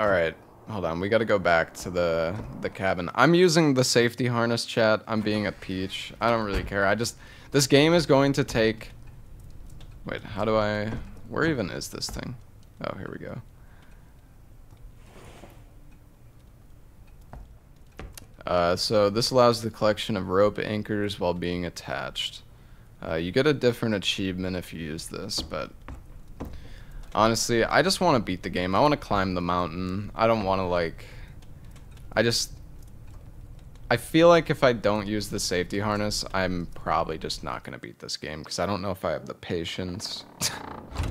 Alright, hold on. We gotta go back to the, the cabin. I'm using the safety harness chat. I'm being a peach. I don't really care. I just... This game is going to take... Wait, how do I... Where even is this thing? Oh, here we go. Uh, so this allows the collection of rope anchors while being attached. Uh, you get a different achievement if you use this, but honestly, I just want to beat the game. I want to climb the mountain. I don't want to like, I just, I feel like if I don't use the safety harness, I'm probably just not going to beat this game because I don't know if I have the patience.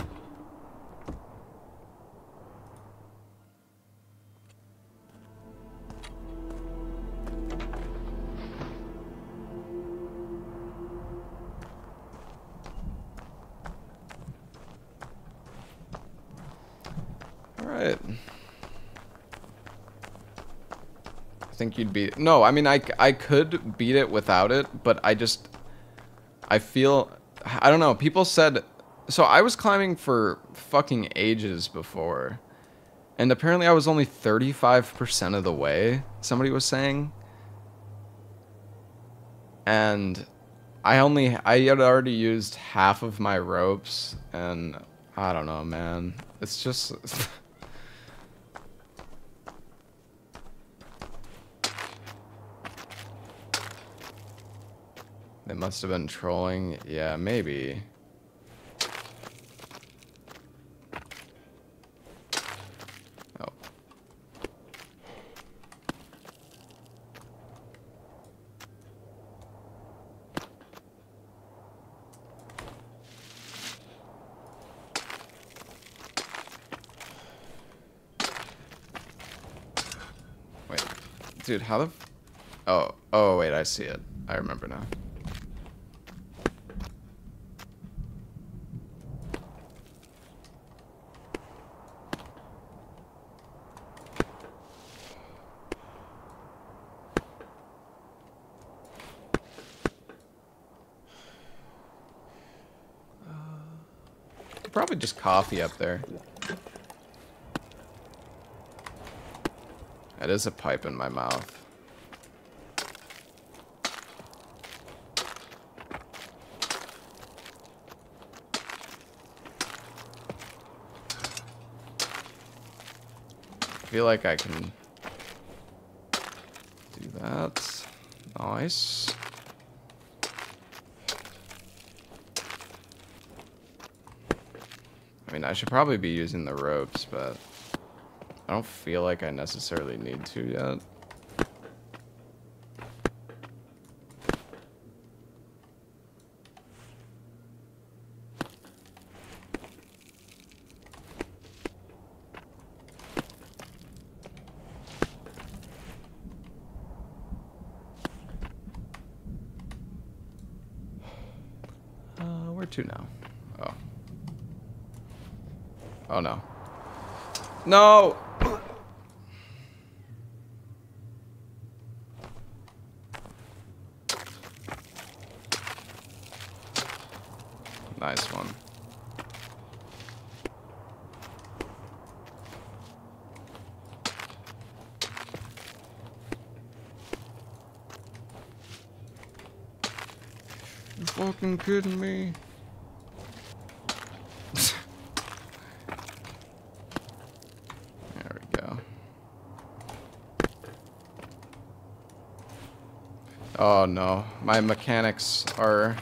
you'd beat No, I mean, I, I could beat it without it, but I just... I feel... I don't know, people said... So I was climbing for fucking ages before. And apparently I was only 35% of the way, somebody was saying. And I only... I had already used half of my ropes, and... I don't know, man. It's just... They must have been trolling. Yeah, maybe. Oh. Wait. Dude, how the... Oh, oh, wait, I see it. I remember now. Probably just coffee up there. That is a pipe in my mouth. I feel like I can do that. Nice. Mean, I should probably be using the ropes, but I don't feel like I necessarily need to yet. Uh, where to now? Oh. Oh no. No! Nice one. You fucking kidding me? There we go. Oh no, my mechanics are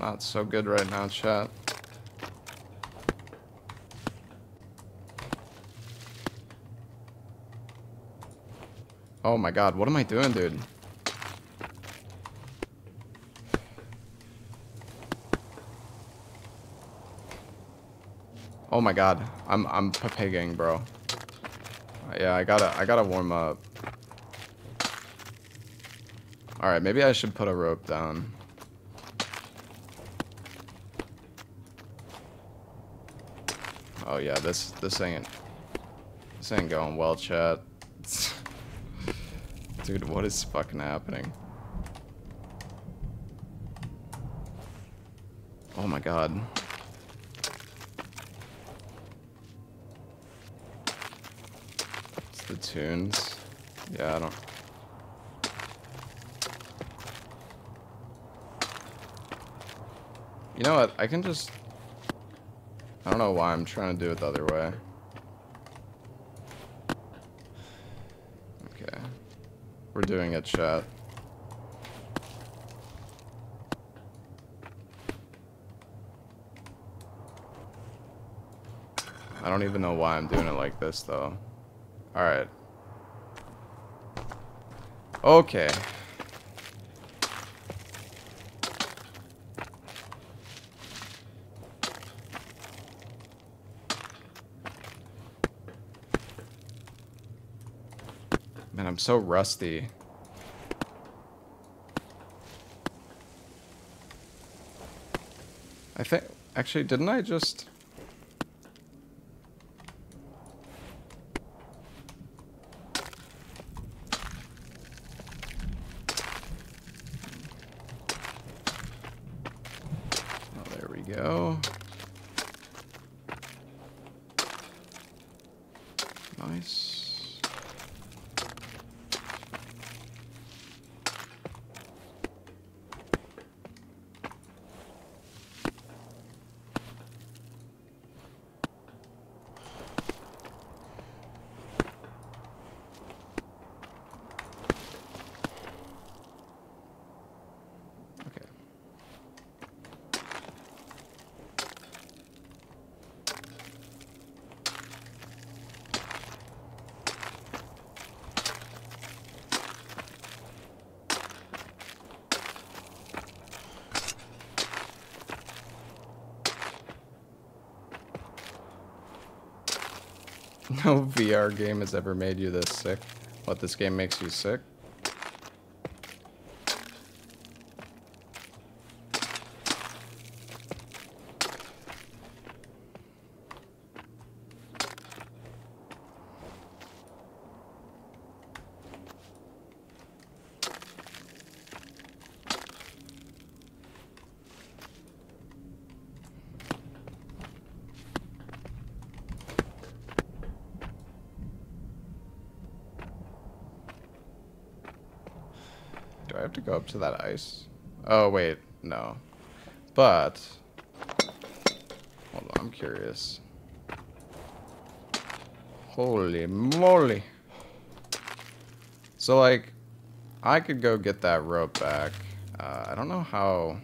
not so good right now, chat. Oh my god, what am I doing, dude? Oh my god, I'm I'm pegging, bro. Uh, yeah, I gotta I gotta warm up. All right, maybe I should put a rope down. Oh yeah, this this ain't this ain't going well, chat. Dude, what is fucking happening? Oh my god. It's the tunes. Yeah, I don't... You know what? I can just... I don't know why I'm trying to do it the other way. Okay. We're doing it, chat. I don't even know why I'm doing it like this, though. Alright. Okay. Man, I'm so rusty. I think... Actually, didn't I just... go. Nice. Okay. No VR game has ever made you this sick. What, this game makes you sick? To that ice? Oh, wait. No. But... Hold on, I'm curious. Holy moly. So, like, I could go get that rope back. Uh, I don't know how...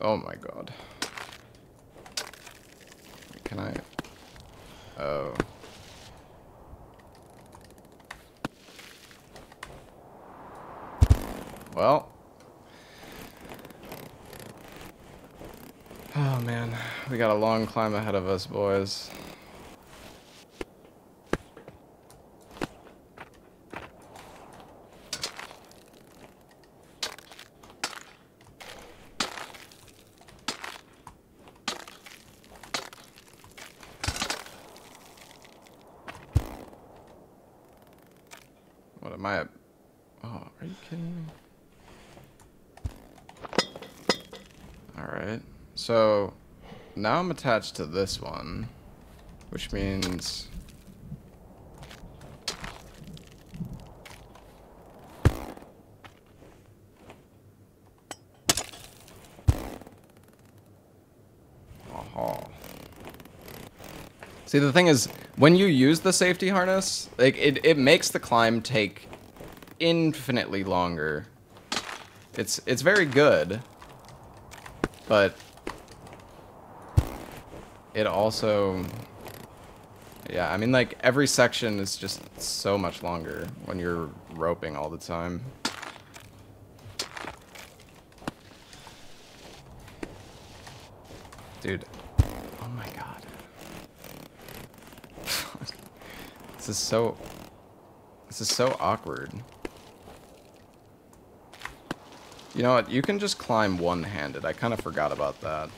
Oh my god. Can I... Oh. Well. Oh man, we got a long climb ahead of us, boys. What am I? Oh, are you kidding me? Alright. So, now I'm attached to this one. Which means... Aha. See, the thing is, when you use the safety harness, like it, it makes the climb take infinitely longer. It's it's very good, but it also, yeah, I mean like every section is just so much longer when you're roping all the time. Dude, oh my god. This is so... This is so awkward. You know what? You can just climb one-handed. I kind of forgot about that.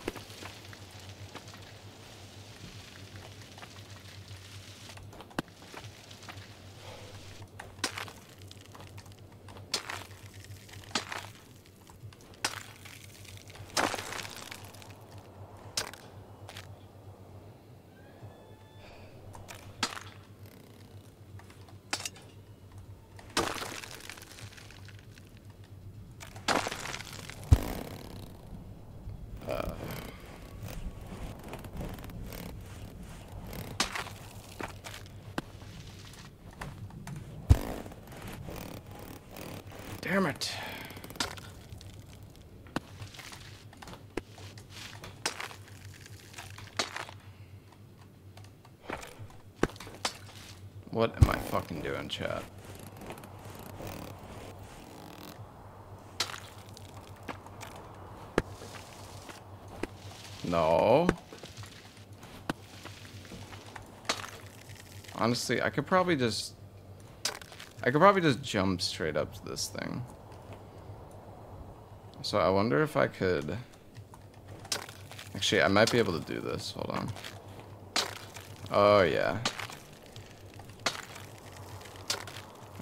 Uh. Damn it. What am I fucking doing, chat? No. Honestly, I could probably just... I could probably just jump straight up to this thing. So I wonder if I could... Actually, I might be able to do this. Hold on. Oh, yeah.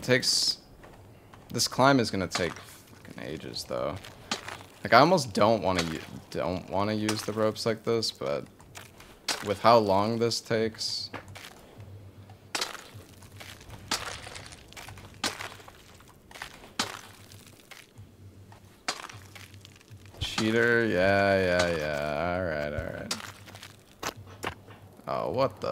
it takes... This climb is gonna take ages, though. Like, I almost don't want to don't want to use the ropes like this, but with how long this takes... Cheater, yeah, yeah, yeah, alright, alright. Oh, what the...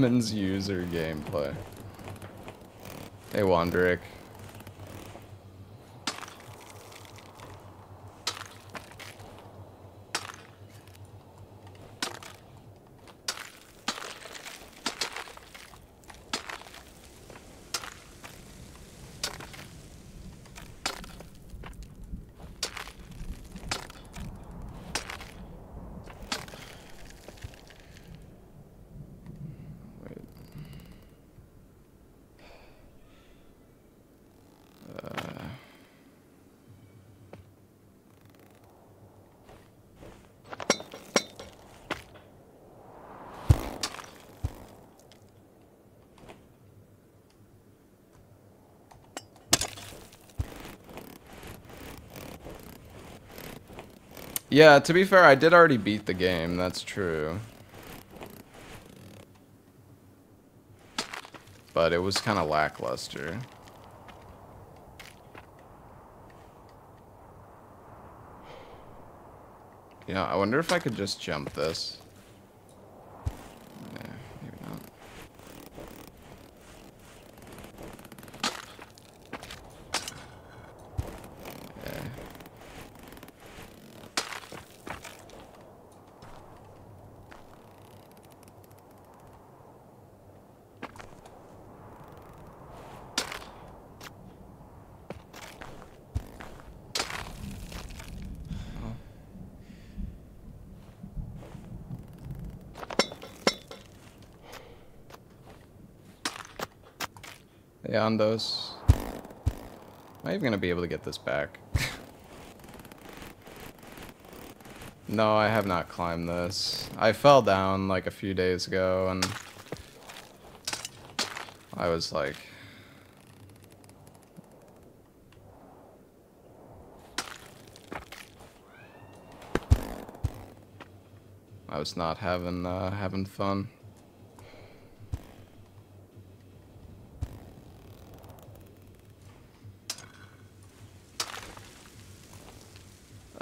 summons user gameplay. Hey, Wanderick. Yeah, to be fair, I did already beat the game. That's true. But it was kind of lackluster. You know, I wonder if I could just jump this. Yeah, on those. Am I even gonna be able to get this back? no, I have not climbed this. I fell down like a few days ago and I was like I was not having uh, having fun.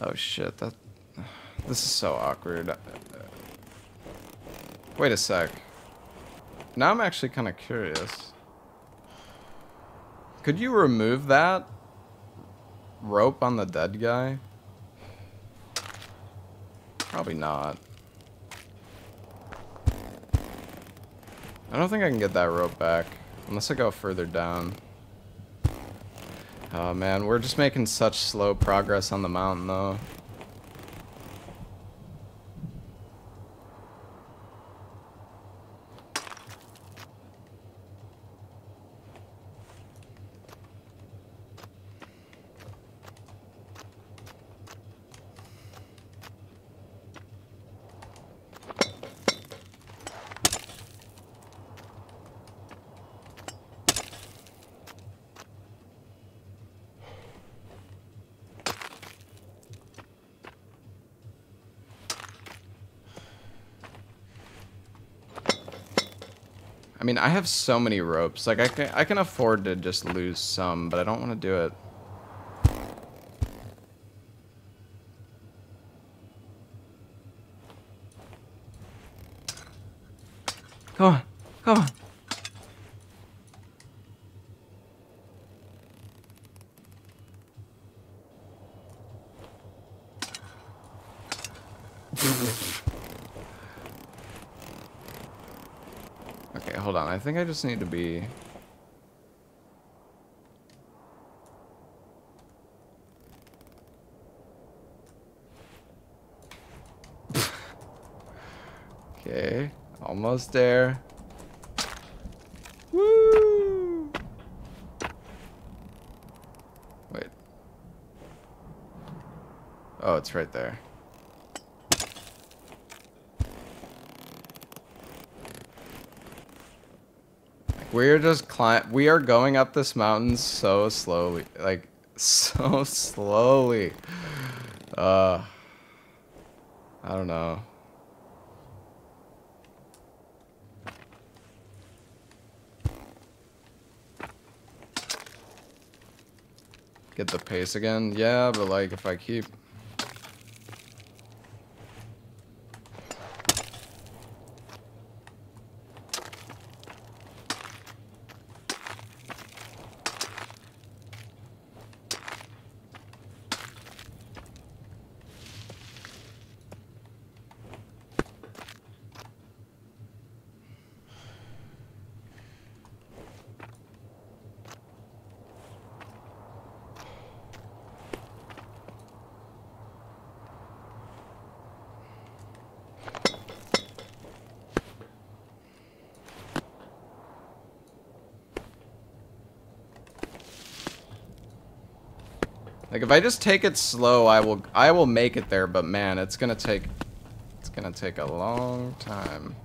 Oh shit, that... This is so awkward. Wait a sec. Now I'm actually kind of curious. Could you remove that rope on the dead guy? Probably not. I don't think I can get that rope back. Unless I go further down. Oh man, we're just making such slow progress on the mountain though. Mean, I have so many ropes. Like, I can, I can afford to just lose some, but I don't want to do it. Come on. Come on. okay, hold on. I think I just need to be... okay, almost there. Woo! Wait. Oh, it's right there. We're just climb. We are going up this mountain so slowly, like so slowly. Uh, I don't know. Get the pace again? Yeah, but like if I keep if I just take it slow, I will I will make it there, but man, it's to take it's to take a long time.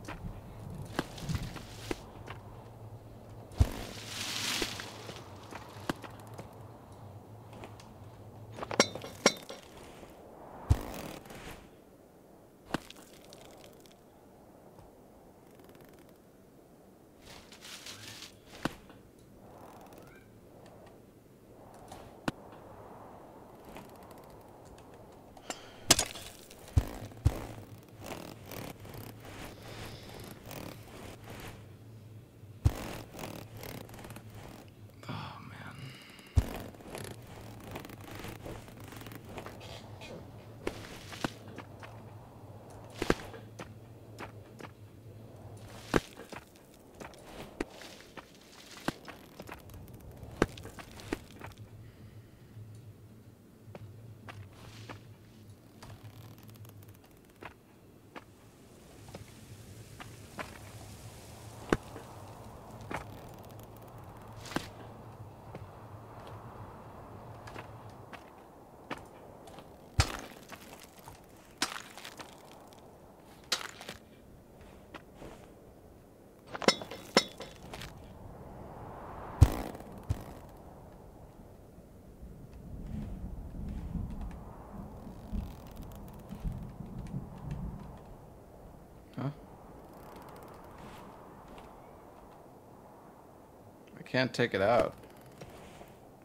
Can't take it out.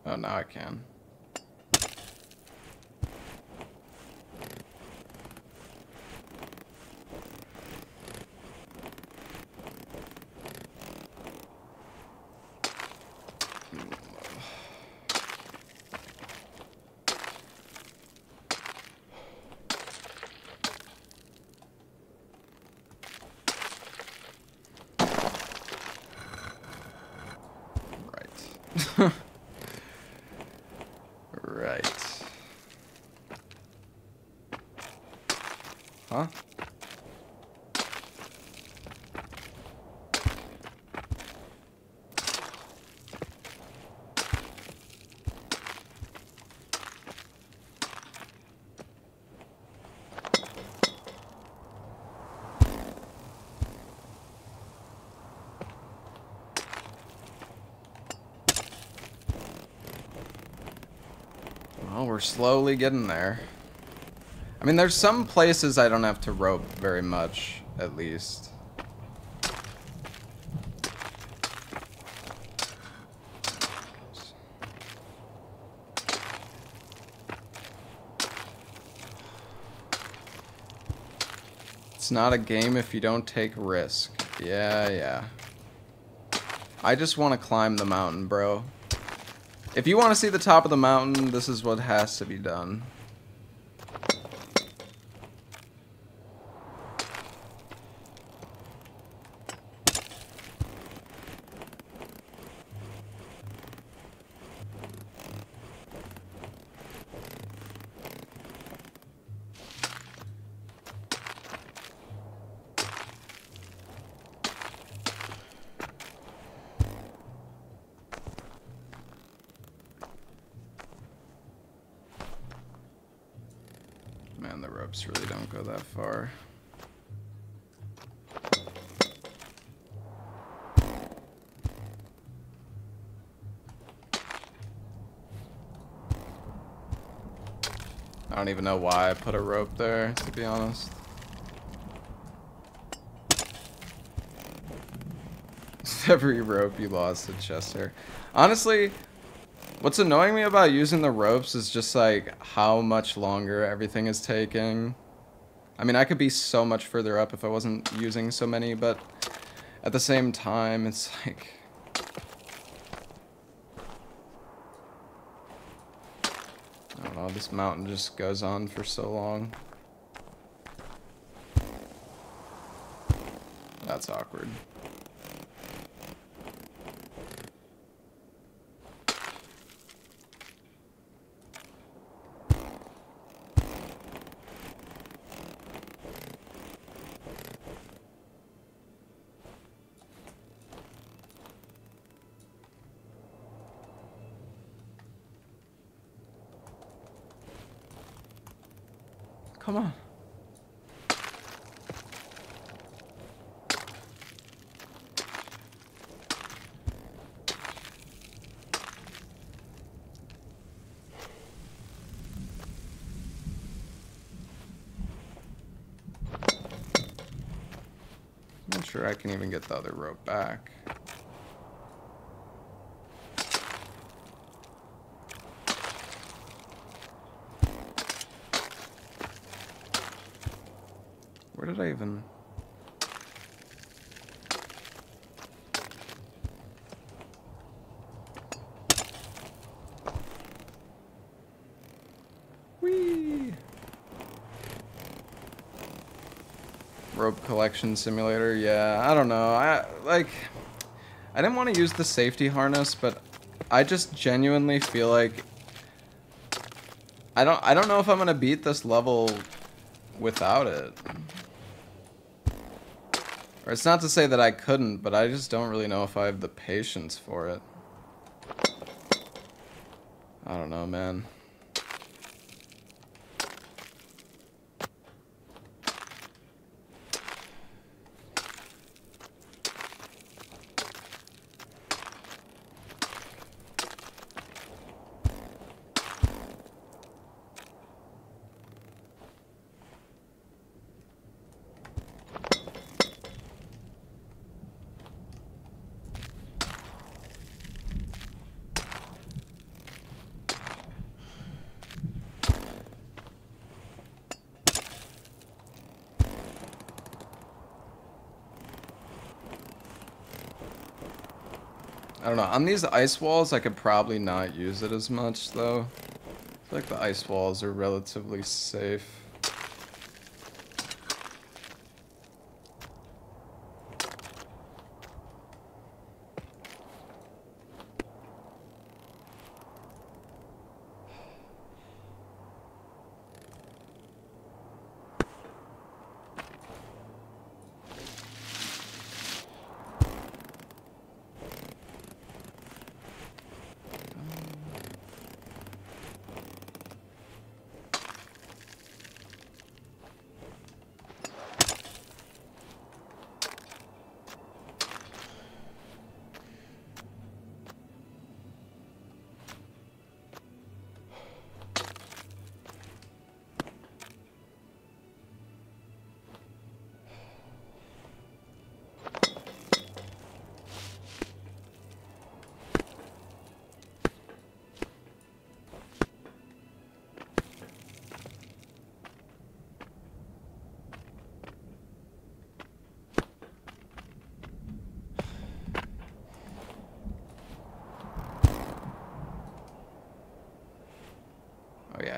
Oh, now I can. Right. Huh? Well, we're slowly getting there. I mean, there's some places I don't have to rope very much, at least. It's not a game if you don't take risk. Yeah, yeah. I just want to climb the mountain, bro. If you want to see the top of the mountain, this is what has to be done. Don't even know why I put a rope there, to be honest. Every rope you lost at Chester. Honestly, What's annoying me about using the ropes is just like how much longer everything is taking. I mean, I could be so much further up if I wasn't using so many, but at the same time, it's like... I don't know, this mountain just goes on for so long. That's awkward. Come on. Not sure I can even get the other rope back. Where did I even... Whee! Simulator, yeah, I don't know. I, like, I didn't want to use the safety harness, but I just genuinely feel like I don't I don't know if I'm gonna beat this level without it. Or it's not to say that I couldn't, but I just don't really know if I have the patience for it. I don't know, man. I don't know. On these ice walls, I could probably not use it as much, though. I feel like the ice walls are relatively safe.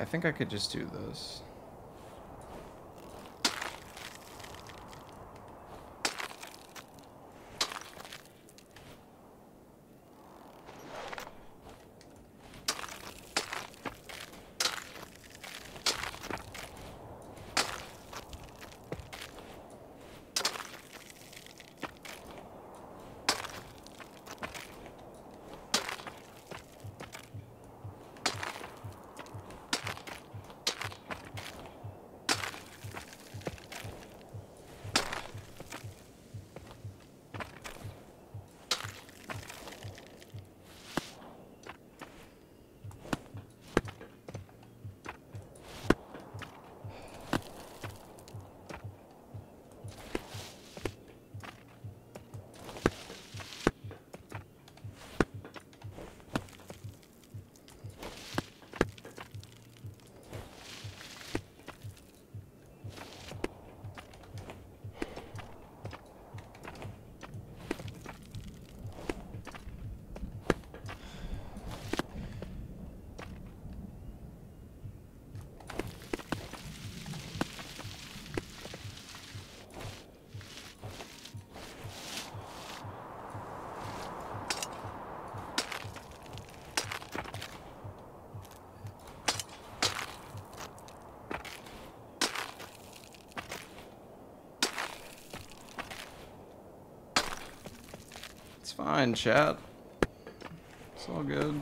I think I could just do this. It's fine, chat. It's all good.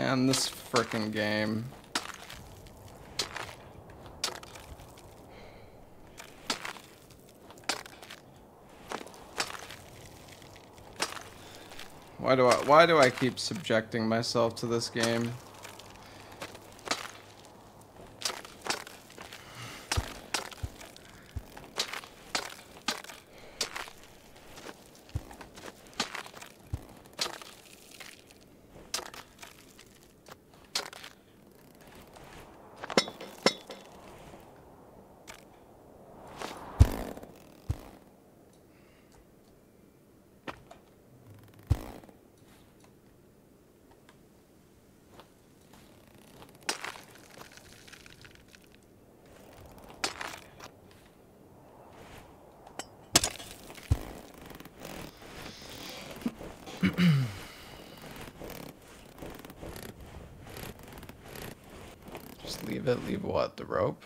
Man, this freaking game. Why do I why do I keep subjecting myself to this game? Just leave it. Leave what? The rope?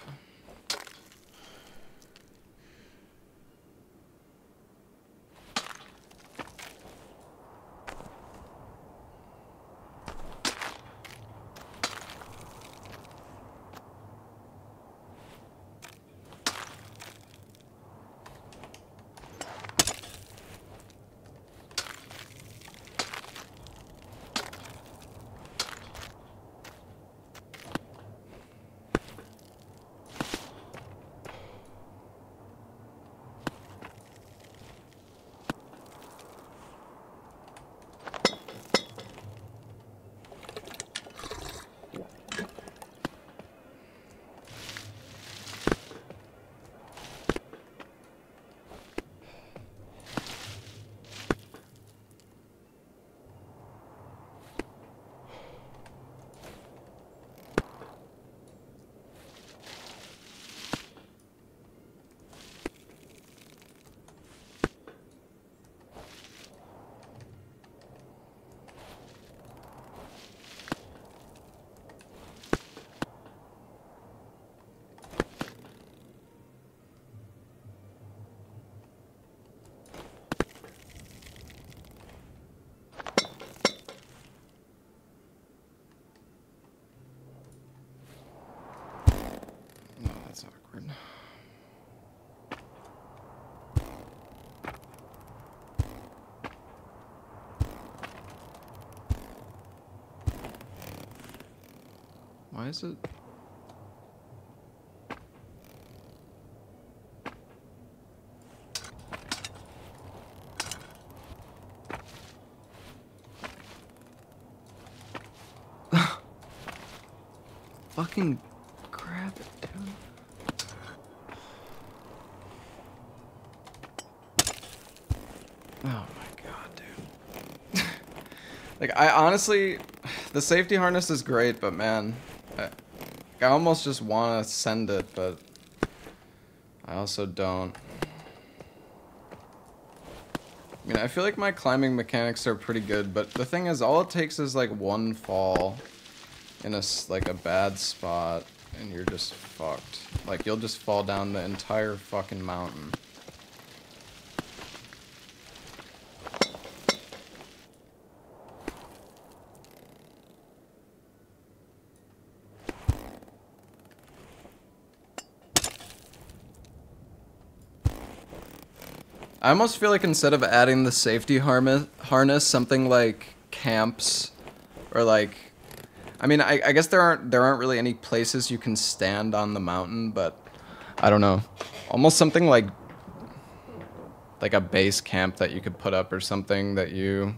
No, that's awkward. Why is it? Fucking grab it, dude. Oh my god, dude. like, I honestly, the safety harness is great, but man, I, almost just want to send it, but I also don't. I mean, I feel like my climbing mechanics are pretty good, but the thing is, all it takes is like one fall in a like a bad spot, and you're just fucked. Like you'll just fall down the entire fucking mountain. I almost feel like instead of adding the safety harness, harness something like camps or like I mean, I, I guess there aren't there aren't really any places you can stand on the mountain, but I don't know. Almost something like like a base camp that you could put up or something that you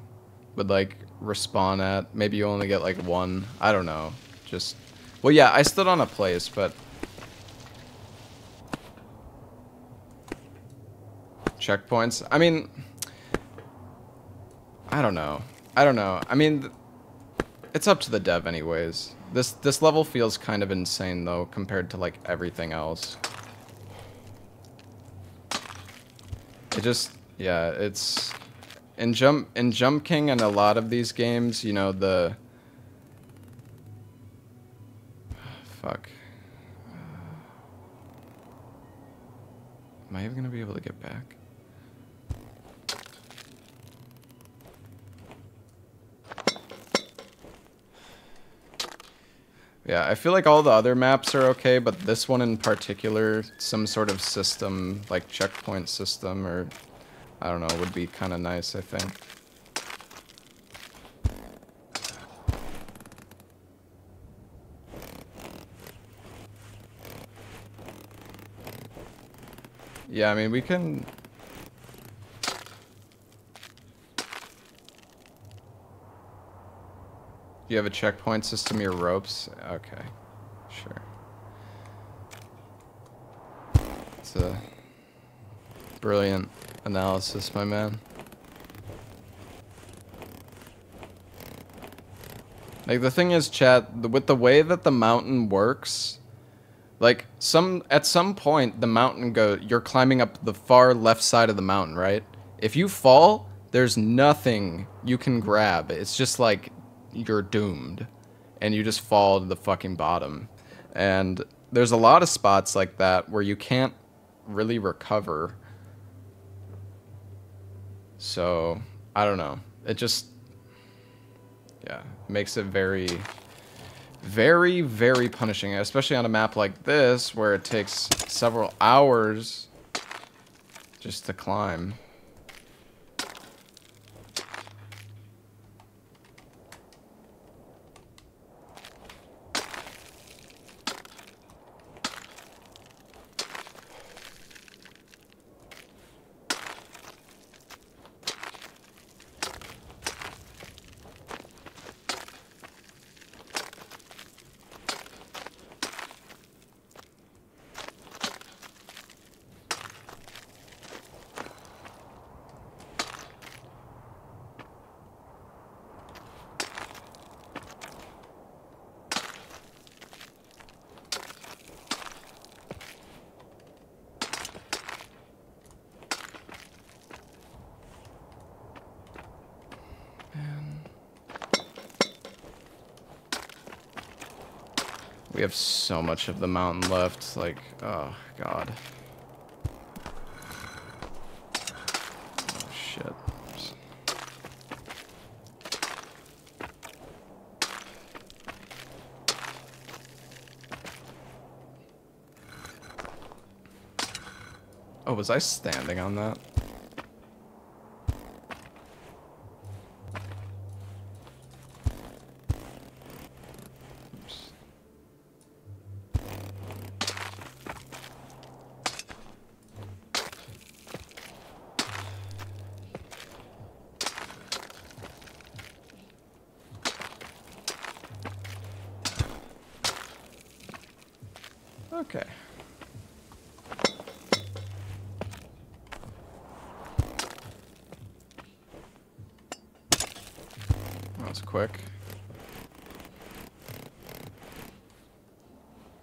would like respawn at. Maybe you only get like one. I don't know. Just well, yeah, I stood on a place, but checkpoints. I mean, I don't know. I don't know. I mean, it's up to the dev anyways. This this level feels kind of insane though compared to like everything else. It just yeah, it's in jump in Jump King and a lot of these games, you know, the fuck. Am I even going to be able to get back? Yeah, I feel like all the other maps are okay, but this one in particular, some sort of system, like checkpoint system, or I don't know, would be kind of nice, I think. Yeah, I mean, we can... You have a checkpoint system, your ropes? Okay, sure. It's a brilliant analysis, my man. Like, the thing is, chat, with the way that the mountain works, like, some, at some point, the mountain go, you're climbing up the far left side of the mountain, right? If you fall, there's nothing you can grab. It's just like you're doomed and you just fall to the fucking bottom. And there's a lot of spots like that where you can't really recover. So, I don't know. It just yeah, makes it very very very punishing, especially on a map like this where it takes several hours just to climb. Have so much of the mountain left. Like, oh, God. Oh, shit. Oh, was I standing on that? Okay. That was quick.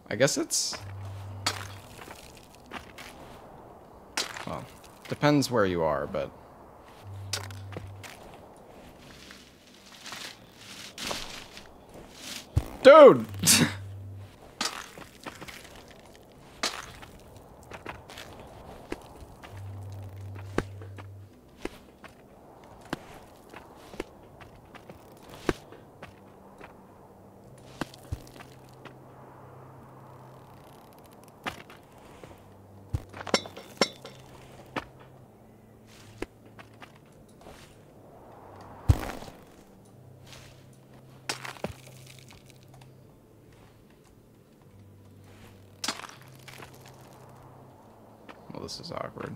I guess it's... Well, depends where you are, but... Dude! This is awkward.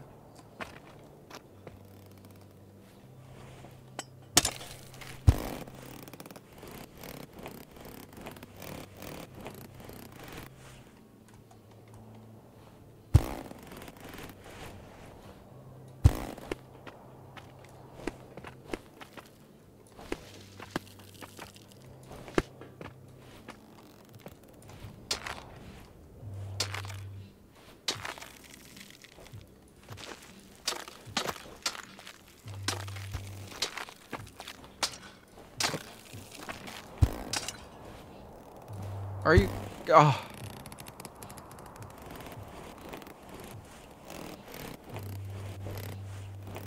Are you... Oh.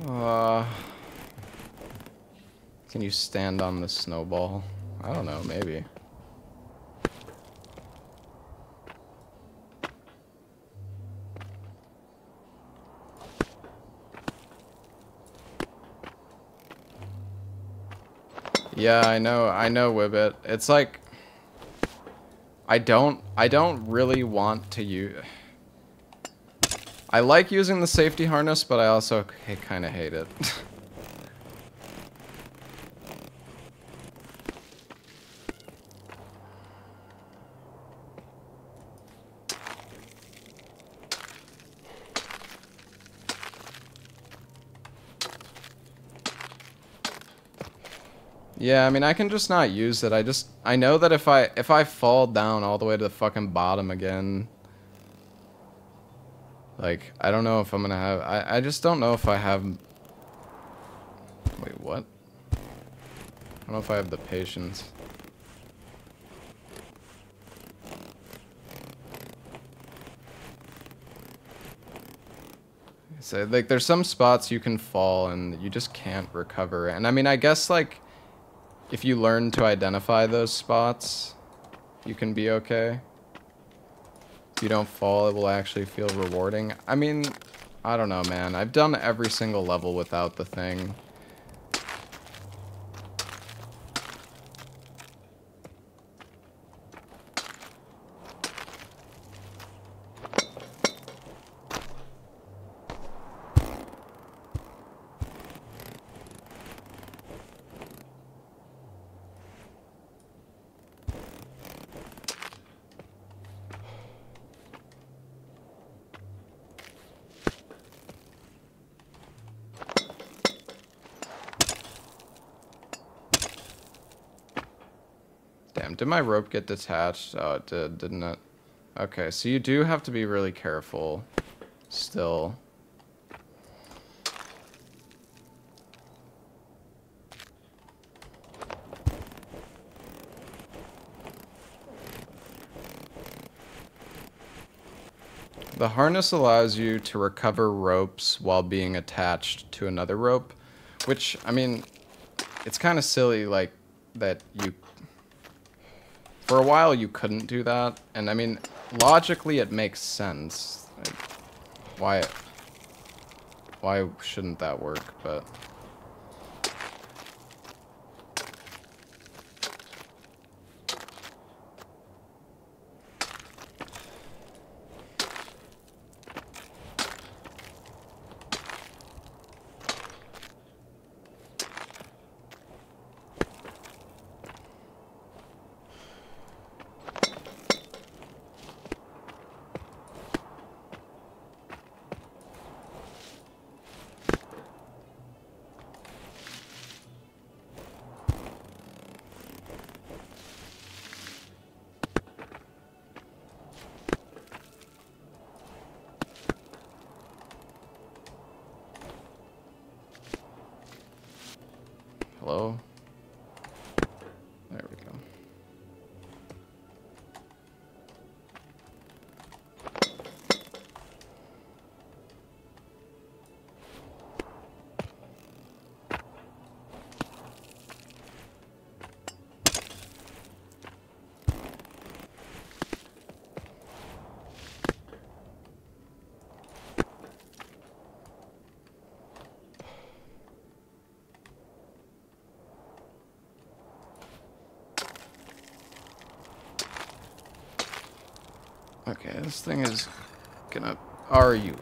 Uh, can you stand on the snowball? I don't know, maybe. Yeah, I know, I know, Wibbit. It's like... I don't I don't really want to use I like using the safety harness, but I also kind of hate it. Yeah, I mean, I can just not use it. I just, I know that if I, if I fall down all the way to the fucking bottom again, like, I don't know if I'm gonna have, I, I just don't know if I have, wait, what? I don't know if I have the patience. So like there's some spots you can fall and you just can't recover. And I mean I guess like if you learn to identify those spots, you can be okay. If you don't fall, it will actually feel rewarding. I mean, I don't know, man. I've done every single level without the thing. Damn, did my rope get detached? Oh, it did, didn't it? Okay, so you do have to be really careful still. The harness allows you to recover ropes while being attached to another rope, which, I mean, it's kind of silly, like, that you for a while you couldn't do that, and I mean, logically it makes sense. Like, why, why shouldn't that work, but... this thing is gonna... Are you?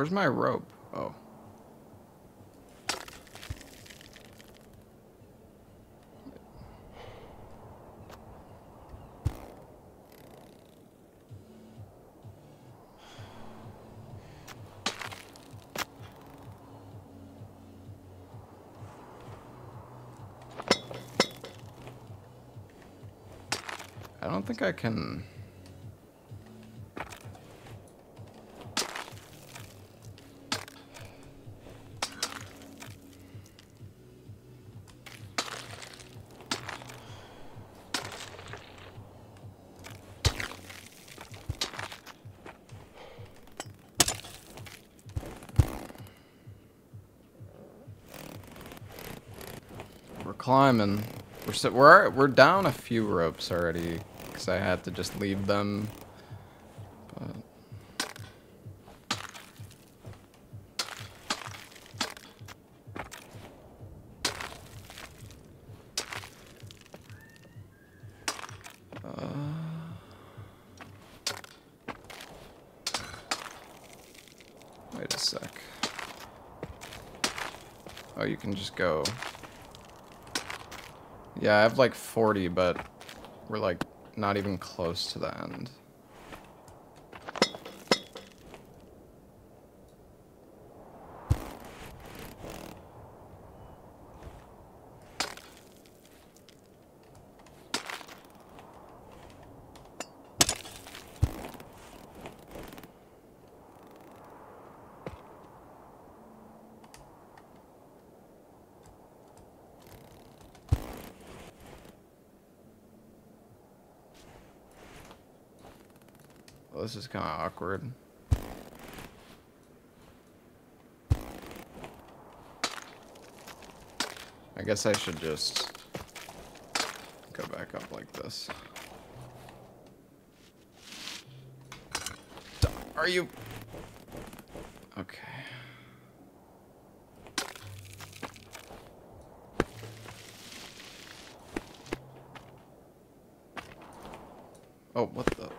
Where's my rope? Oh. I don't think I can... climbing. We're we're we're down a few ropes already because I had to just leave them. But uh, Wait a sec. Oh, you can just go. Yeah, I have like 40, but we're like not even close to the end. Well, this is kind of awkward. I guess I should just go back up like this. Are you... Okay. Oh, what the...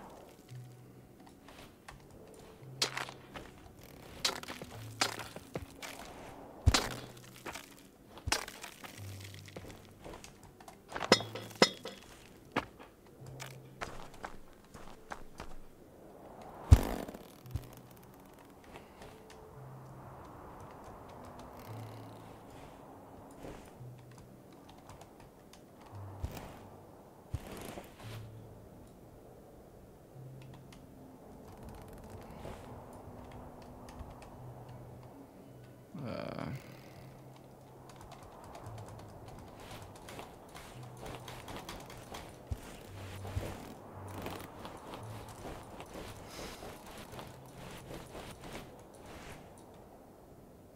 Uh,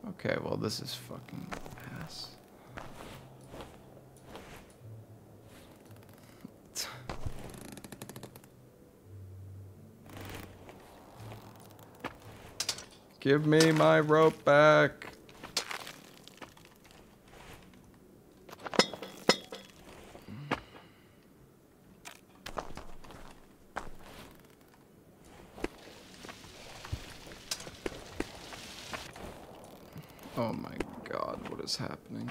okay, well this is fucking ass. Give me my rope back. Oh my god, happening?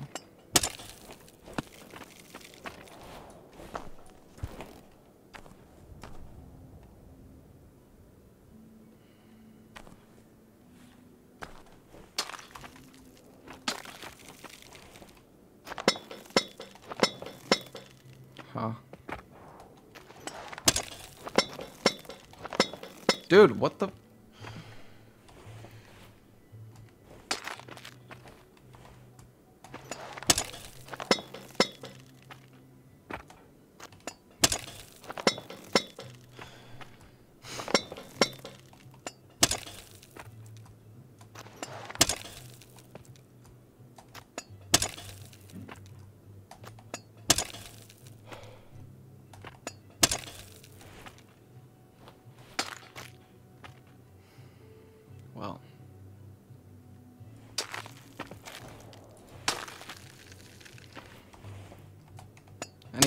Huh. Dude, what the...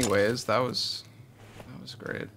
Anyways, that was that was great.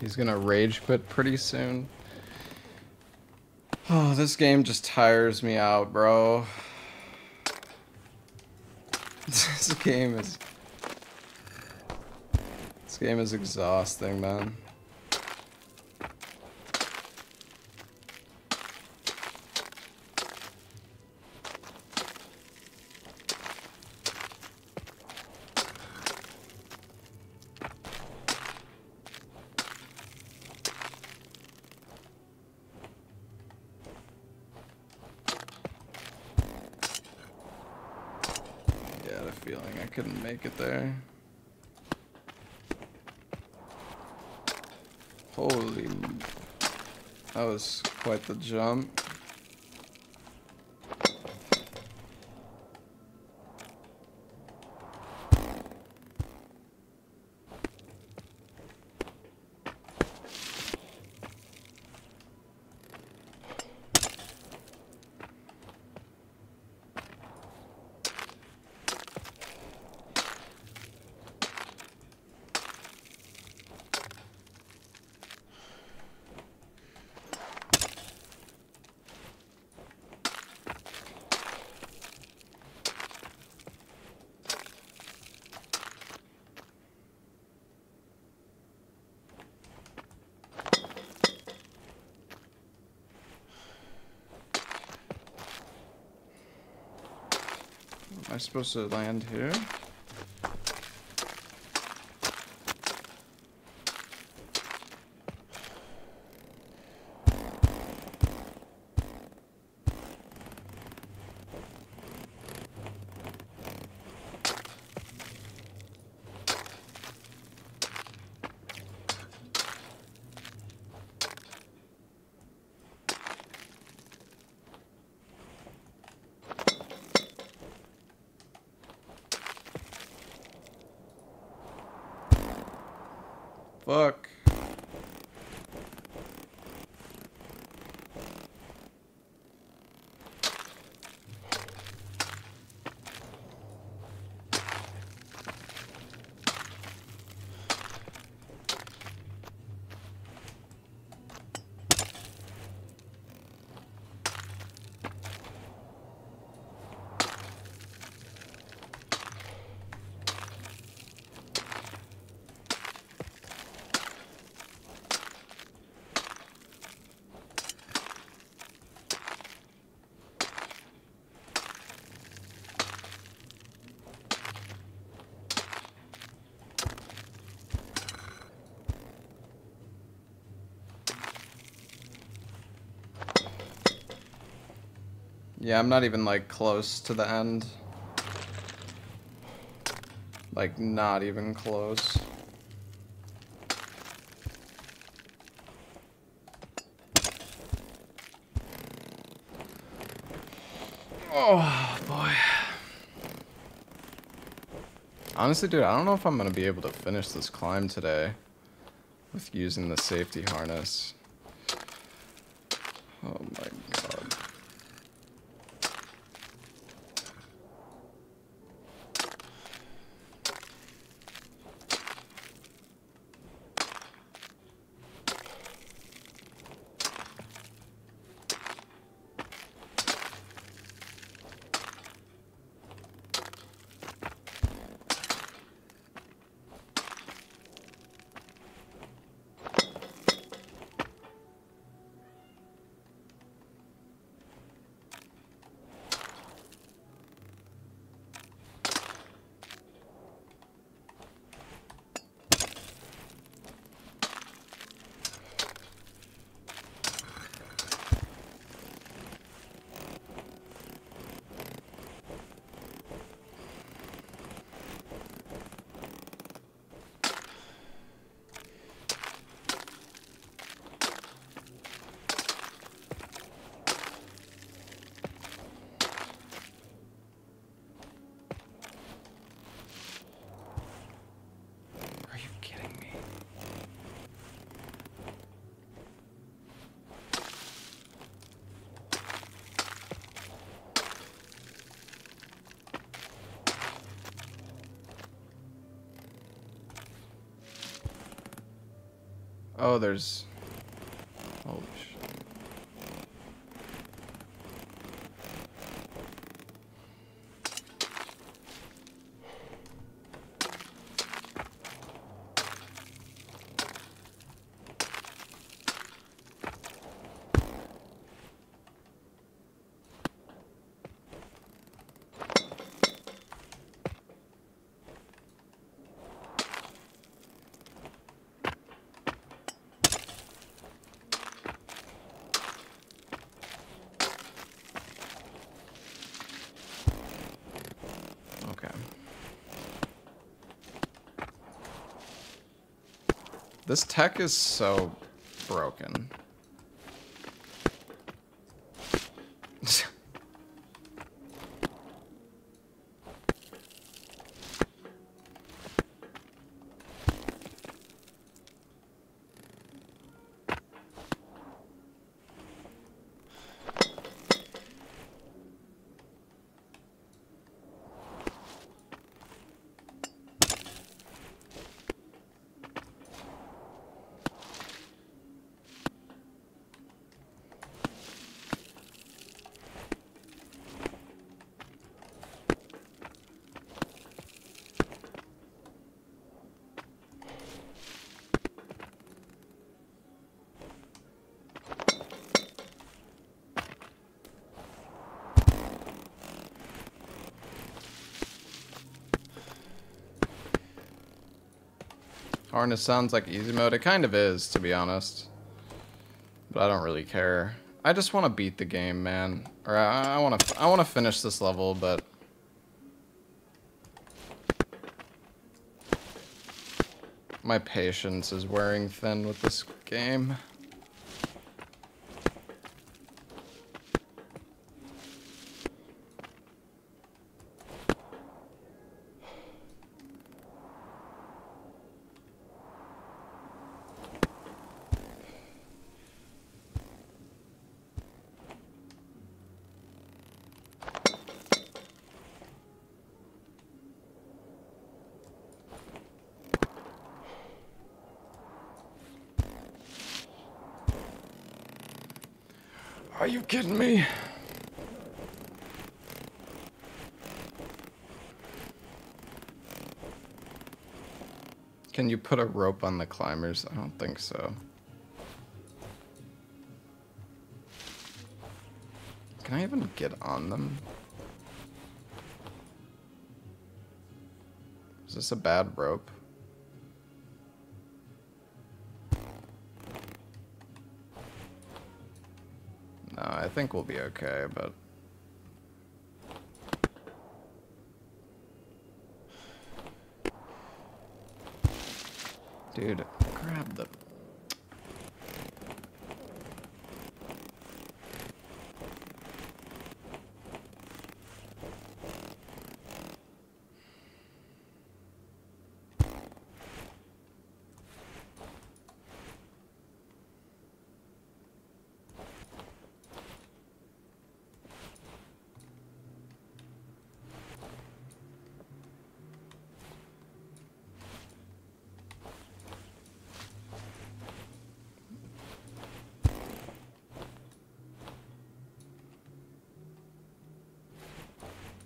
He's gonna rage quit pretty soon. Oh, this game just tires me out, bro. this game is... This game is exhausting, man. feeling I couldn't make it there. Holy... That was quite the jump. Supposed to land here? Fuck. Yeah, I'm not even like close to the end. Like not even close. Oh boy. Honestly, dude, I don't know if I'm gonna be able to finish this climb today with using the safety harness. Oh, there's... Holy shit. Okay. This tech is so broken. Harness sounds like easy mode. It kind of is, to be honest. But I don't really care. I just want to beat the game, man. Or I, I want to I want to finish this level, but my patience is wearing thin with this game. Are you kidding me? Can you put a rope on the climbers? I don't think so. Can I even get on them? Is this a bad rope? Think we'll be okay, but... Dude, grab the...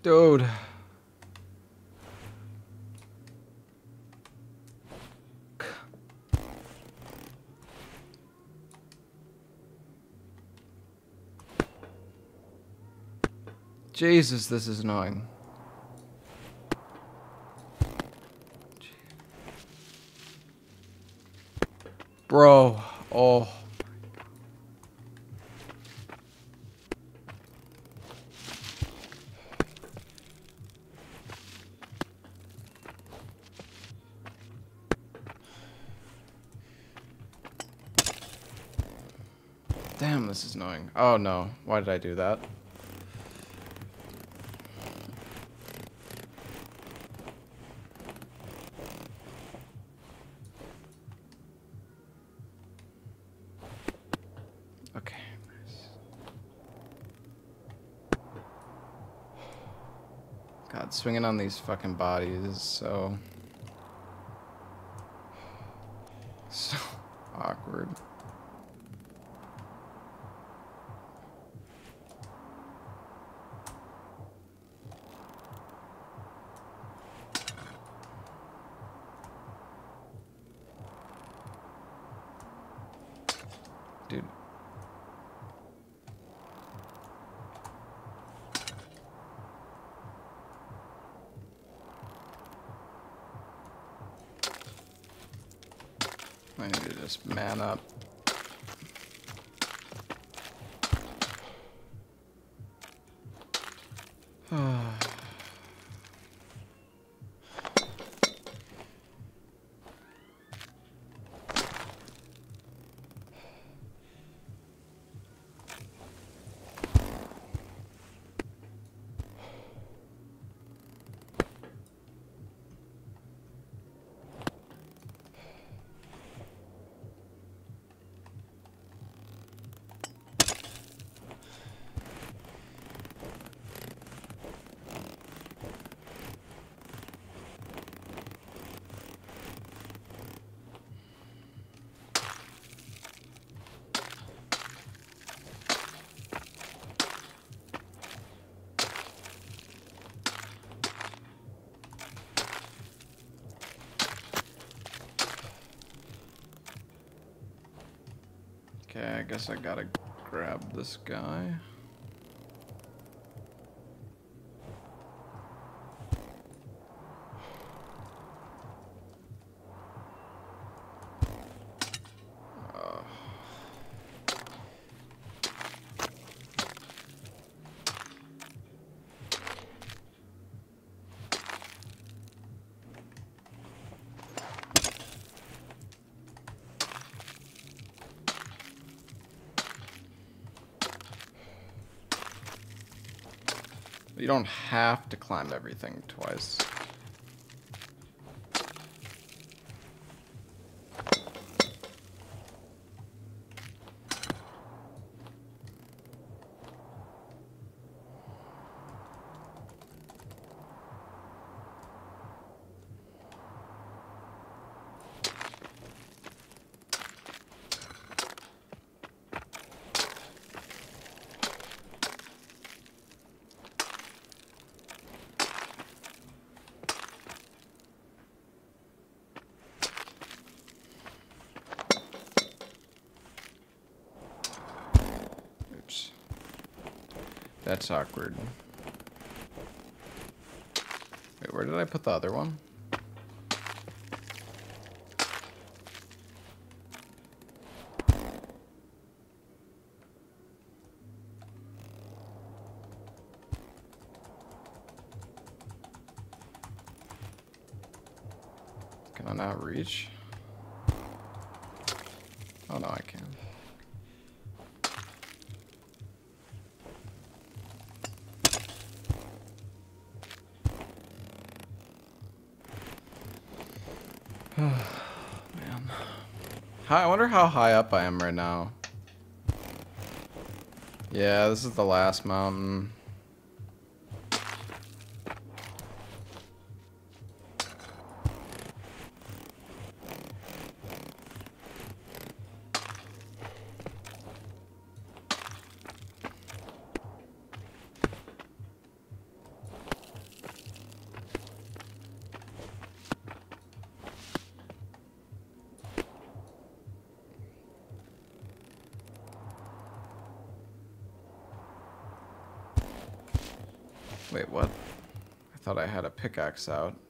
Dude. Jesus, this is annoying. Bro, oh. Oh no, why did I do that? Okay. God, swinging on these fucking bodies so... So awkward. covered. Dude. I need to just man up. Okay, I guess I gotta grab this guy. You don't have to climb everything twice. That's awkward. Wait, where did I put the other one? I wonder how high up I am right now. Yeah, this is the last mountain. Pickaxe out.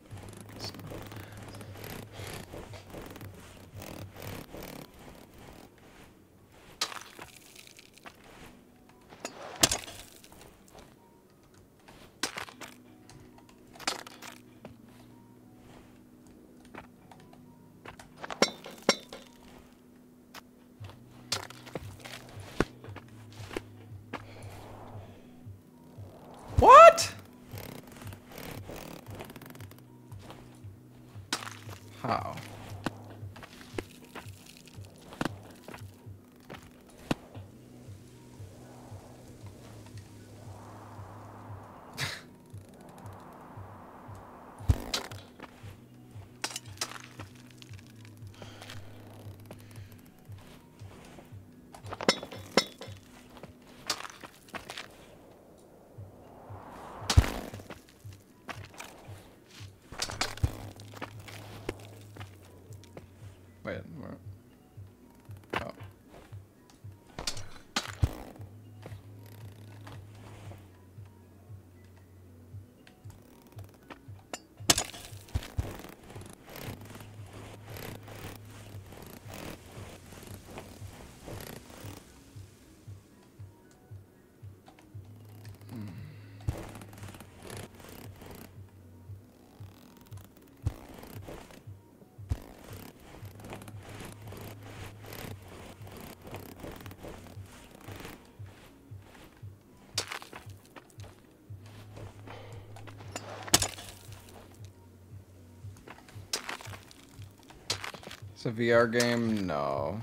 It's a VR game? No.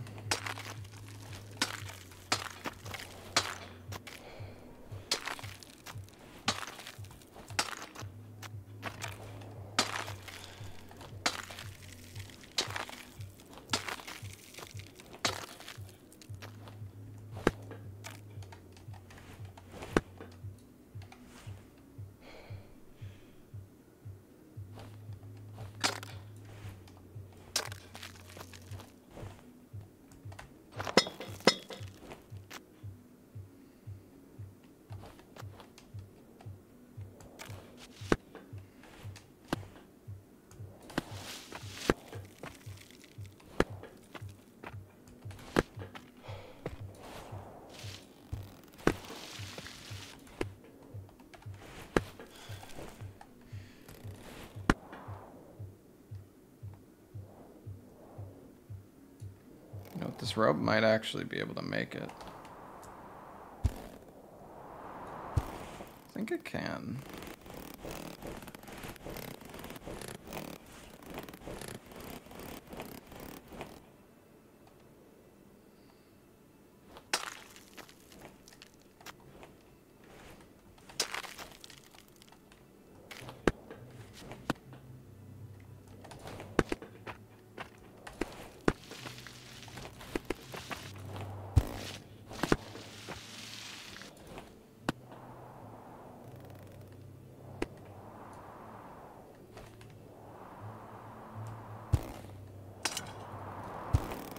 This rope might actually be able to make it. I think it can.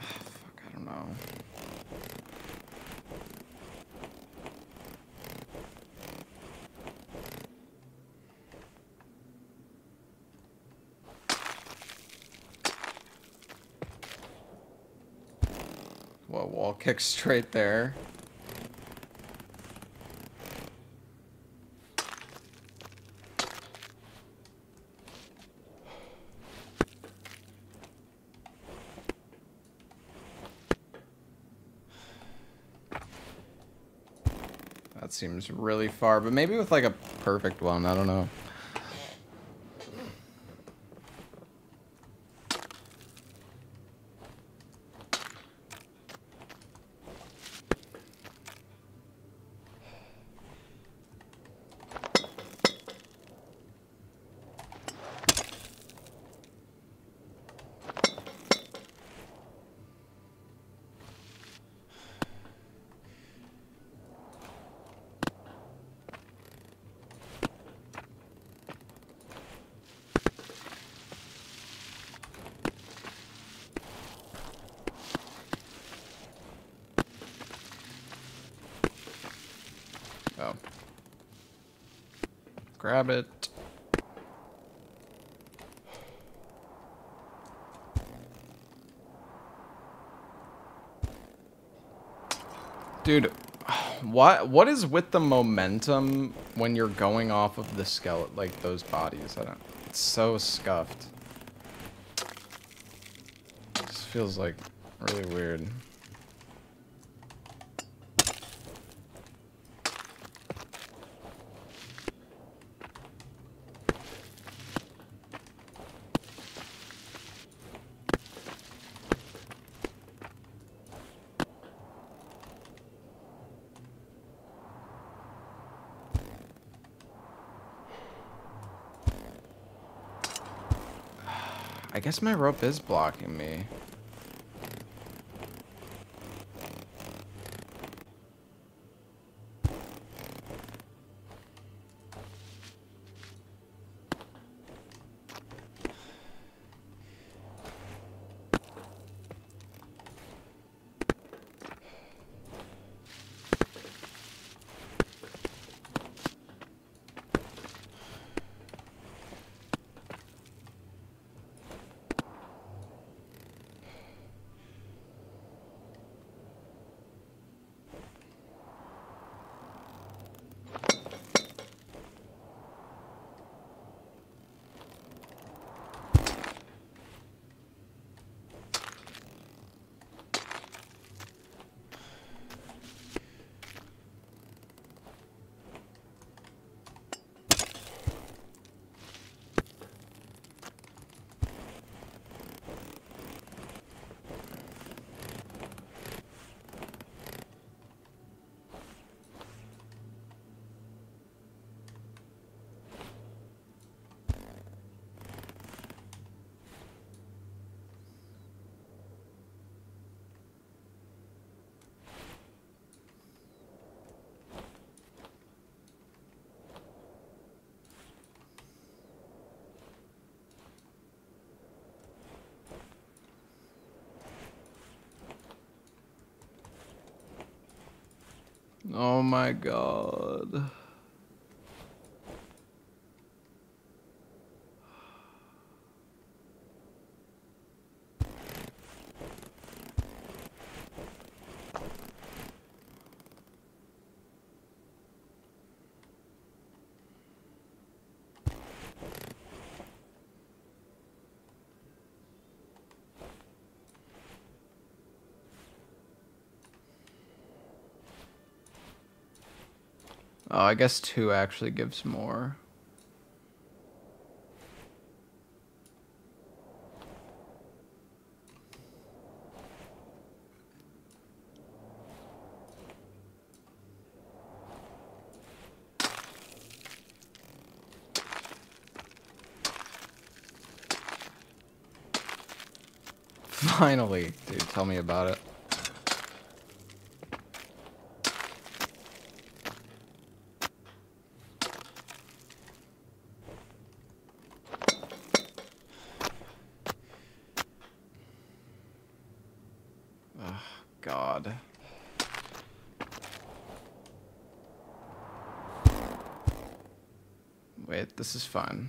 Fuck, I don't know. Whoa, wall kick straight there. That seems really far, but maybe with like a perfect one, I don't know. Oh. Grab it. Dude, what what is with the momentum when you're going off of the skeleton like those bodies? I don't it's so scuffed. This feels like really weird. I guess my rope is blocking me. Oh my god. Oh, I guess two actually gives more. Finally, dude, tell me about it. God. Wait, this is fun.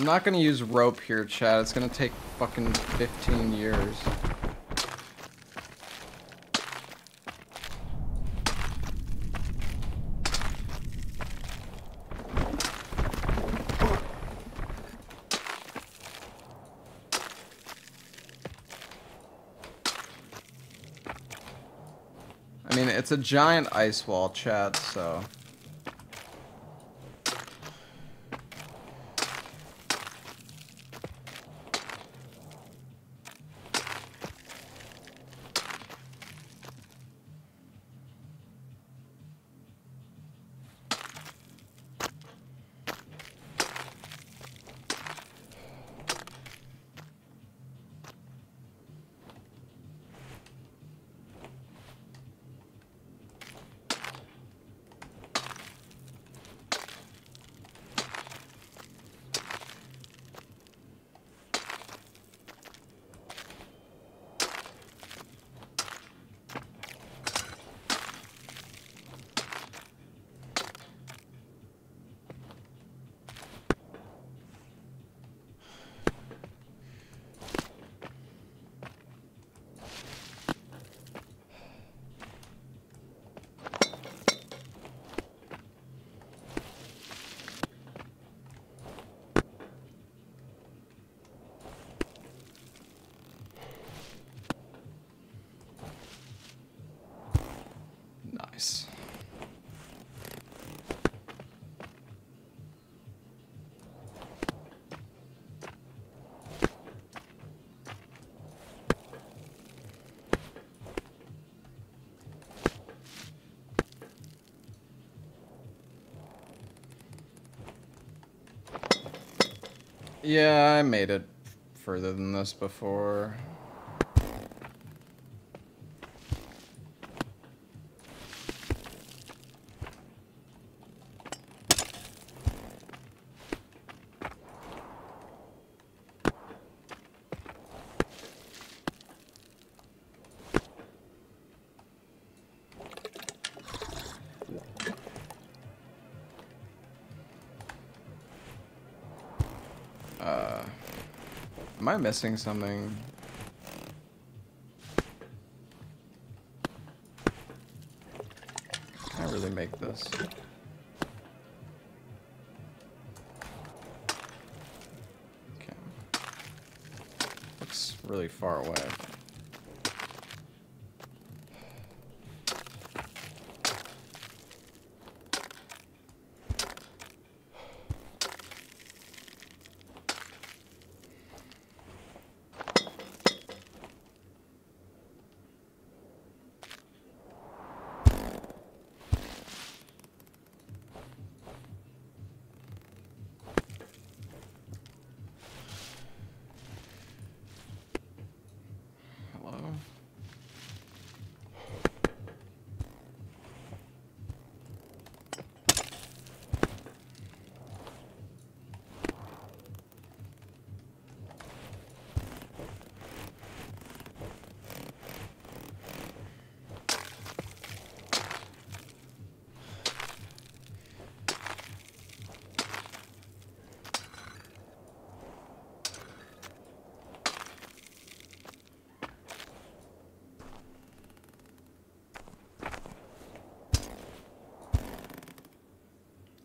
I'm not gonna use rope here, Chad. It's gonna take fucking 15 years. I mean, it's a giant ice wall, Chad, so... Yeah, I made it further than this before. Am I missing something? Can I really make this? Okay. Looks really far away. Hello?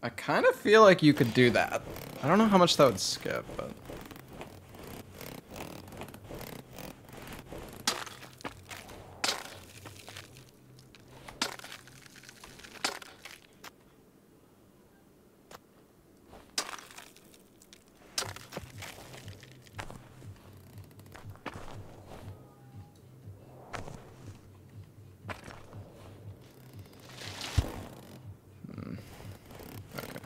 I kind of feel like you could do that. I don't know how much that would skip, but... Hmm. Okay.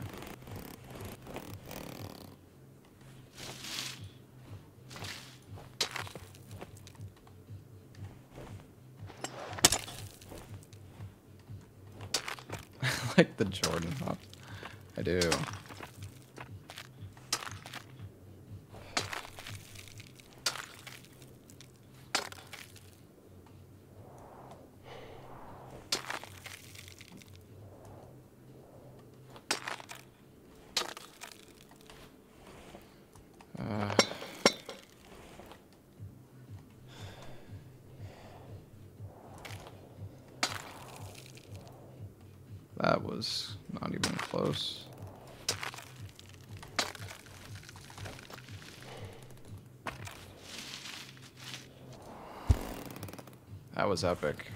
I like the Jordan hop. I do. Uh, that was not even close. That was epic.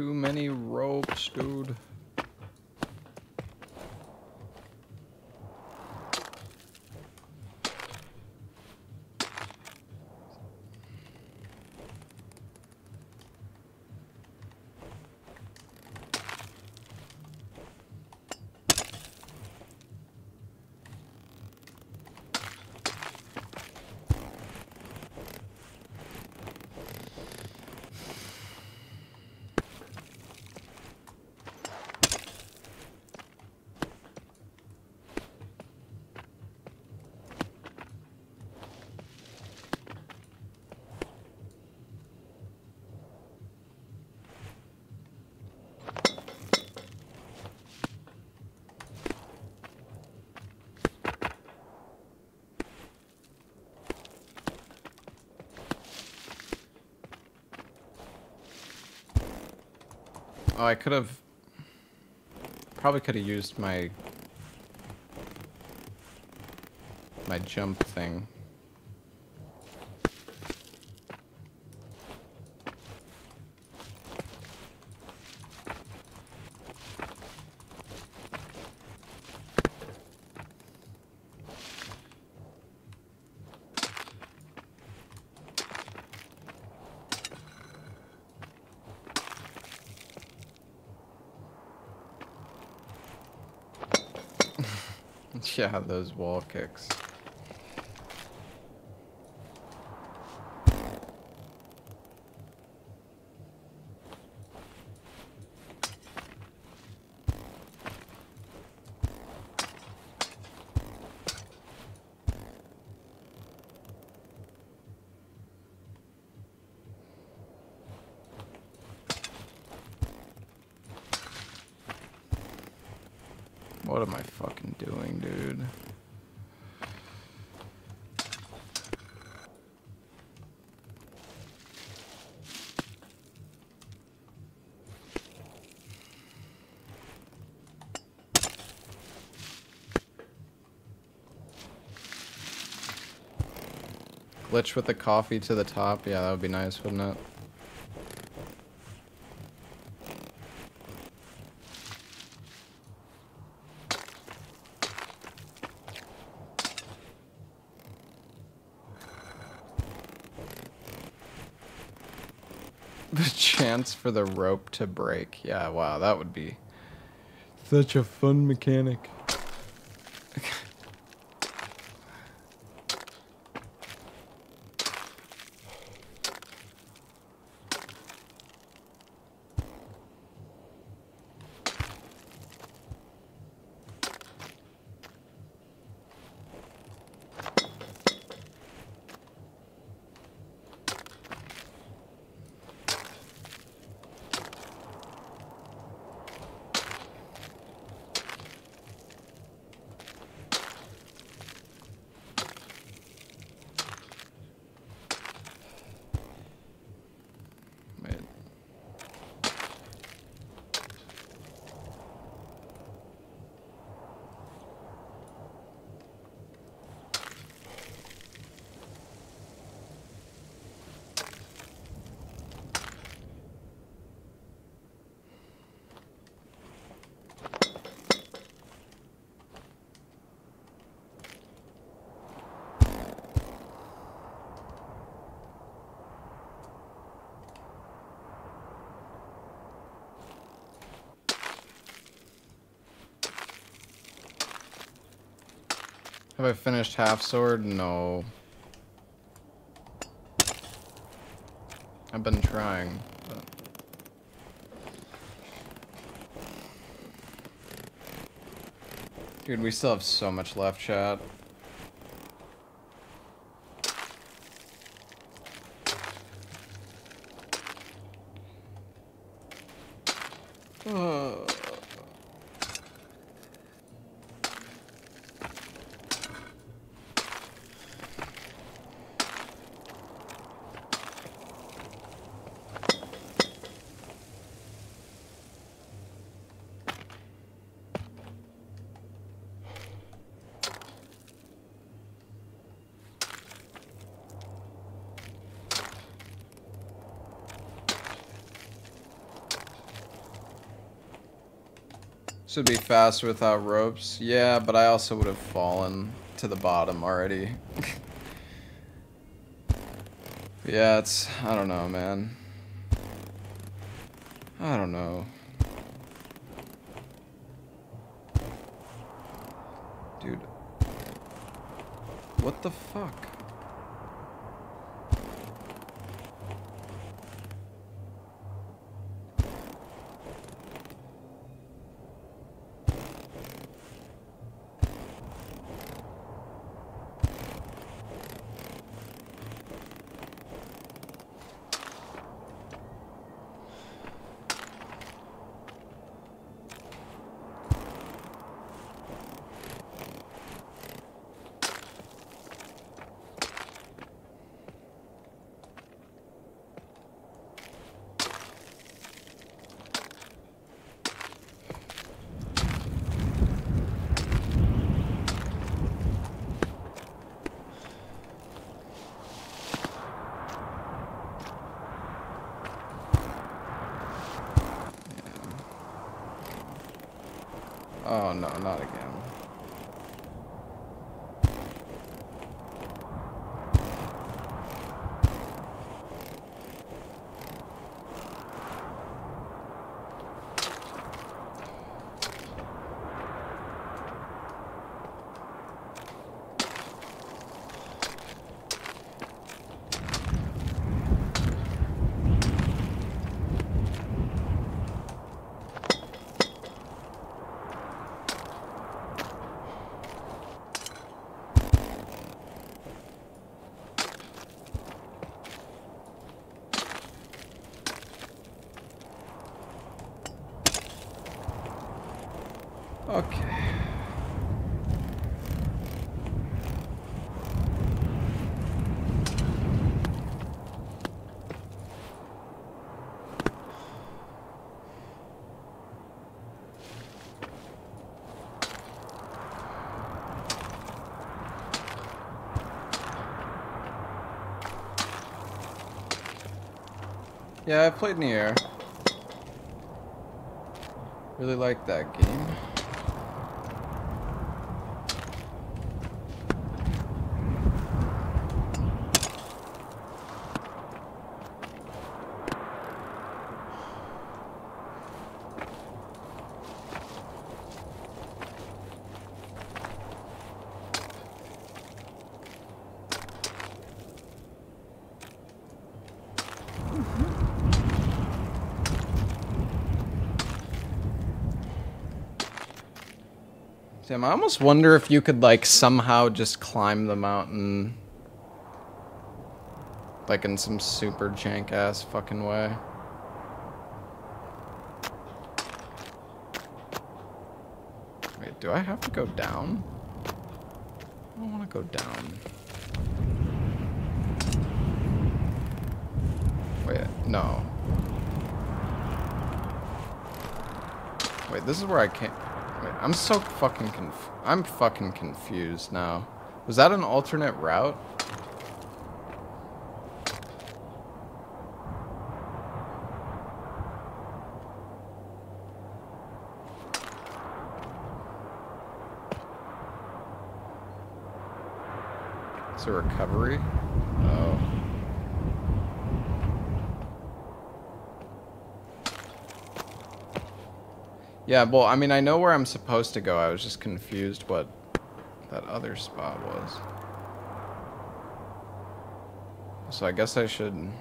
Too many ropes, dude. Oh, I could have... Probably could have used my... My jump thing. Yeah, those wall kicks. What am I fucking doing, dude? Glitch with the coffee to the top. Yeah, that would be nice, wouldn't it? the chance for the rope to break. Yeah, wow, that would be such a fun mechanic. Have I finished half sword? No. I've been trying, but... Dude, we still have so much left, chat. Should be faster without ropes. Yeah, but I also would have fallen to the bottom already. yeah, it's... I don't know, man. I don't know. Dude. What the fuck? Oh no, not again. Okay. Yeah, I played Nier. Really like that game. I almost wonder if you could like somehow just climb the mountain like in some super jank ass fucking way. Wait, do I have to go down? I don't want to go down. Wait, no. Wait, this is where I can't... I'm so fucking conf... I'm fucking confused now. Was that an alternate route? It's a recovery? Oh. Yeah, well, I mean, I know where I'm supposed to go. I was just confused what that other spot was. So I guess I should...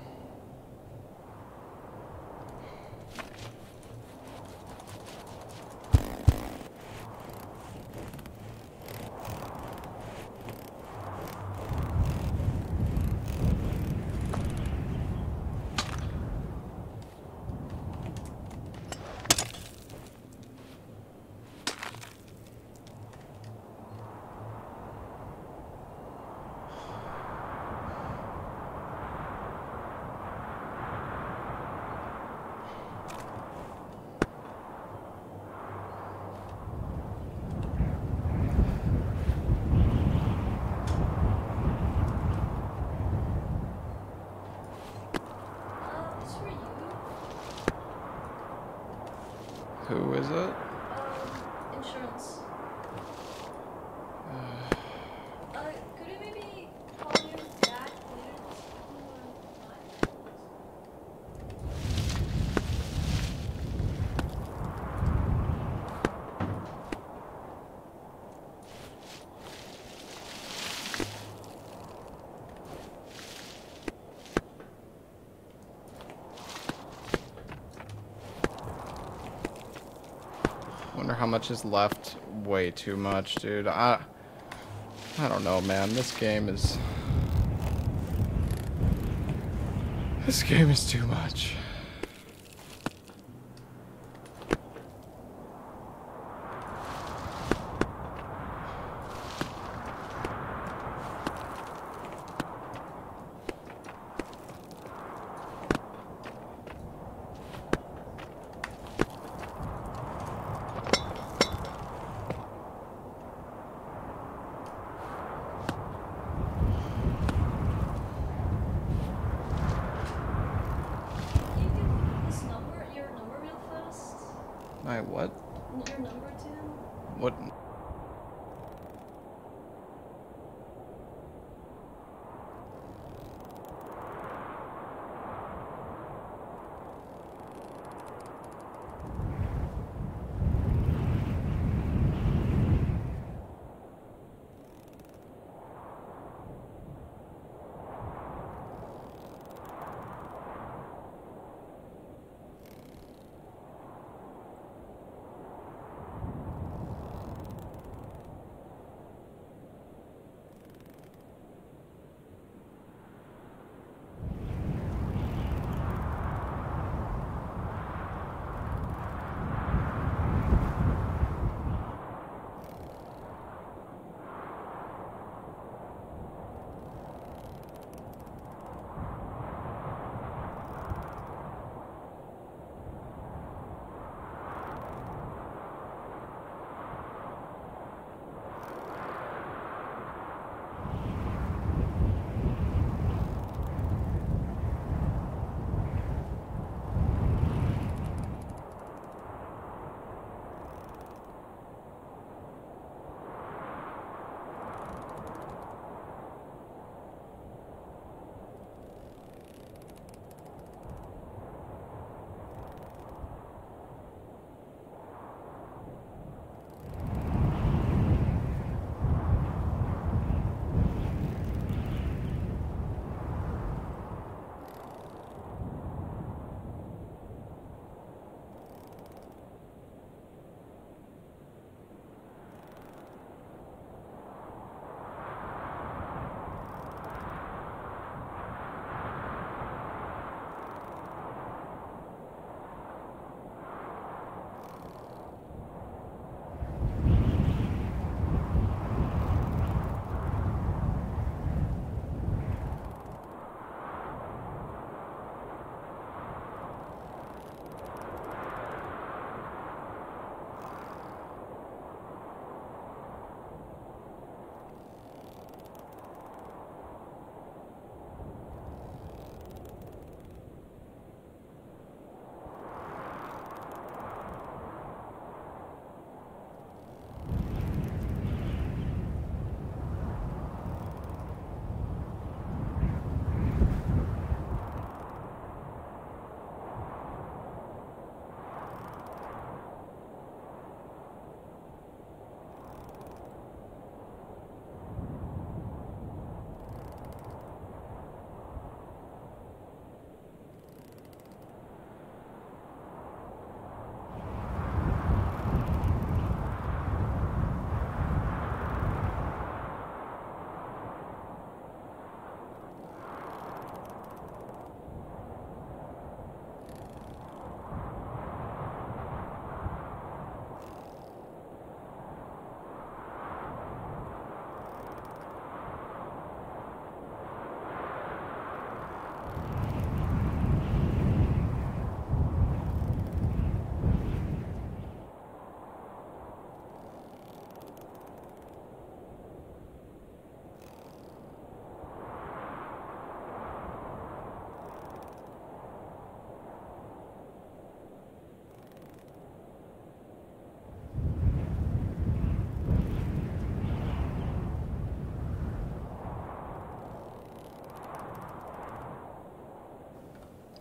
Uh, this for you. Who is it? Um, insurance. Uh, could we maybe call you back later this afternoon around five? Wonder how much is left. Way too much, dude. I I don't know, man. This game is This game is too much.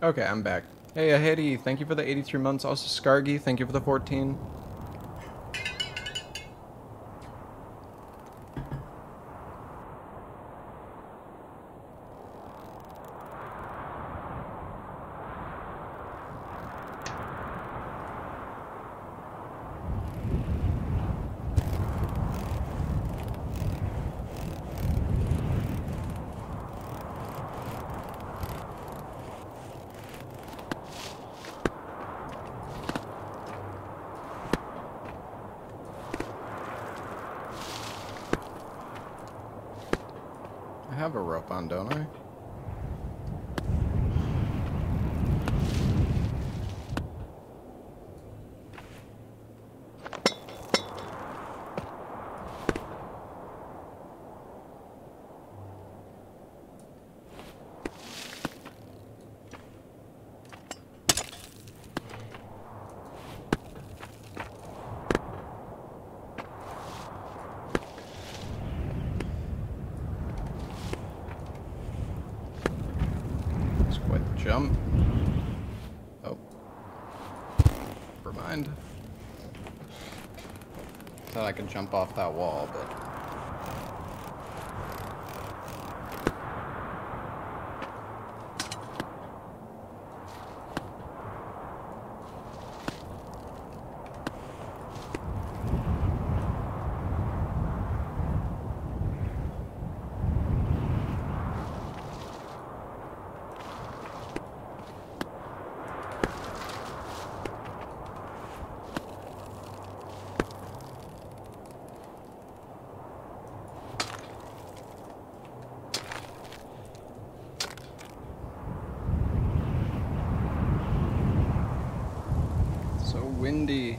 Okay, I'm back. Hey, Ahedi, thank you for the 83 months. Also, Scargy, thank you for the 14. I a on, don't I? The. Oh. Never mind. Thought I could jump off that wall, but... So windy.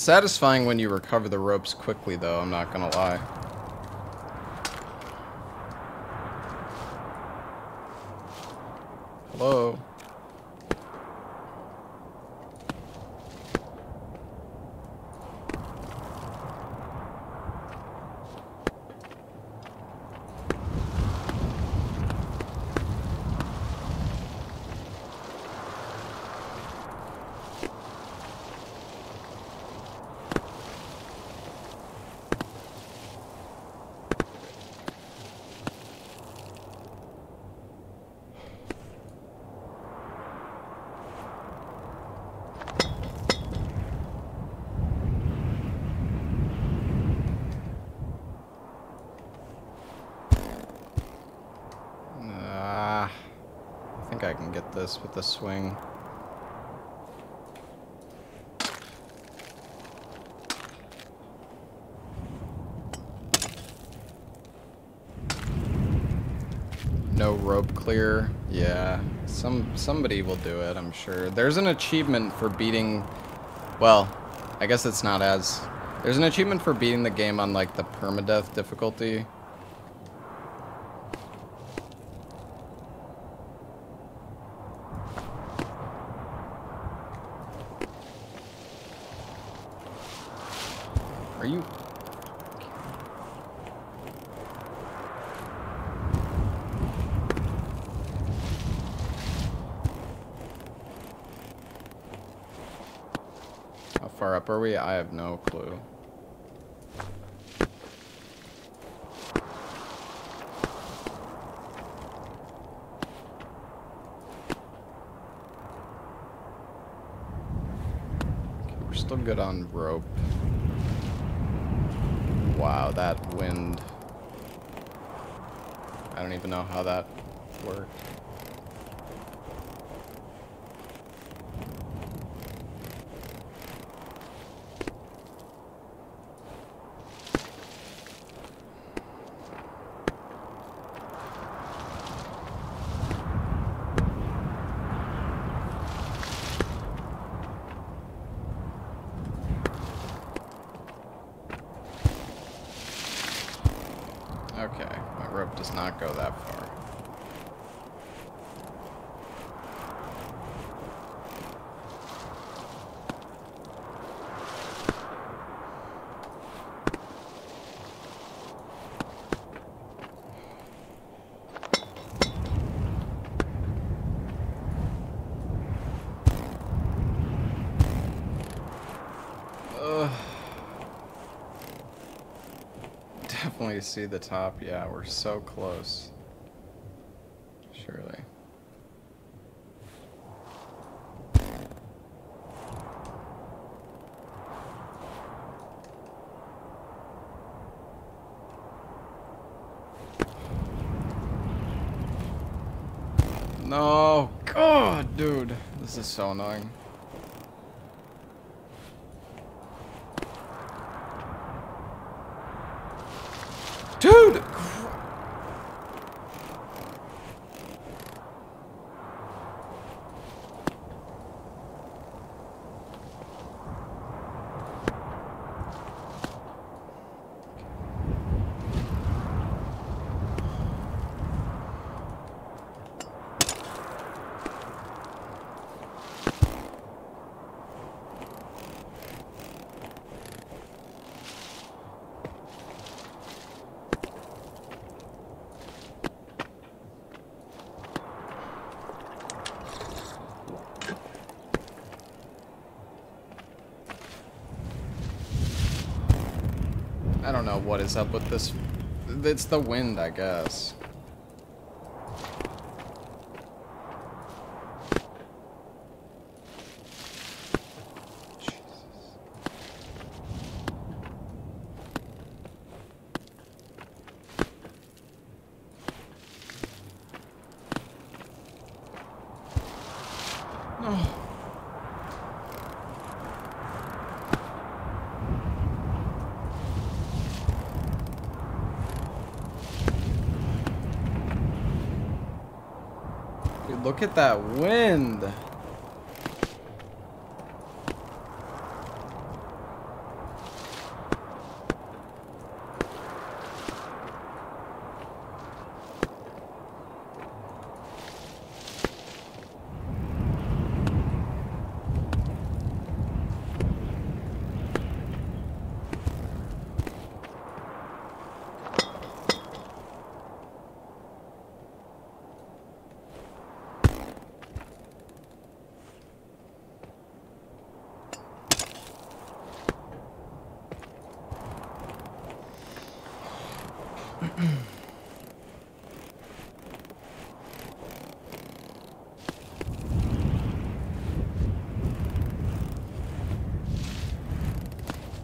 Satisfying when you recover the ropes quickly, though, I'm not gonna lie. Hello? Ah, I think I can get this with the swing. No rope clear. Yeah, some somebody will do it. I'm sure. There's an achievement for beating. Well, I guess it's not as. There's an achievement for beating the game on like the permadeath difficulty. Are you? How far up are we? I have no clue. Okay, we're still good on rope. Wow, that wind. I don't even know how that worked. Okay, my rope does not go that far. See the top. Yeah, we're so close. Surely. No! God, dude. This is so annoying. Dude! I don't know what is up with this. It's the wind, I guess. Jesus. No. Dude, look at that wind.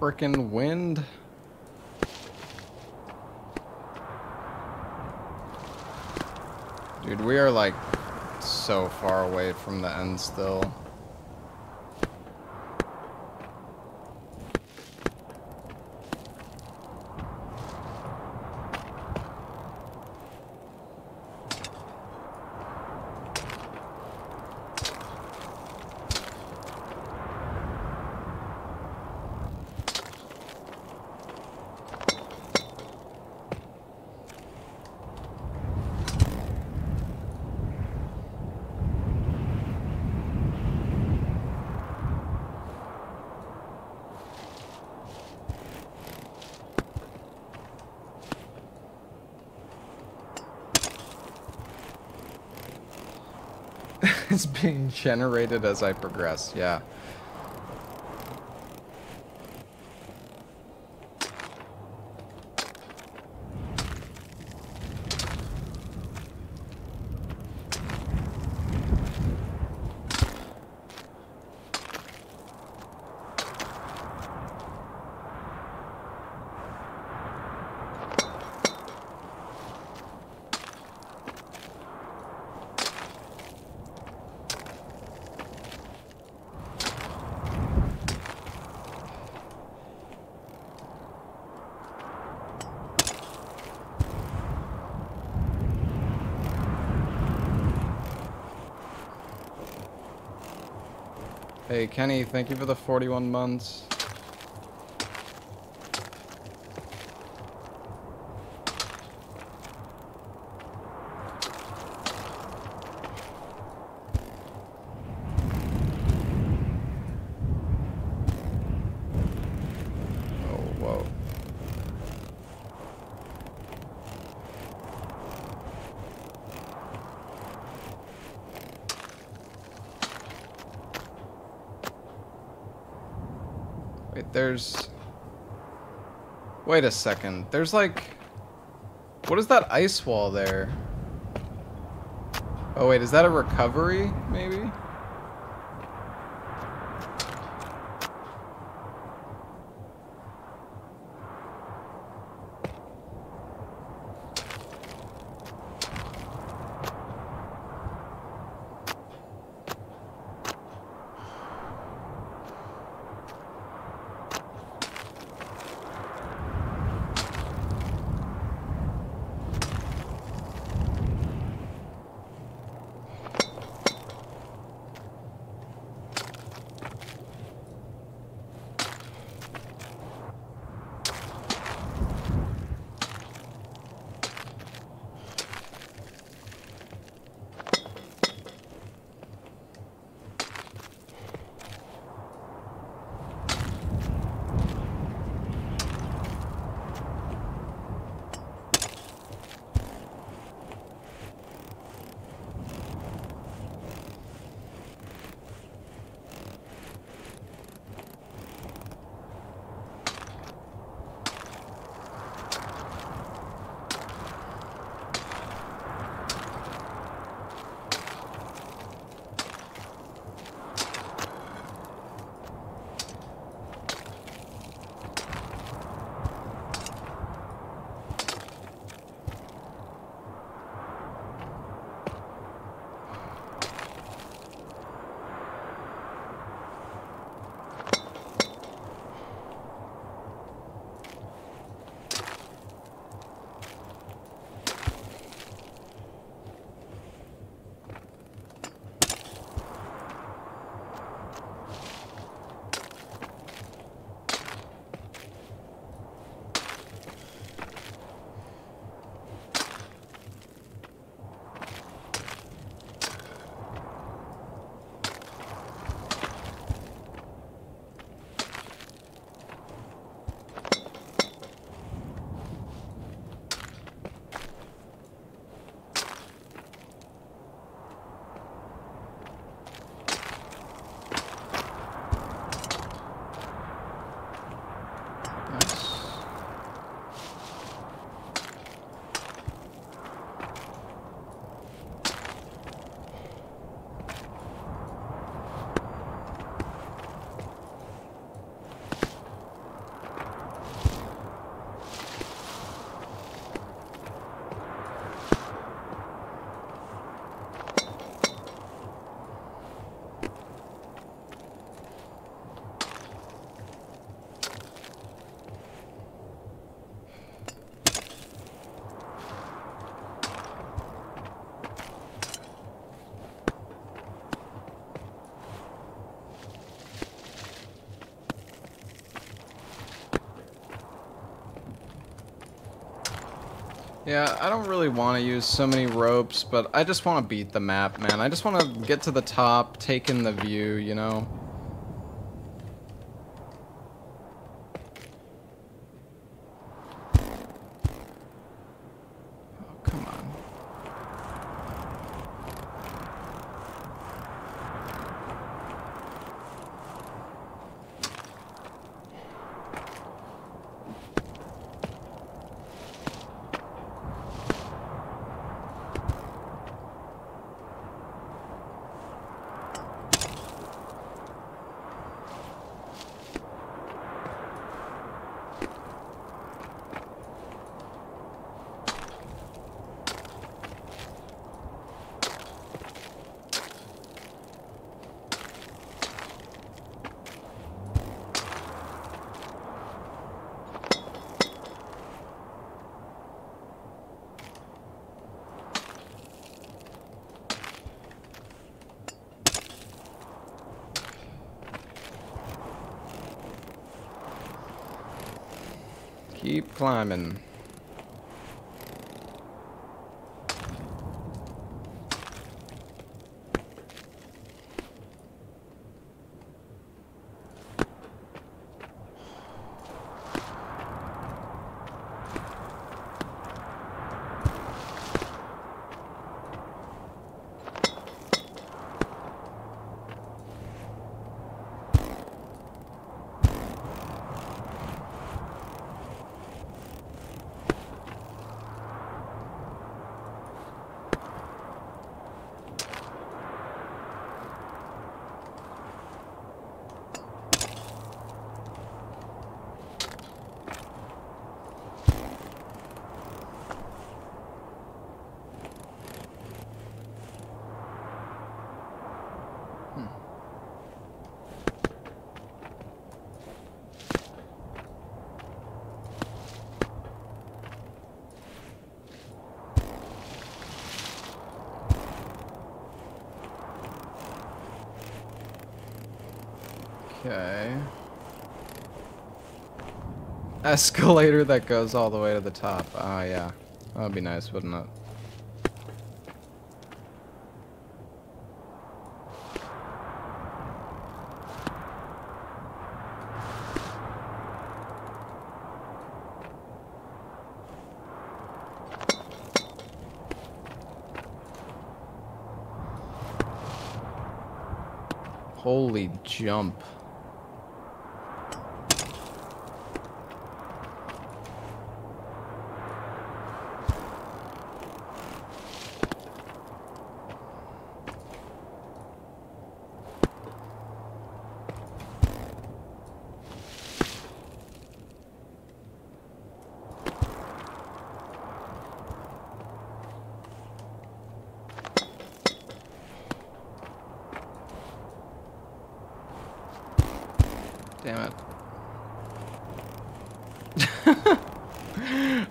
Frickin' wind. Dude, we are like so far away from the end still. it's being generated as I progress, yeah. Hey, Kenny, thank you for the 41 months. Oh, whoa. Wait, there's... Wait a second. There's like... What is that ice wall there? Oh wait, is that a recovery, maybe? Yeah, I don't really want to use so many ropes, but I just want to beat the map, man. I just want to get to the top, take in the view, you know? Oh, come on. Keep climbing. Okay. Escalator that goes all the way to the top. Ah, yeah. That'd be nice, wouldn't it? Holy jump. Damn it.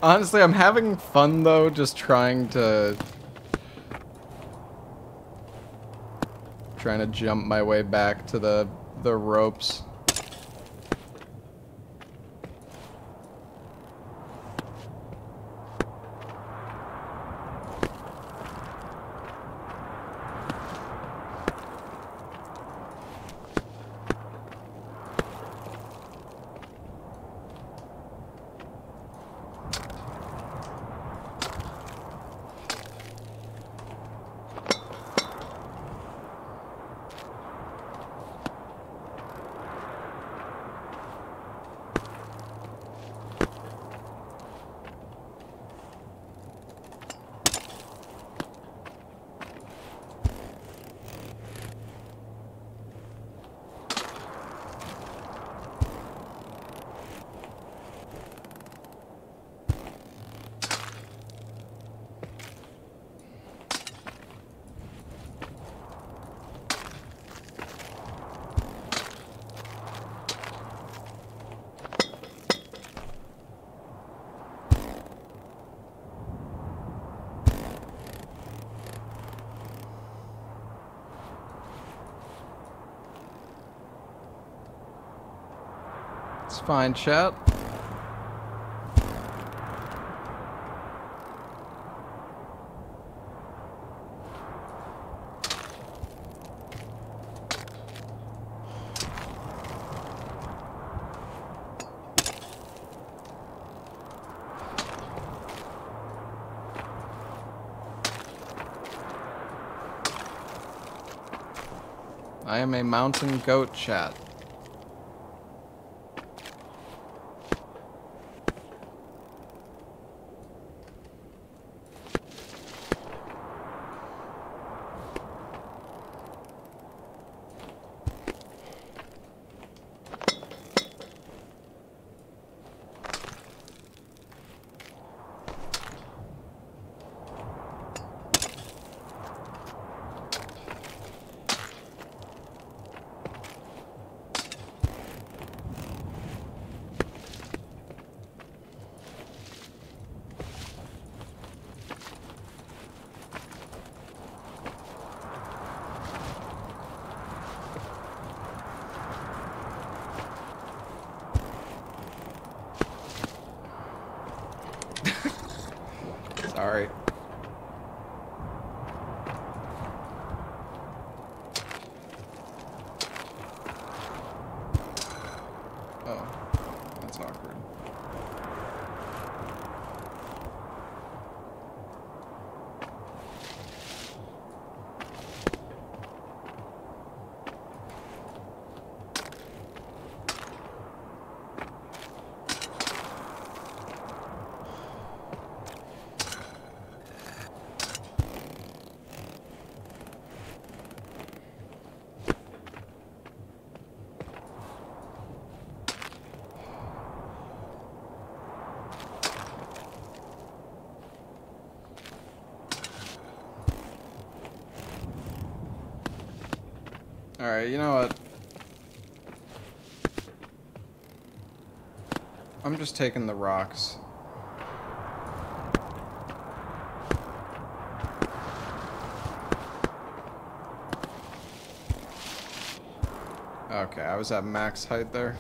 Honestly, I'm having fun though, just trying to... Trying to jump my way back to the, the ropes. fine, chat. I am a mountain goat chat. Alright, you know what? I'm just taking the rocks. Okay, I was at max height there.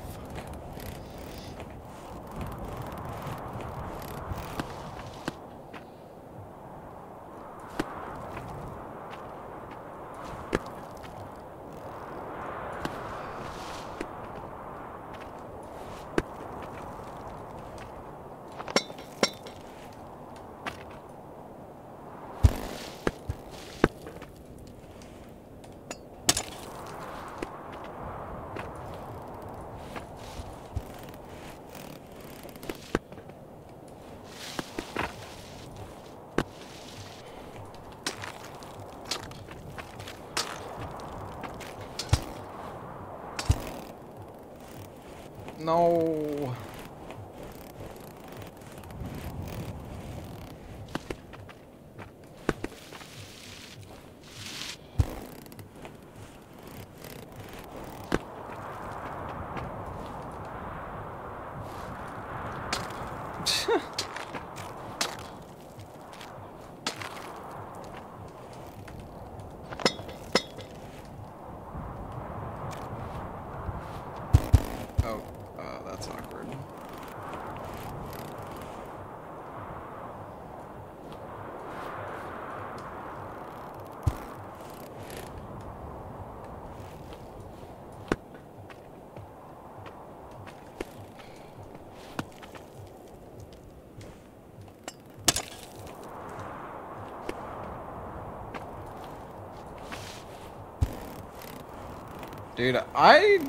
Dude, I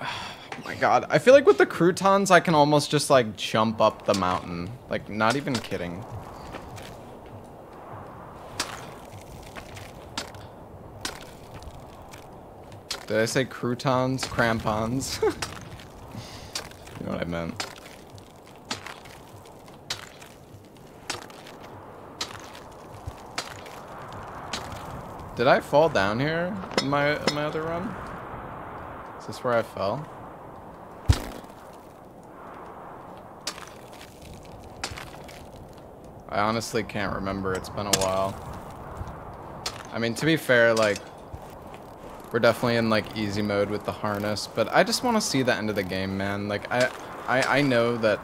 Oh my god. I feel like with the croutons, I can almost just like jump up the mountain. Like, not even kidding. Did I say croutons? Crampons? you know what I meant. Did I fall down here in my, in my other run? Is this where I fell? I honestly can't remember. It's been a while. I mean, to be fair, like, we're definitely in, like, easy mode with the harness, but I just want to see the end of the game, man. Like, I, I, I know that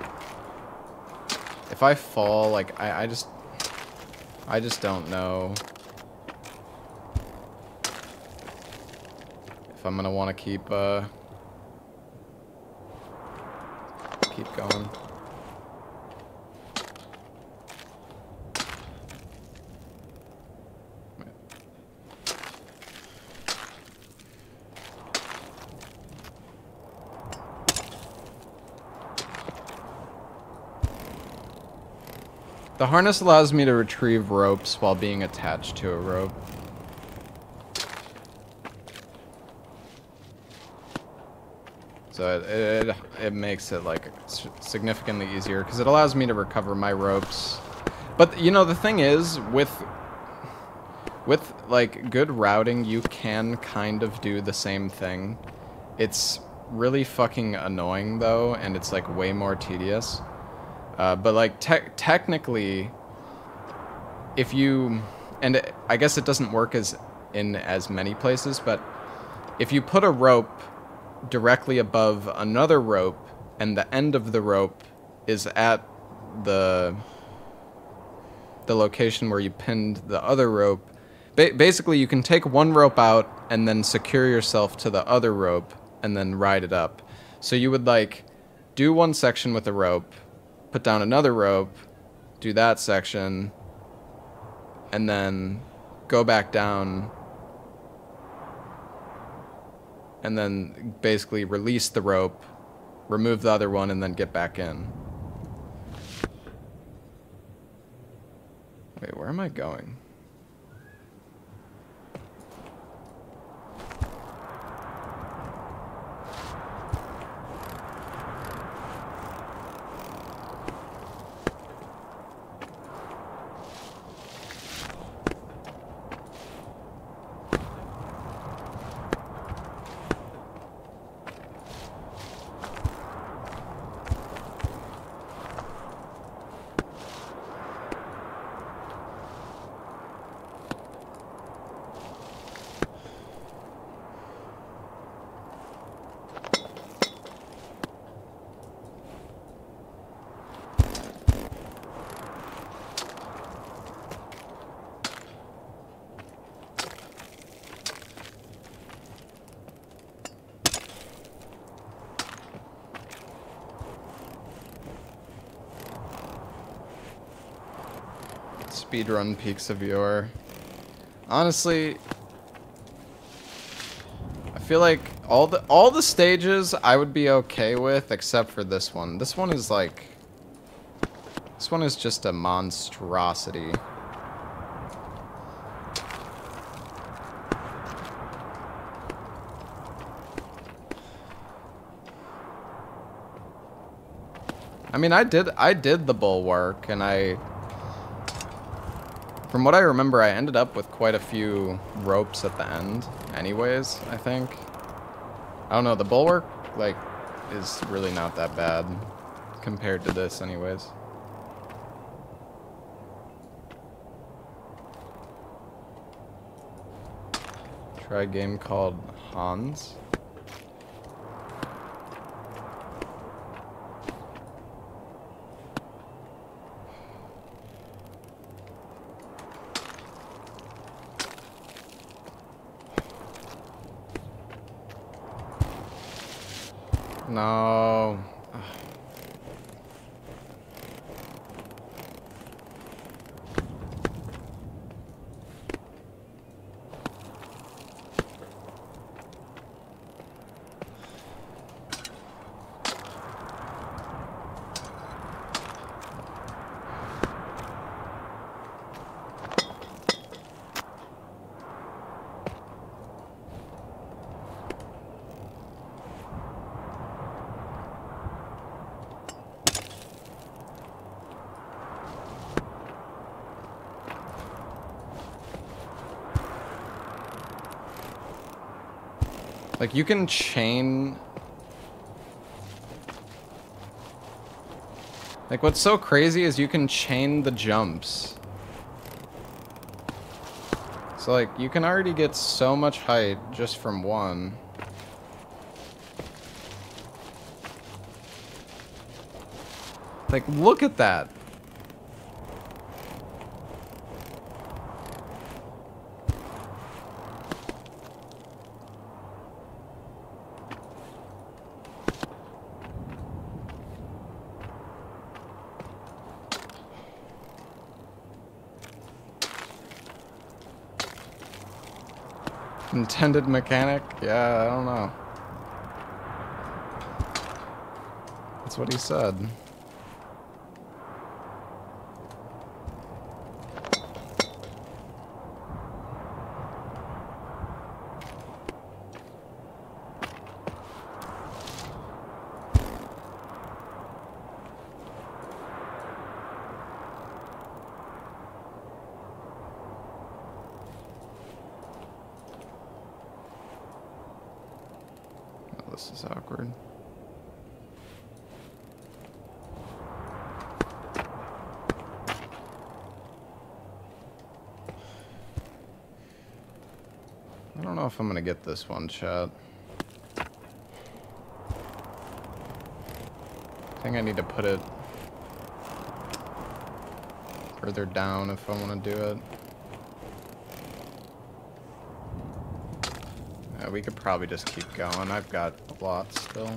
if I fall, like, I, I just, I just don't know I'm going to want to keep, uh, keep going. The harness allows me to retrieve ropes while being attached to a rope. So it, it, it makes it like significantly easier because it allows me to recover my ropes. But you know the thing is with with like good routing you can kind of do the same thing. It's really fucking annoying though and it's like way more tedious. Uh, but like te technically if you and I guess it doesn't work as in as many places but if you put a rope directly above another rope, and the end of the rope is at the the location where you pinned the other rope. Ba basically, you can take one rope out and then secure yourself to the other rope and then ride it up. So you would like do one section with a rope, put down another rope, do that section, and then go back down and then basically release the rope, remove the other one, and then get back in. Wait, where am I going? Speedrun Peaks of Yore. Honestly, I feel like all the all the stages I would be okay with except for this one. This one is like this one is just a monstrosity. I mean, I did I did the bulwark and I from what I remember, I ended up with quite a few ropes at the end anyways, I think. I don't know, the bulwark, like, is really not that bad compared to this anyways. Try a game called Hans. You can chain... Like, what's so crazy is you can chain the jumps. So, like, you can already get so much height just from one. Like, look at that. Mechanic? Yeah, I don't know. That's what he said. this is awkward. I don't know if I'm gonna get this one shot. I think I need to put it further down if I want to do it. Yeah, we could probably just keep going. I've got a lot still.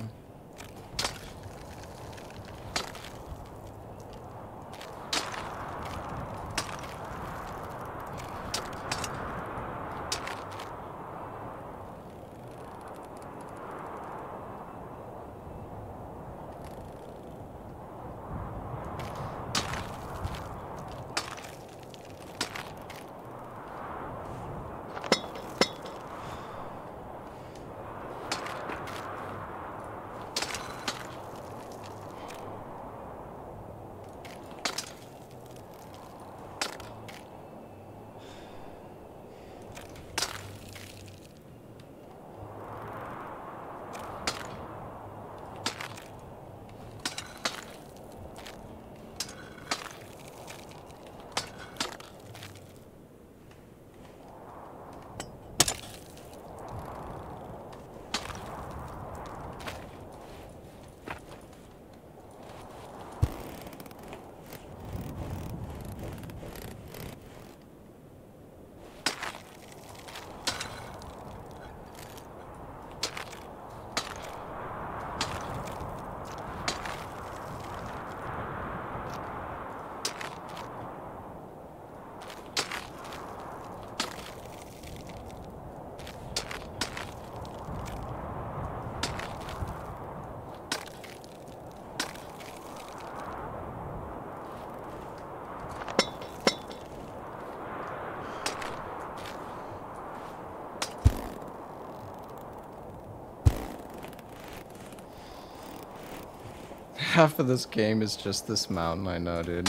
Half of this game is just this mountain, I know, dude.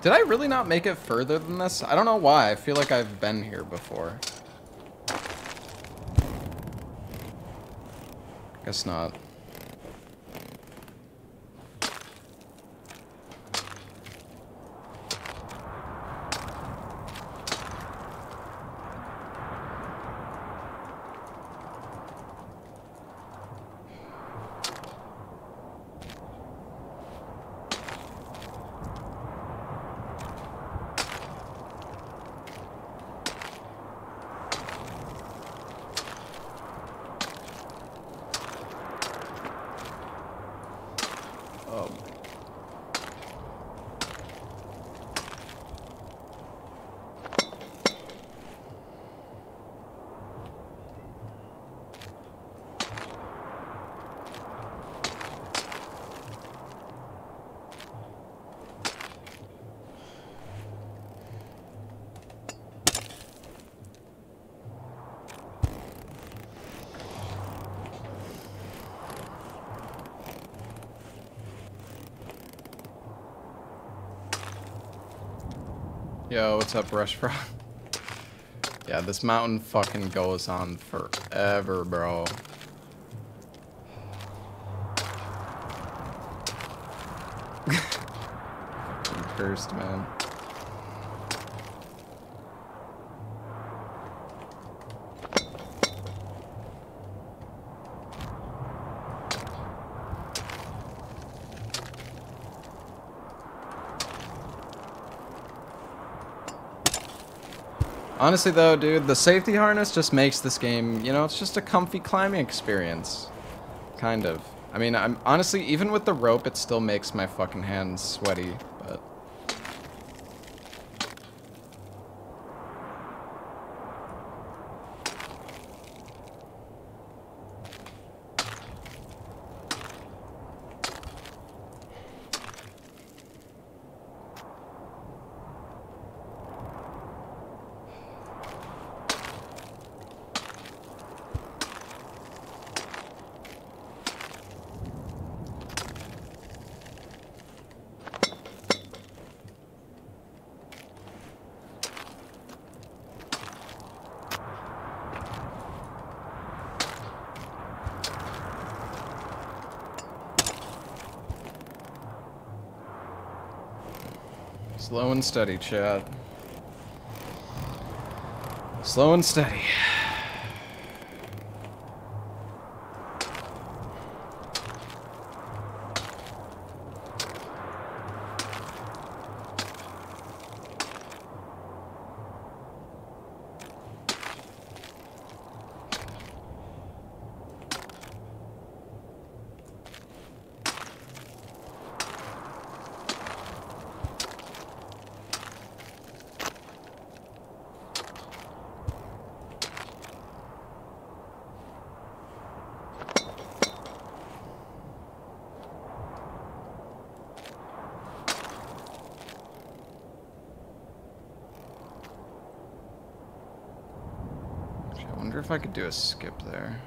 Did I really not make it further than this? I don't know why. I feel like I've been here before. Guess not. Yo, what's up, Rush Frog? yeah, this mountain fucking goes on forever, bro. Cursed, man. Honestly though, dude, the safety harness just makes this game, you know, it's just a comfy climbing experience. Kind of. I mean, I'm honestly, even with the rope, it still makes my fucking hands sweaty, Slow and steady, chat. Slow and steady. I wonder I could do a skip there.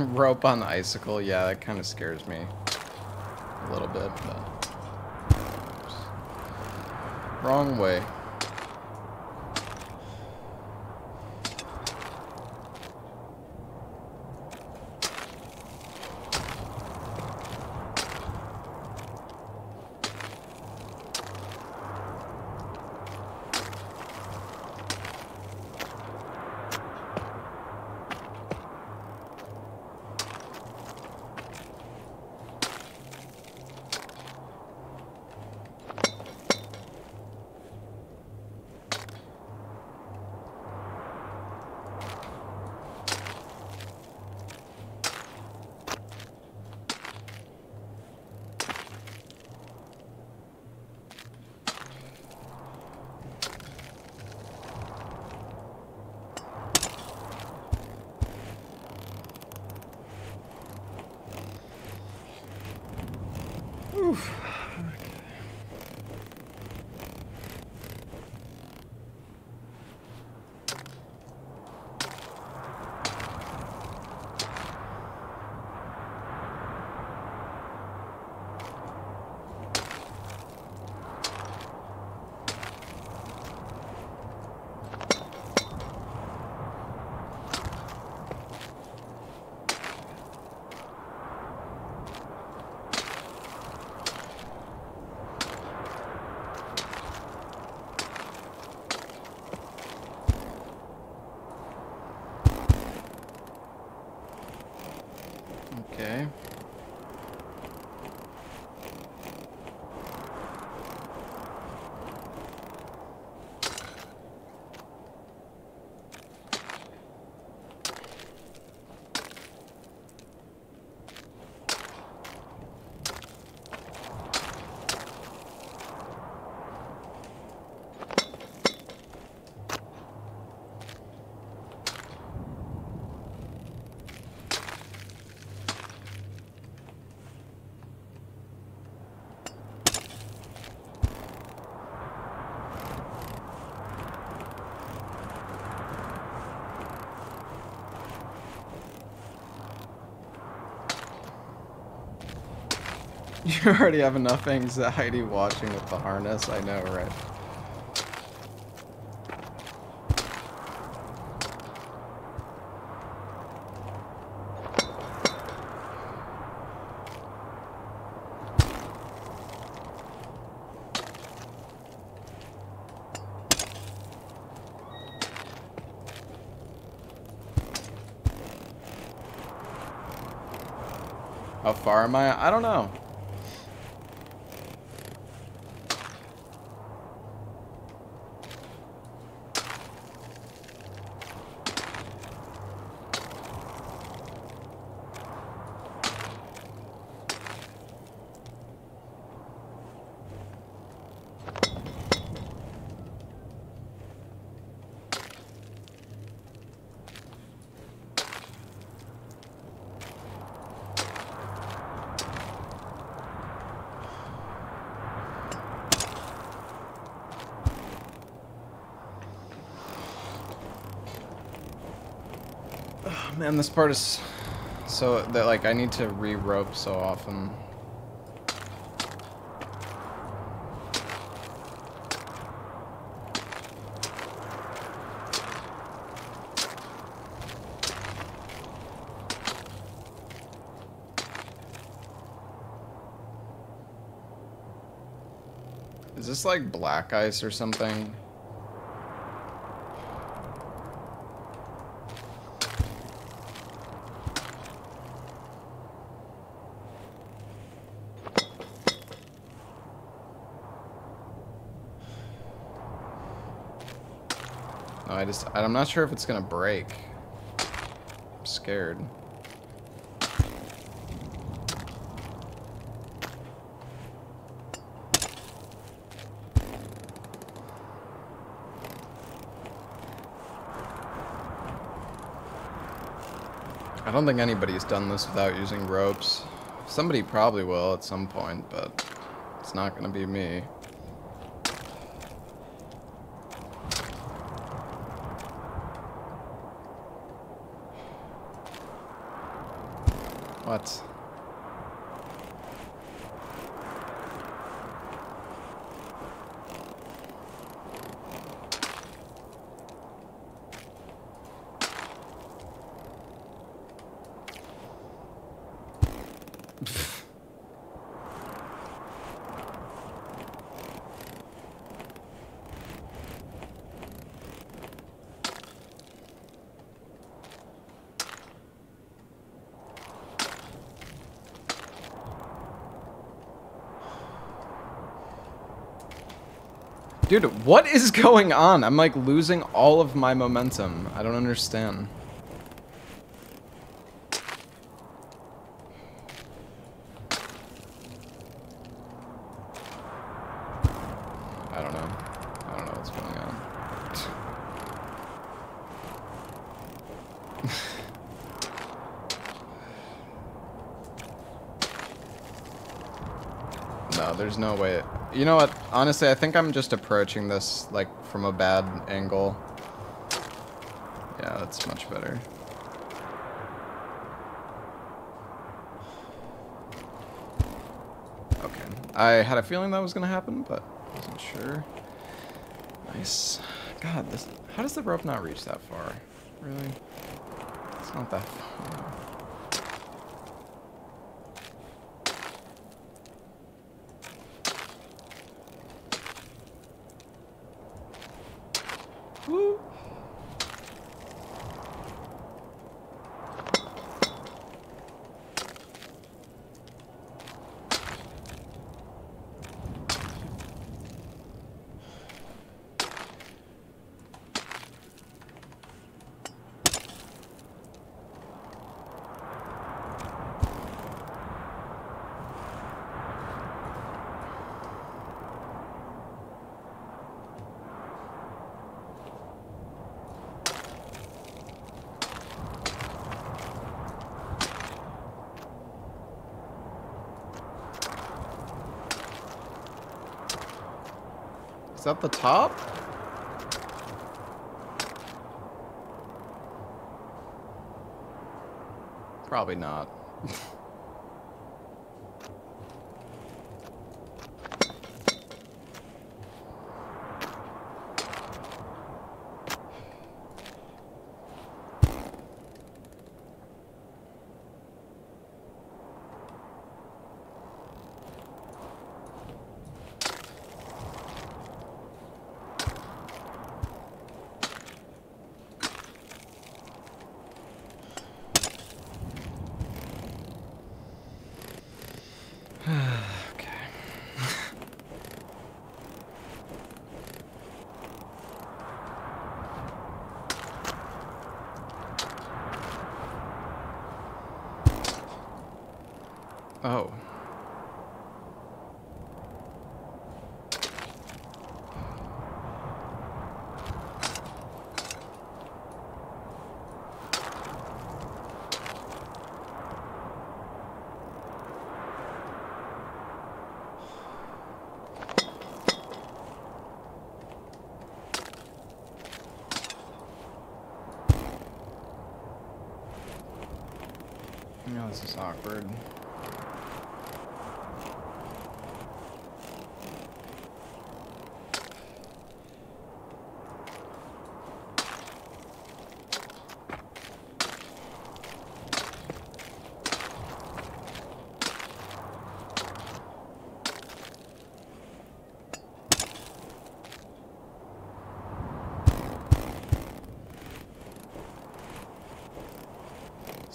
Rope on the icicle, yeah, that kind of scares me a little bit, but wrong way. You already have enough anxiety watching with the harness, I know, right? How far am I? I don't know. Man, this part is so that like I need to re-rope so often. Is this like black ice or something? Just, I'm not sure if it's gonna break. I'm scared. I don't think anybody's done this without using ropes. Somebody probably will at some point, but it's not gonna be me. What? Dude, what is going on? I'm like losing all of my momentum. I don't understand. I don't know. I don't know what's going on. no, there's no way. You know what? Honestly, I think I'm just approaching this like from a bad angle. Yeah, that's much better. Okay. I had a feeling that was gonna happen, but wasn't sure. Nice. God, this. How does the rope not reach that far? Really? It's not that far. That the top? Probably not. This is awkward.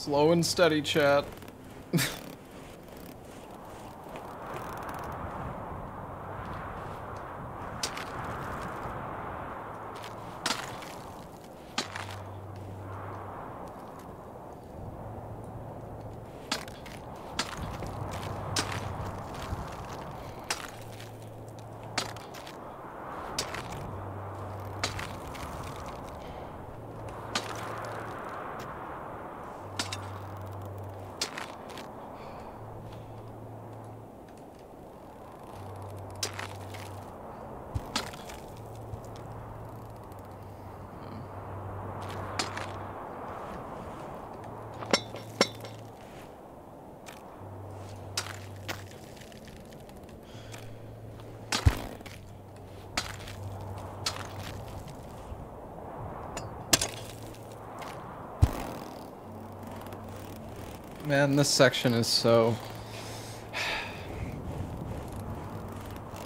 Slow and steady, chat. Man, this section is so...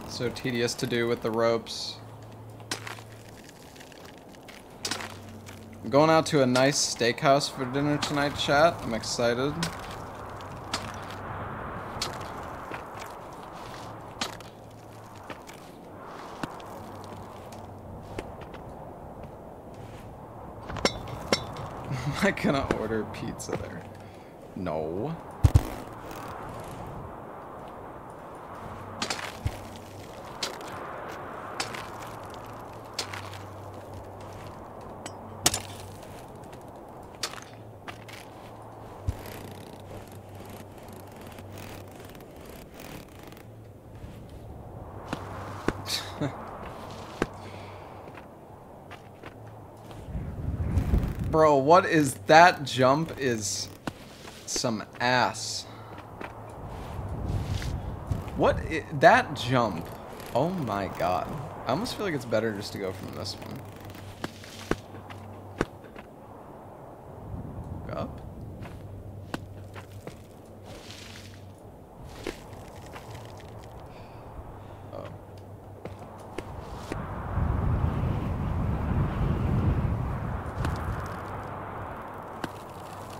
So tedious to do with the ropes. I'm going out to a nice steakhouse for dinner tonight, chat. I'm excited. I gonna order pizza there? No. Bro, what is that jump is some ass. What that jump? Oh my god. I almost feel like it's better just to go from this one. Up? Oh.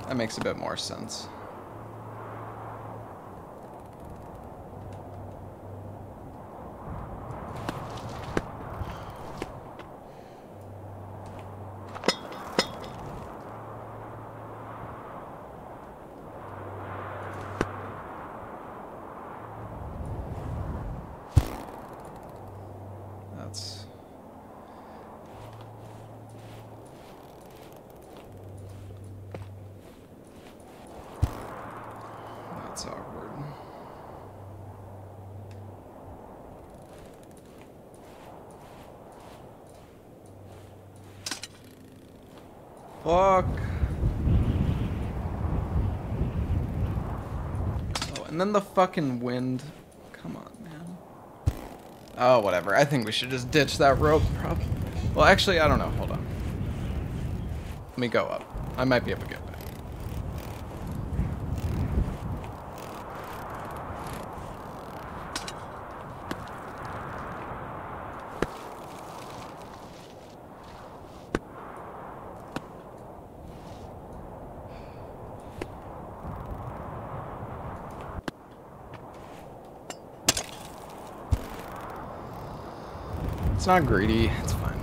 That a bit more sense. That's that's awkward. Fuck. And the fucking wind. Come on, man. Oh, whatever. I think we should just ditch that rope. Well, actually, I don't know. Hold on. Let me go up. I might be able to get back. It's not greedy. It's fine.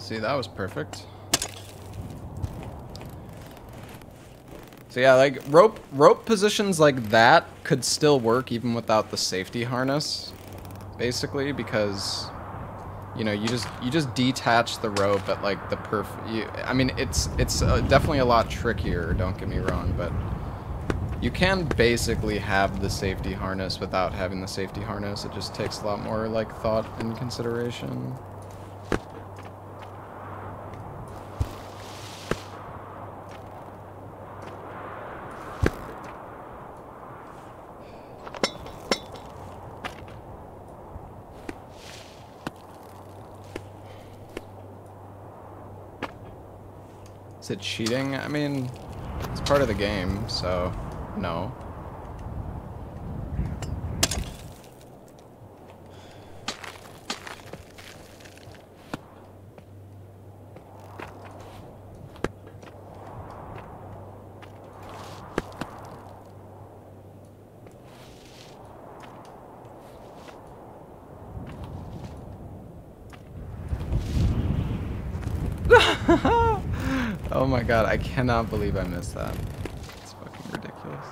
See, that was perfect. So yeah, like rope rope positions like that could still work even without the safety harness, basically because you know you just you just detach the rope at like the perf. You, I mean it's it's uh, definitely a lot trickier. Don't get me wrong, but you can basically have the safety harness without having the safety harness. It just takes a lot more like thought and consideration. It cheating? I mean, it's part of the game, so no. oh my god, I cannot believe I missed that. It's fucking ridiculous.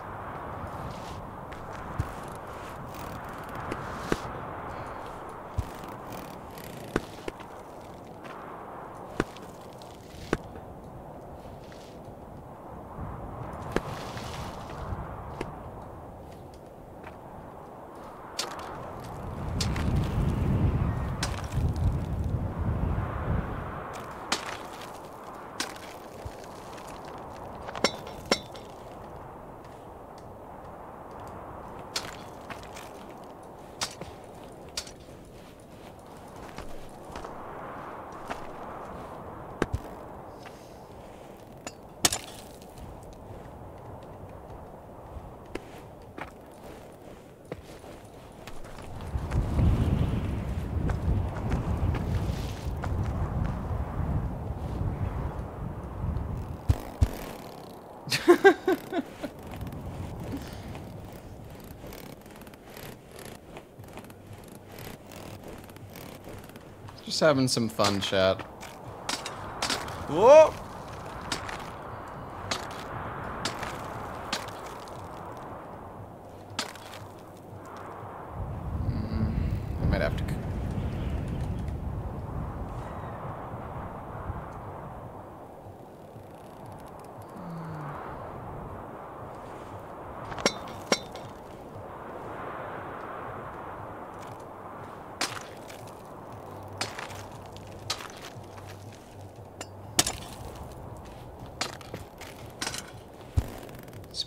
Just having some fun chat. Whoa!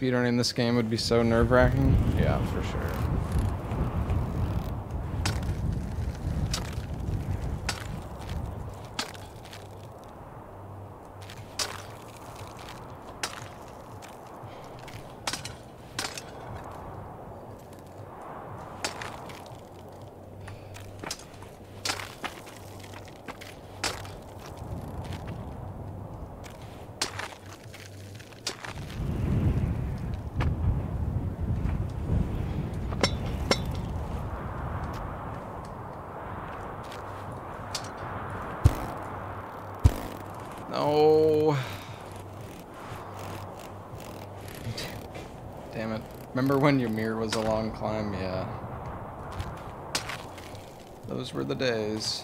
Speedrunning this game would be so nerve-wracking. Yeah, for sure. No. Damn it. Remember when Ymir was a long climb? Yeah. Those were the days.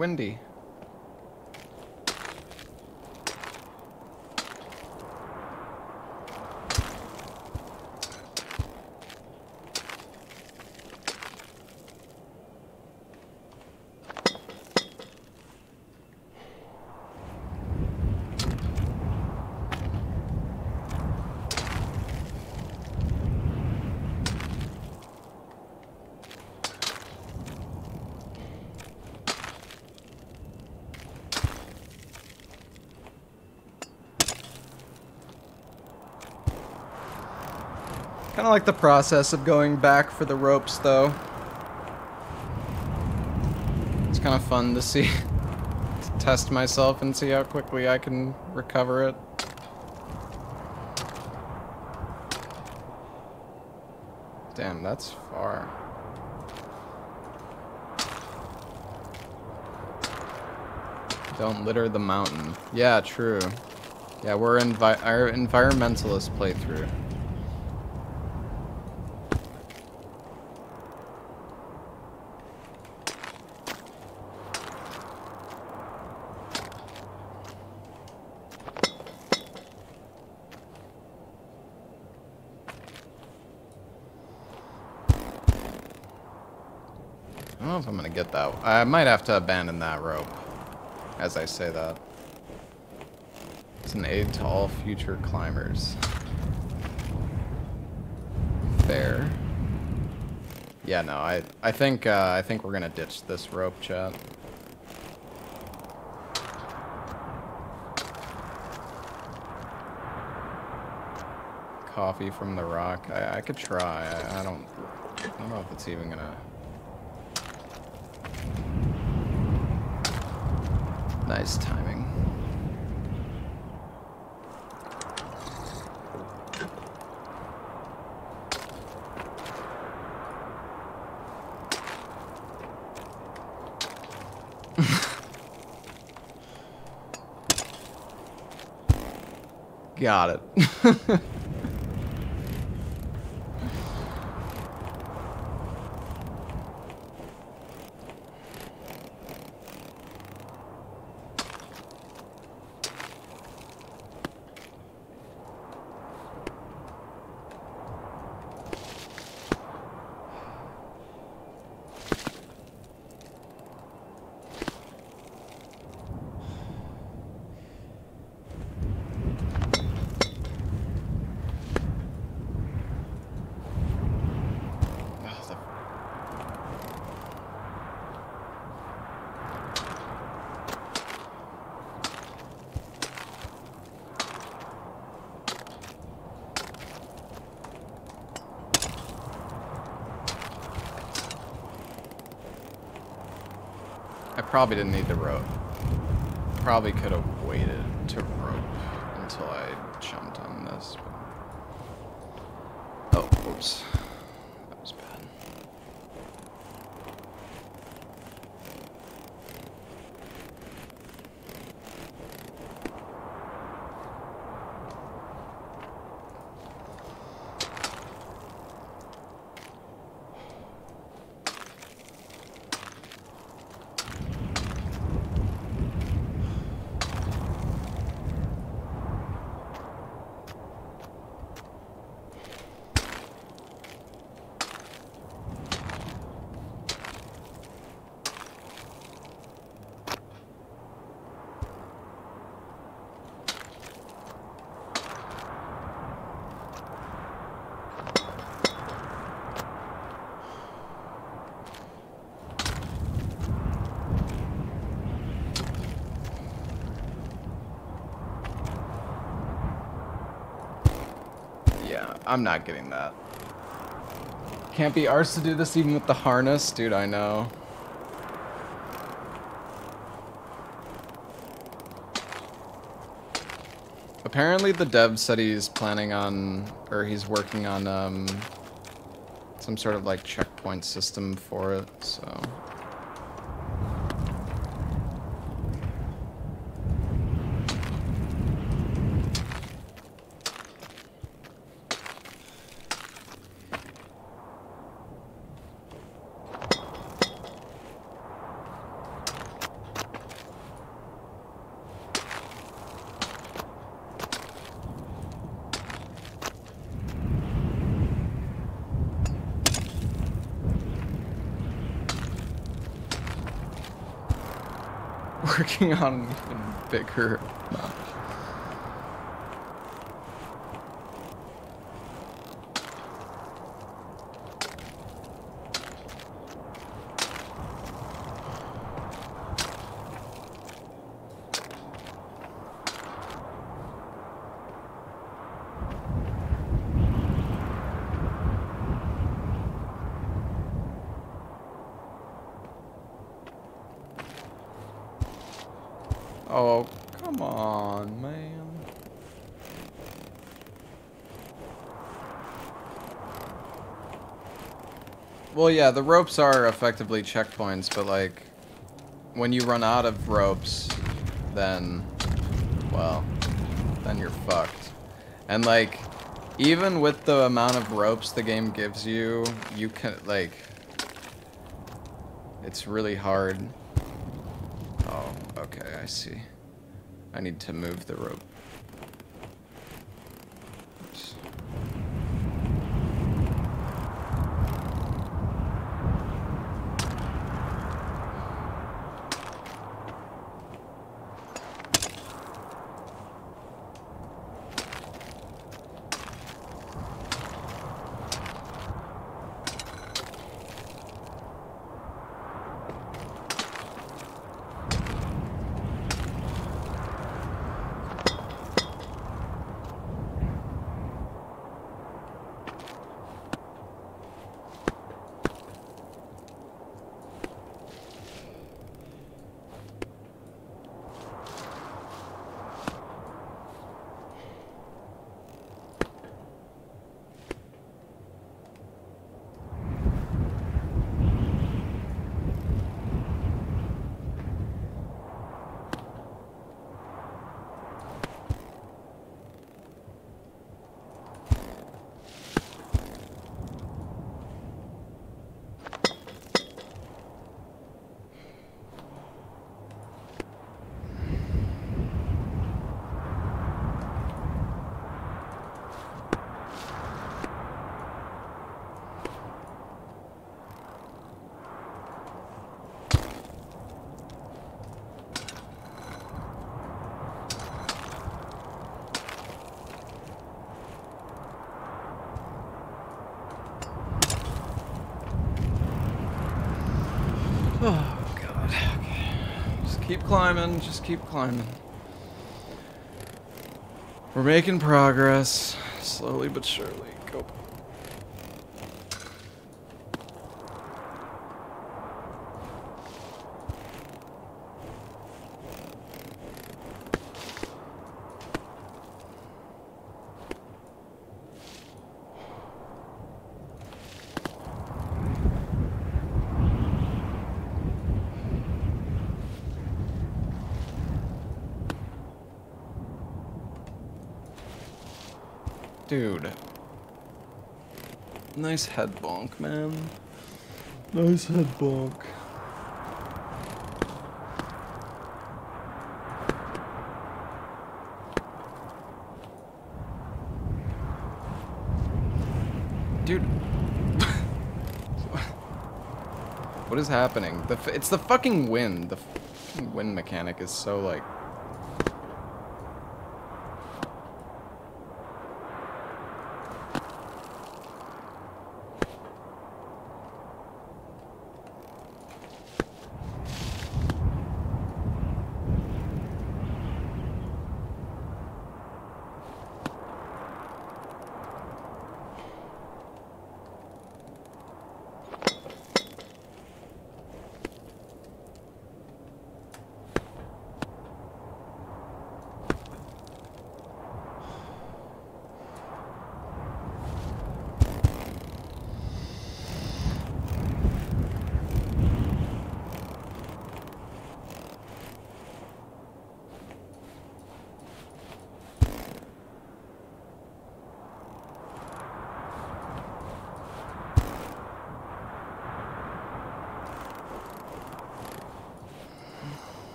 Windy. Kind of like the process of going back for the ropes, though. It's kind of fun to see, to test myself and see how quickly I can recover it. Damn, that's far. Don't litter the mountain. Yeah, true. Yeah, we're in our environmentalist playthrough. I don't know if I'm gonna get that. I might have to abandon that rope as I say that. It's an aid to all future climbers. Fair. Yeah, no, I I think uh, I think we're gonna ditch this rope, chat. Coffee from the rock. I, I could try. I, I don't. I don't know if it's even gonna. Nice timing. Got it. I probably didn't need the rope. Probably could have waited to rope until I jumped on this. But... Oh, whoops. That was bad. Yeah, I'm not getting that. Can't be ours to do this even with the harness? Dude, I know. Apparently the dev said he's planning on, or he's working on, um, some sort of like checkpoint system for it, so... working on bigger amount. Oh, come on, man. Well, yeah, the ropes are effectively checkpoints, but like, when you run out of ropes, then, well, then you're fucked. And like, even with the amount of ropes the game gives you, you can, like, it's really hard. Oh, okay, I see. I need to move the rope. Climbing, just keep climbing. We're making progress, slowly but surely. Go. Dude. Nice head bonk, man. Nice head bonk. Dude. what is happening? The f it's the fucking wind. The fucking wind mechanic is so like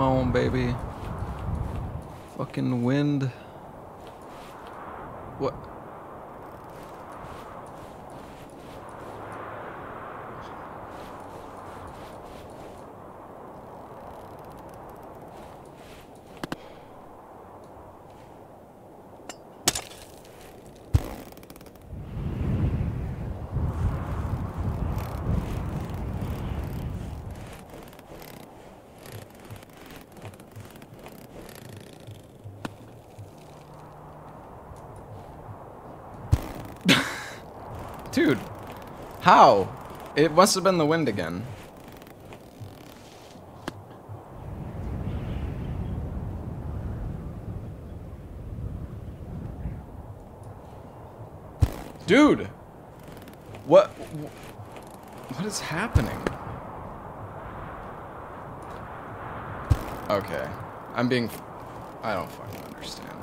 Come on, baby. Fucking wind. What? Dude, how? It must have been the wind again. Dude! What? What is happening? Okay. I'm being... I don't fucking understand.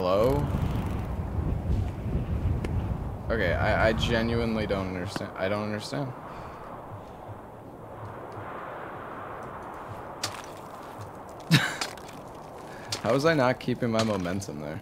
Hello? Okay, I, I genuinely don't understand. I don't understand. How was I not keeping my momentum there?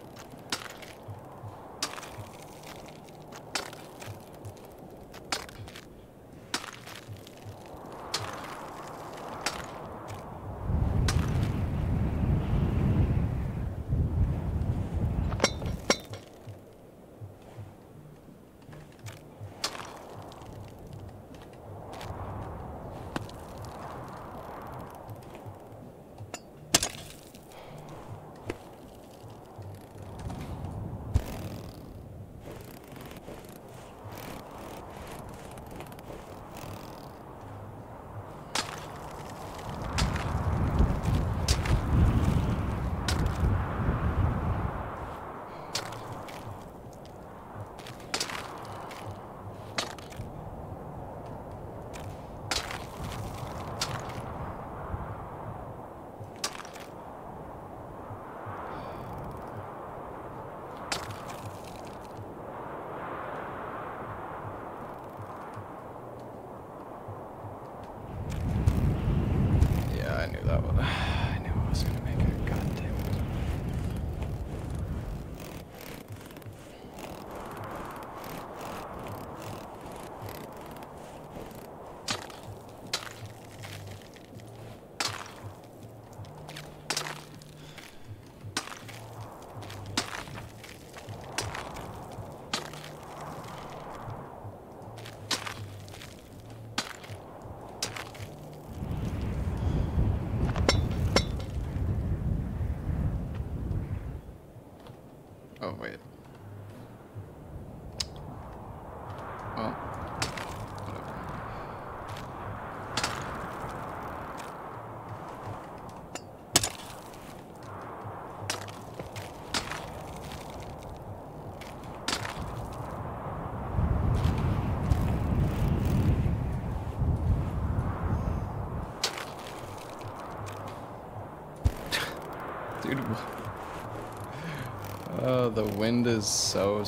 The wind is so,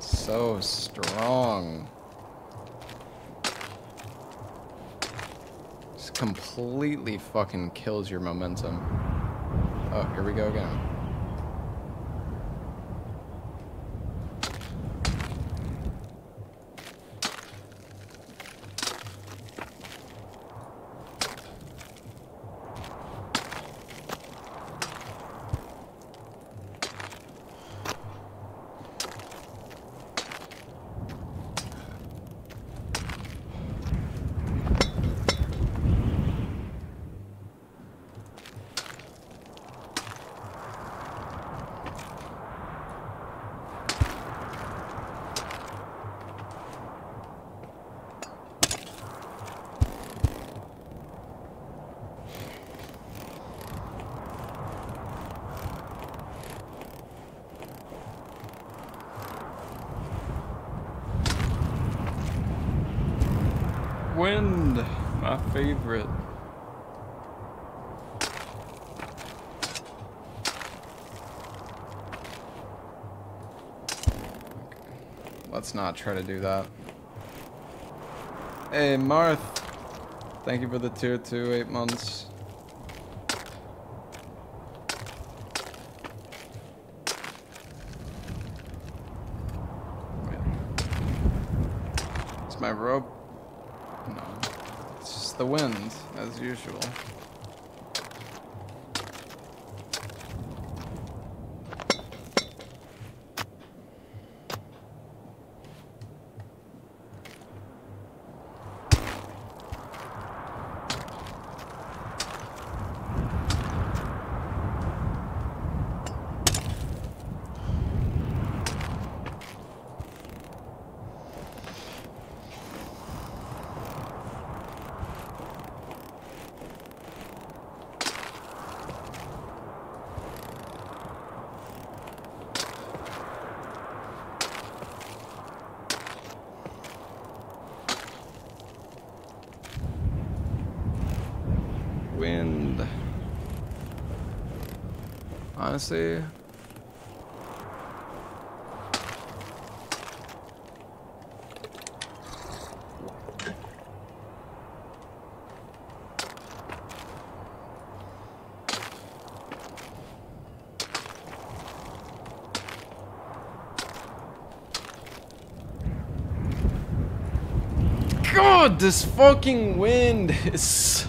so strong. Just completely fucking kills your momentum. Oh, here we go again. My favorite. Let's not try to do that. Hey, Marth. Thank you for the tier 2, 8 months. Wait. Is my rope? No. It's just the wind, as usual. Honestly. God, this fucking wind is so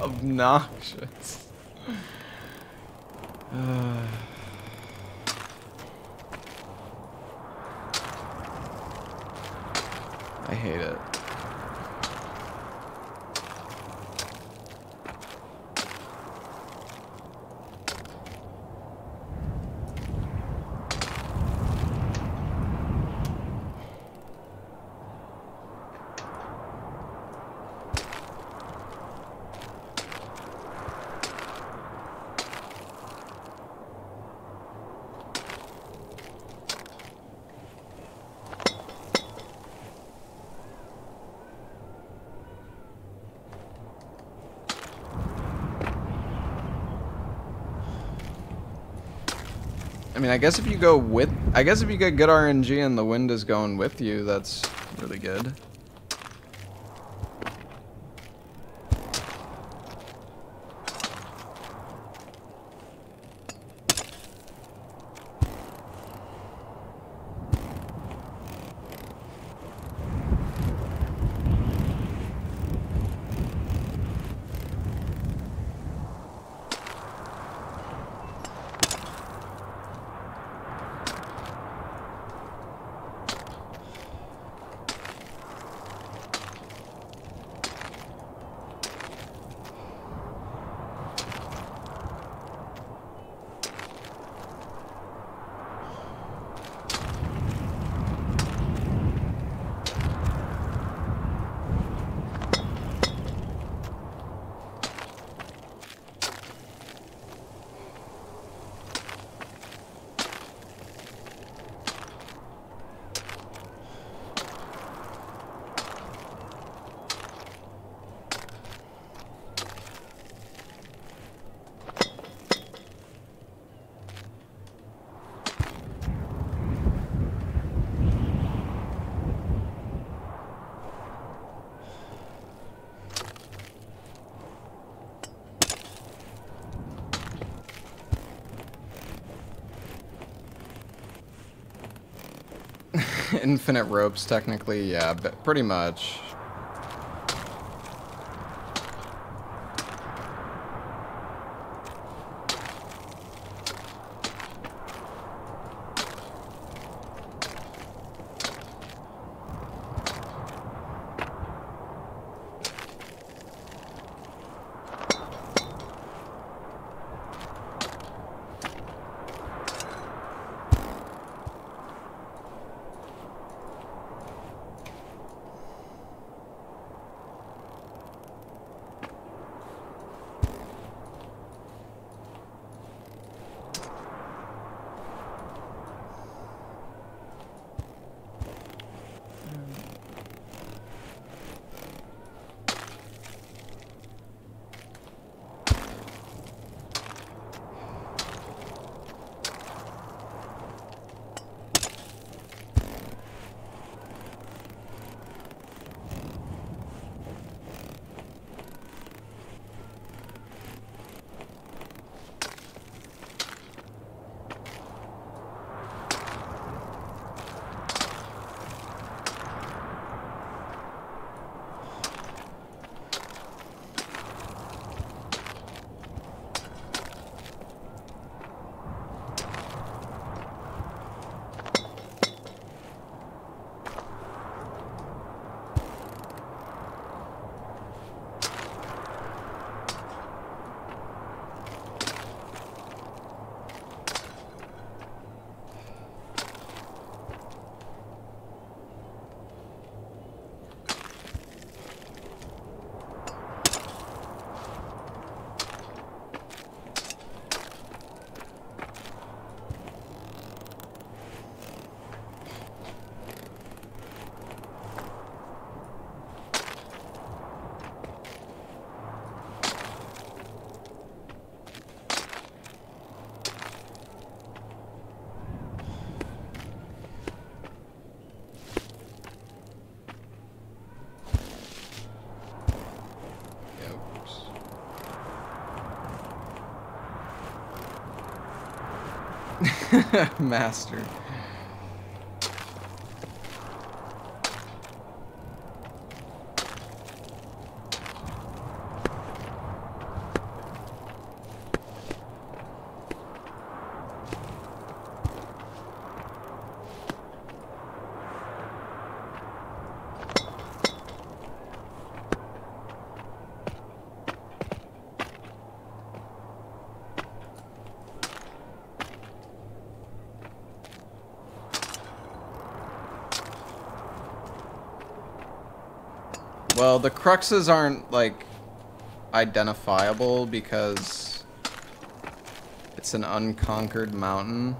obnoxious. Uh. I hate it. I mean, I guess if you go with, I guess if you get good RNG and the wind is going with you, that's really good. Infinite ropes, technically, yeah, but pretty much. Master. Well, the cruxes aren't, like, identifiable because it's an unconquered mountain.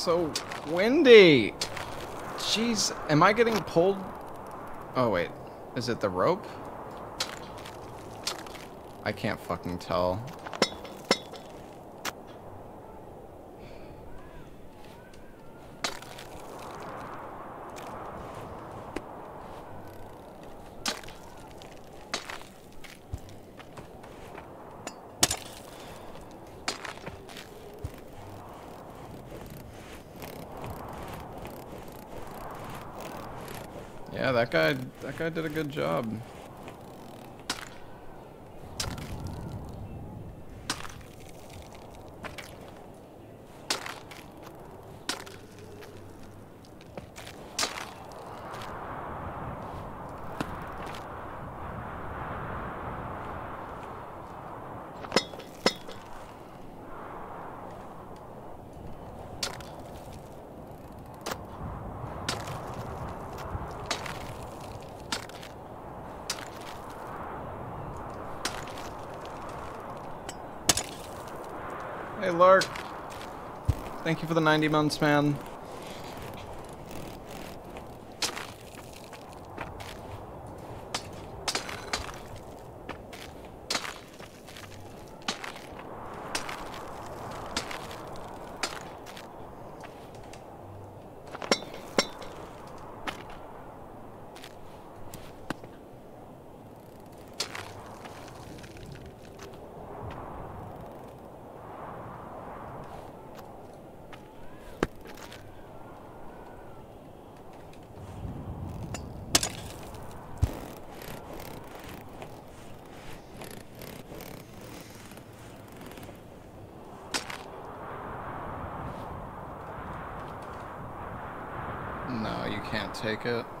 So windy. Jeez, am I getting pulled? Oh wait, is it the rope? I can't fucking tell. Yeah, that guy did a good job. Hey, Lark. Thank you for the 90 months, man. No, you can't take it.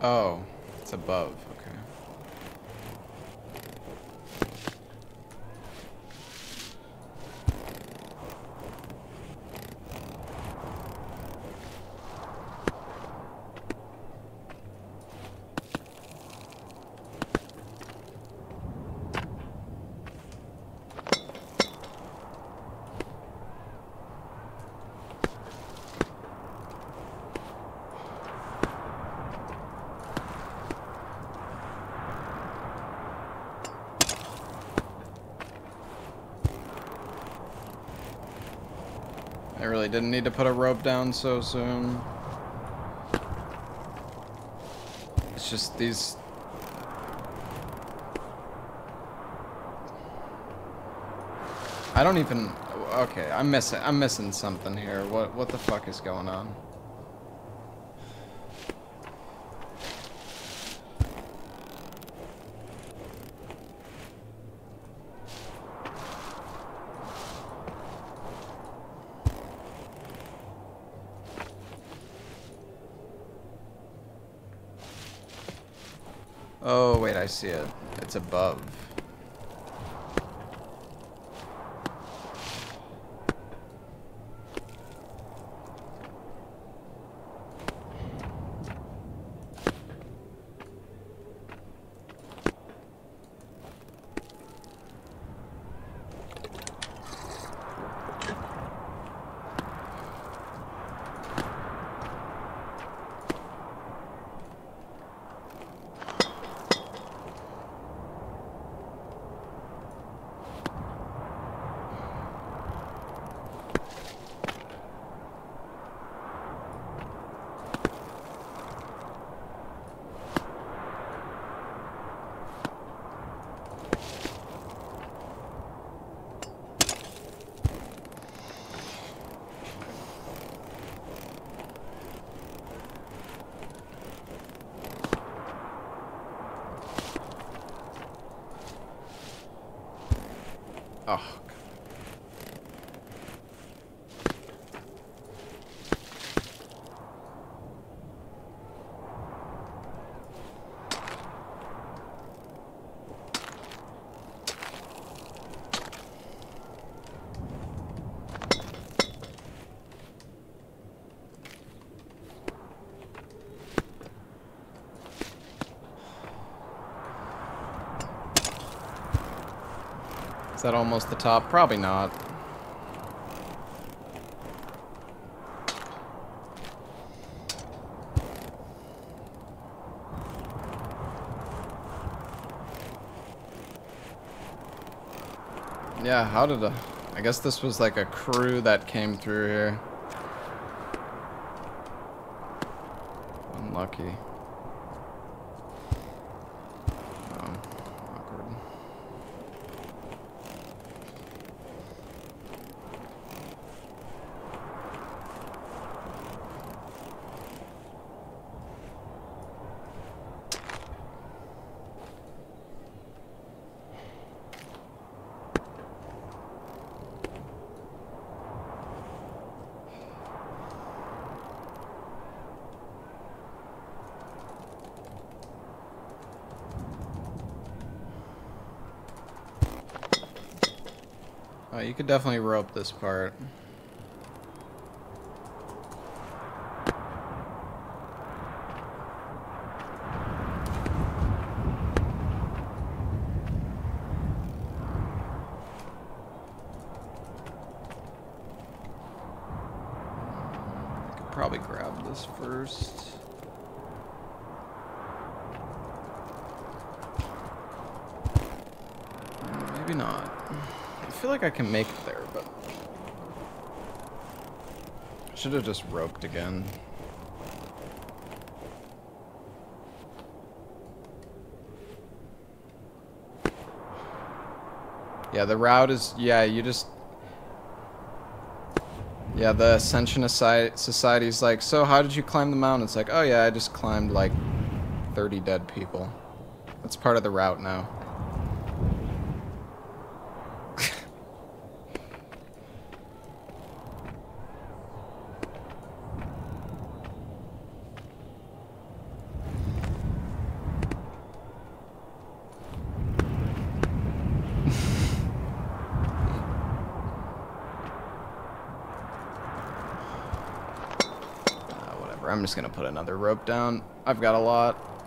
Oh, it's. Okay. I really didn't need to put a rope down so soon. It's just these... I don't even... Okay, I'm missing. I'm missing something here. What? What the fuck is going on? Oh, wait, I see it. It's above. Oh. Is that almost the top? Probably not. Yeah, how did a... I guess this was like a crew that came through here. Unlucky. Oh, awkward. Oh, you could definitely rope this part. Could probably grab this first. Mm, Maybe not. I feel like I can make it there, but... Should have just roped again. Yeah, the route is... Yeah, you just... Yeah, the Ascension Society's like, so how did you climb the mountain? It's like, oh yeah, I just climbed like 30 dead people. That's part of the route now. Uh, whatever, I'm just gonna put another rope down. I've got a lot.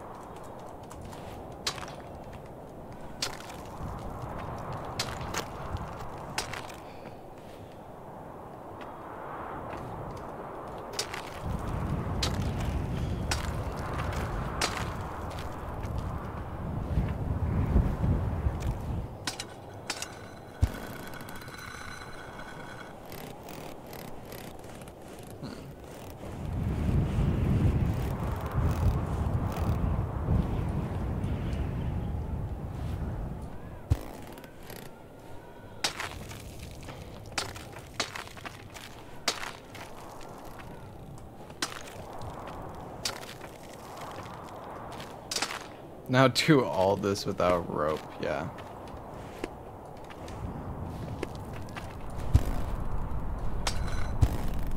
Now do all this without rope, yeah.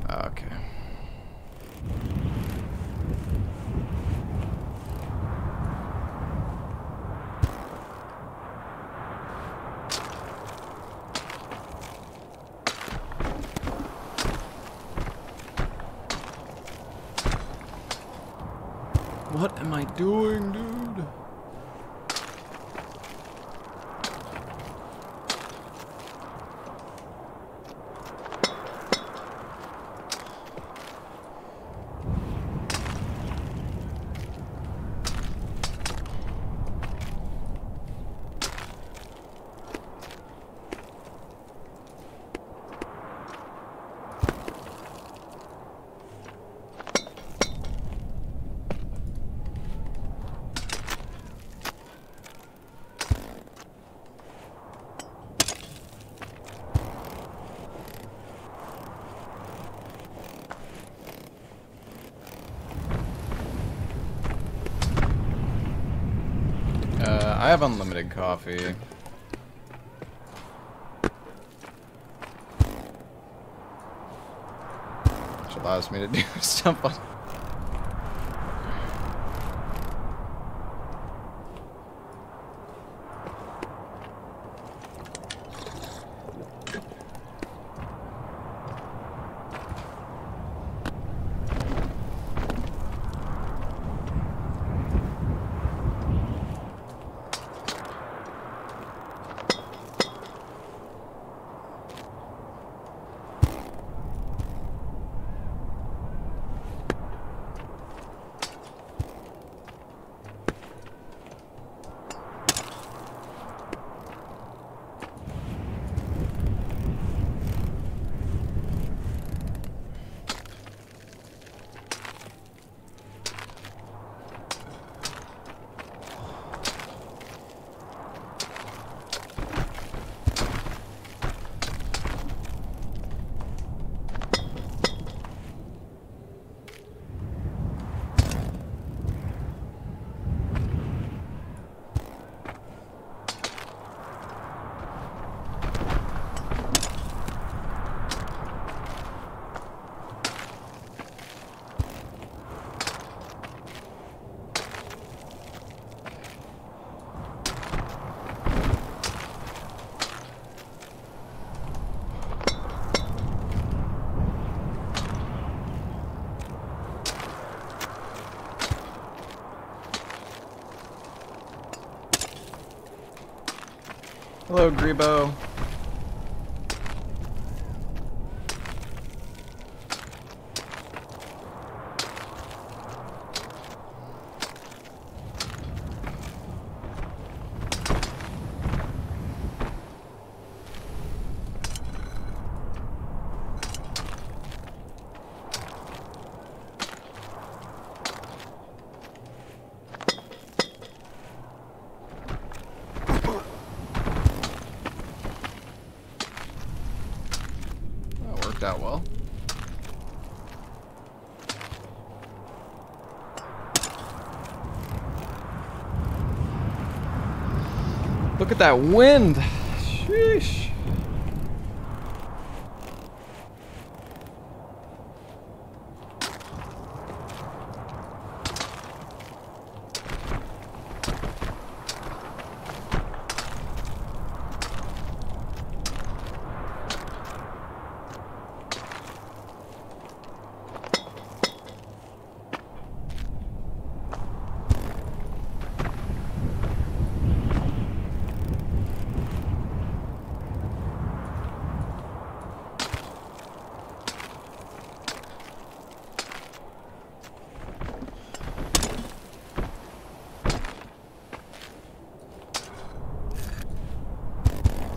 Okay. What am I doing, dude? Uh, I have unlimited coffee. Which allows me to do stuff on... Grebo. That worked out well. Look at that wind. Sheesh.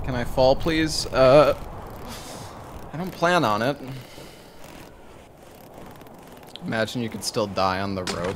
Can I fall, please? Uh, I don't plan on it. Imagine you could still die on the rope.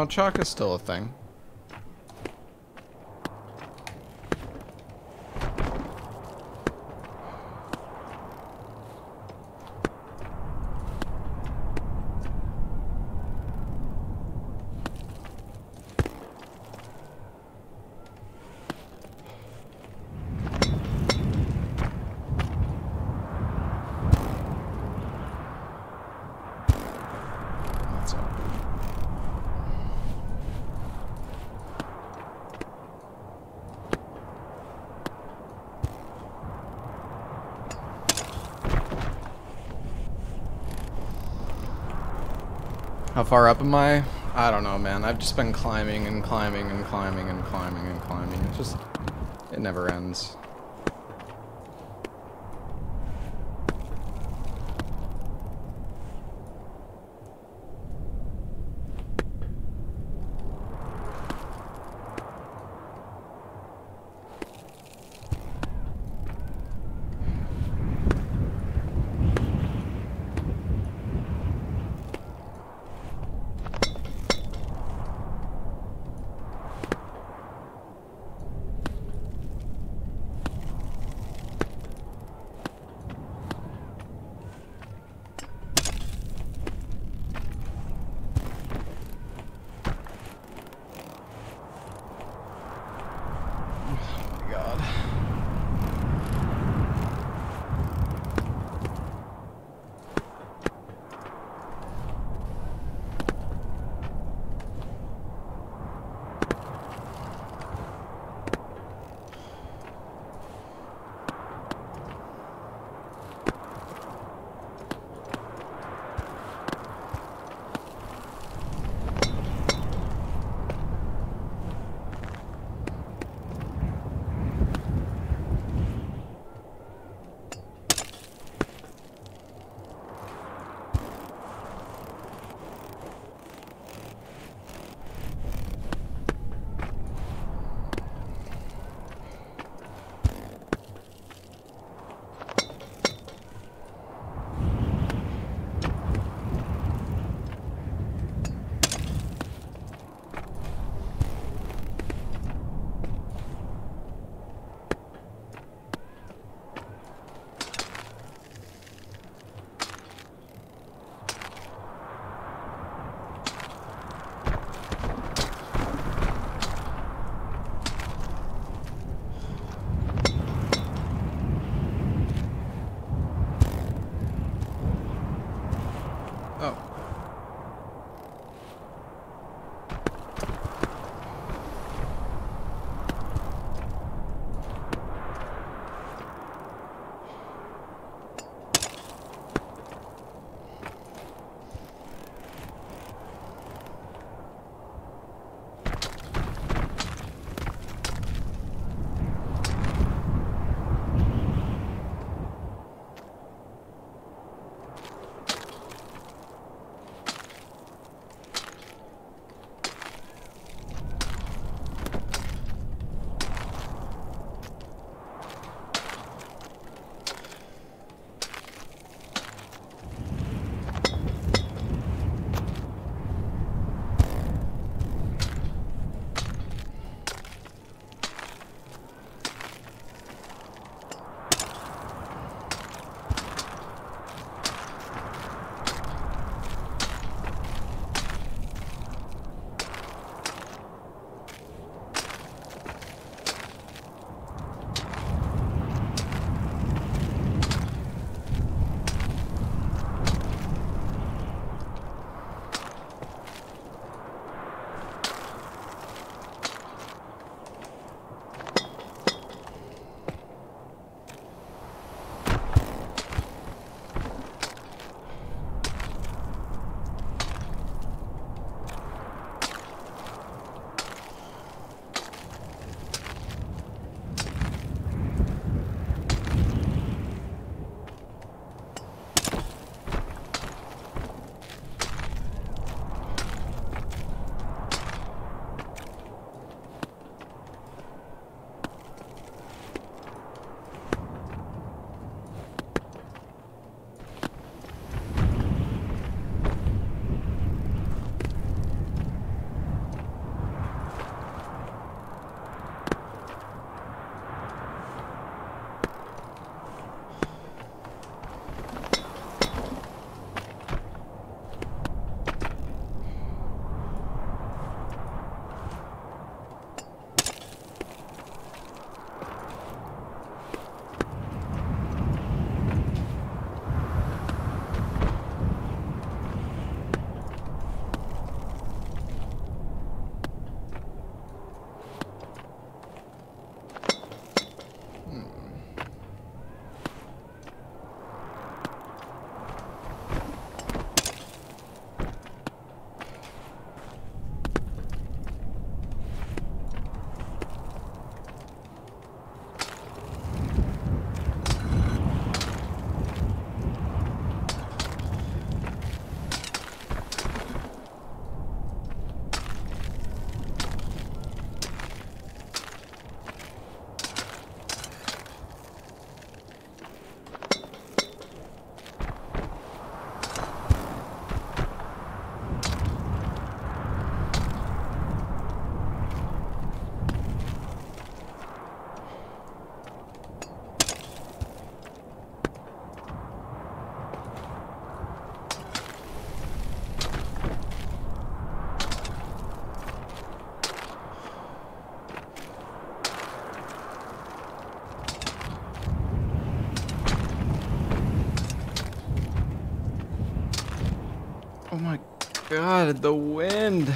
No, chalk is still a thing. That's all. How far up am I? I don't know, man. I've just been climbing and climbing and climbing and climbing and climbing. It's just, it never ends. God, the wind.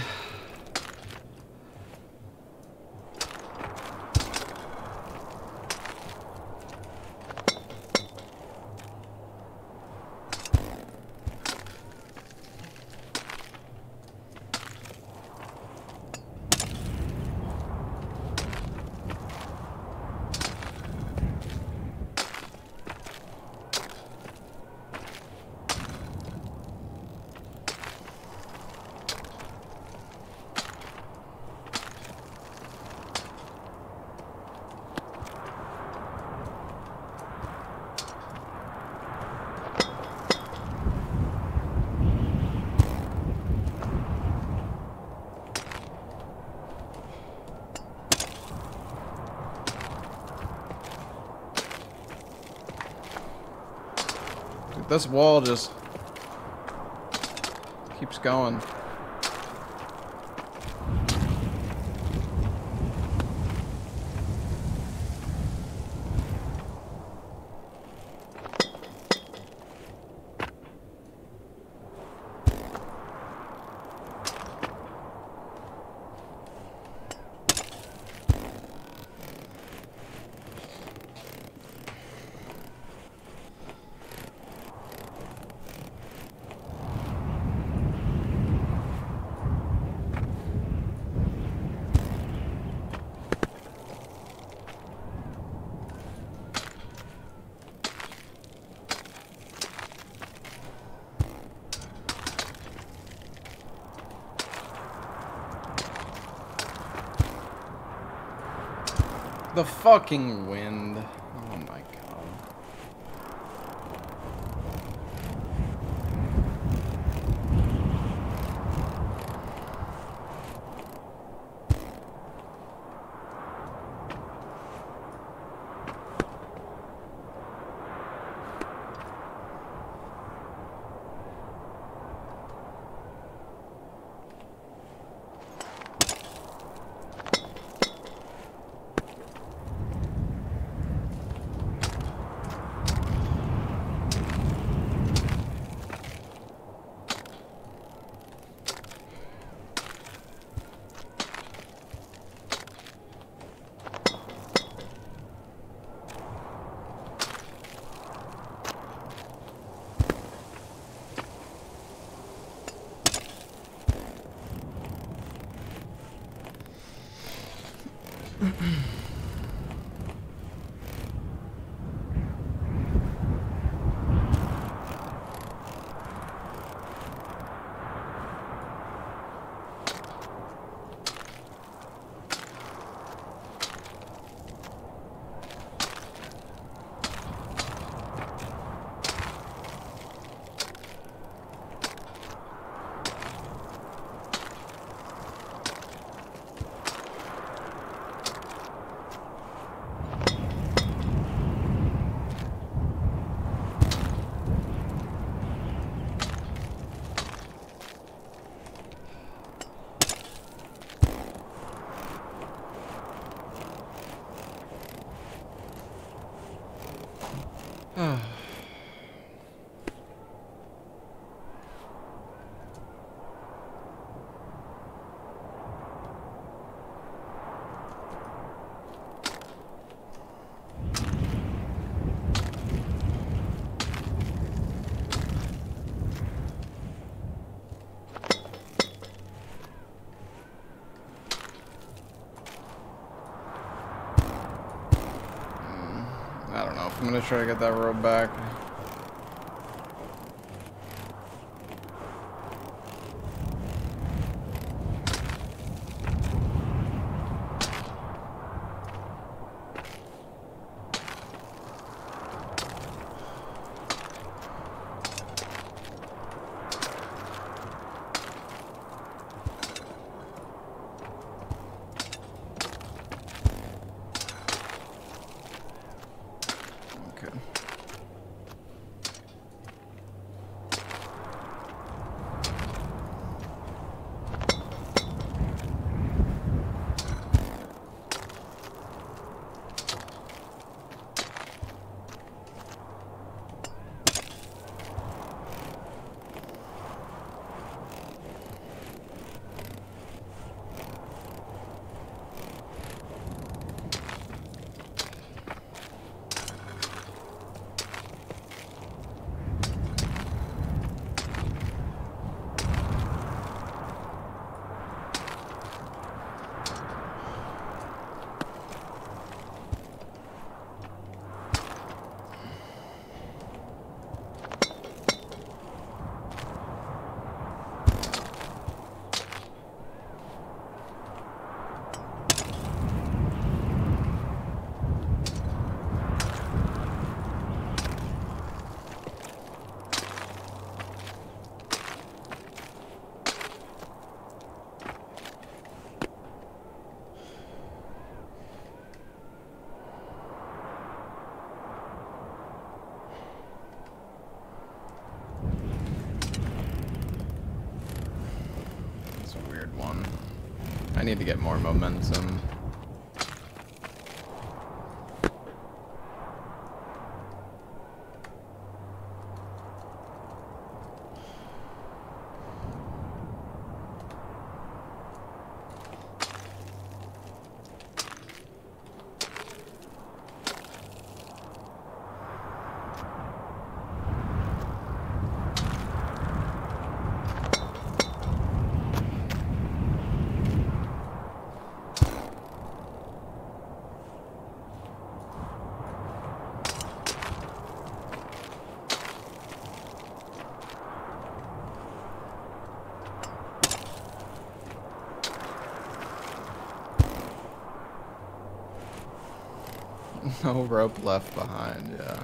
This wall just keeps going. The fucking wind. Gonna try to get that rope back. Need to get more momentum. No rope left behind, yeah.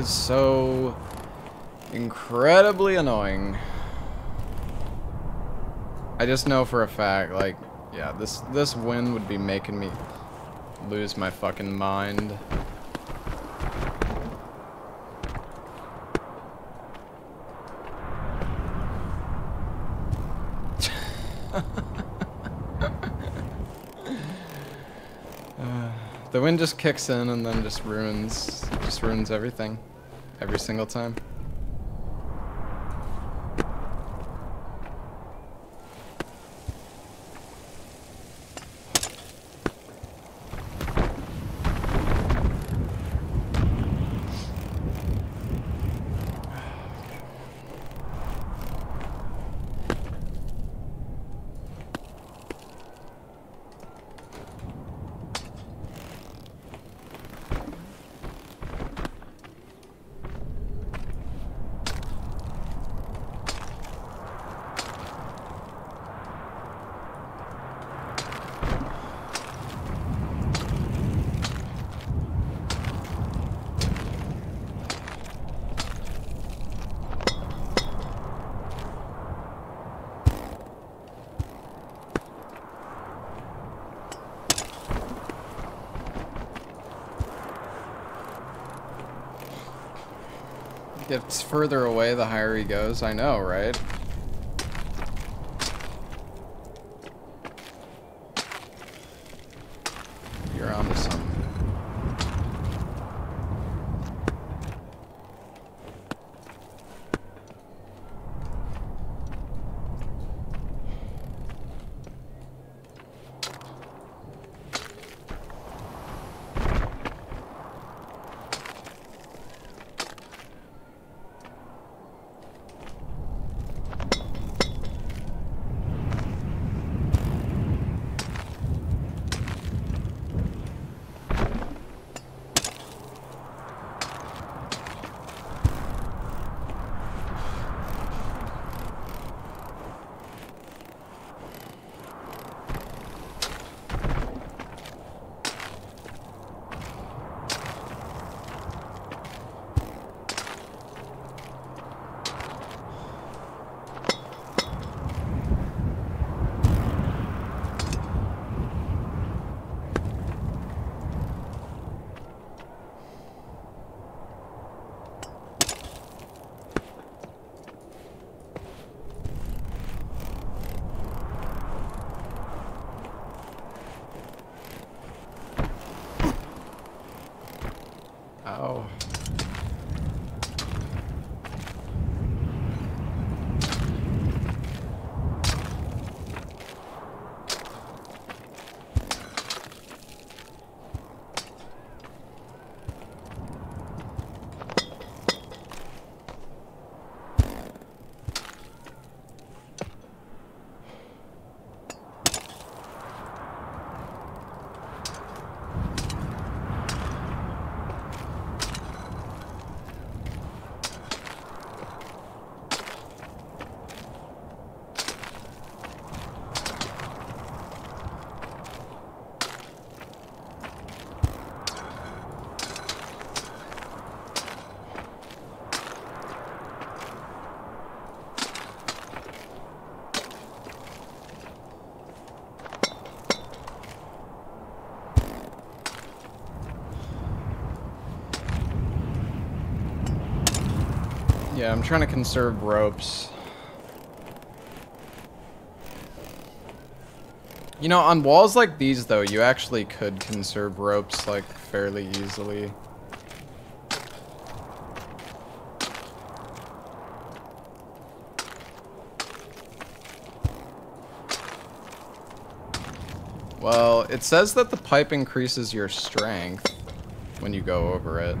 Is so incredibly annoying. I just know for a fact, like, yeah, this this wind would be making me lose my fucking mind. Uh, the wind just kicks in and then just ruins, just ruins everything, every single time. Gets further away the higher he goes. I know, right? Yeah, I'm trying to conserve ropes. You know, on walls like these, though, you actually could conserve ropes, like, fairly easily. Well, it says that the pipe increases your strength when you go over it.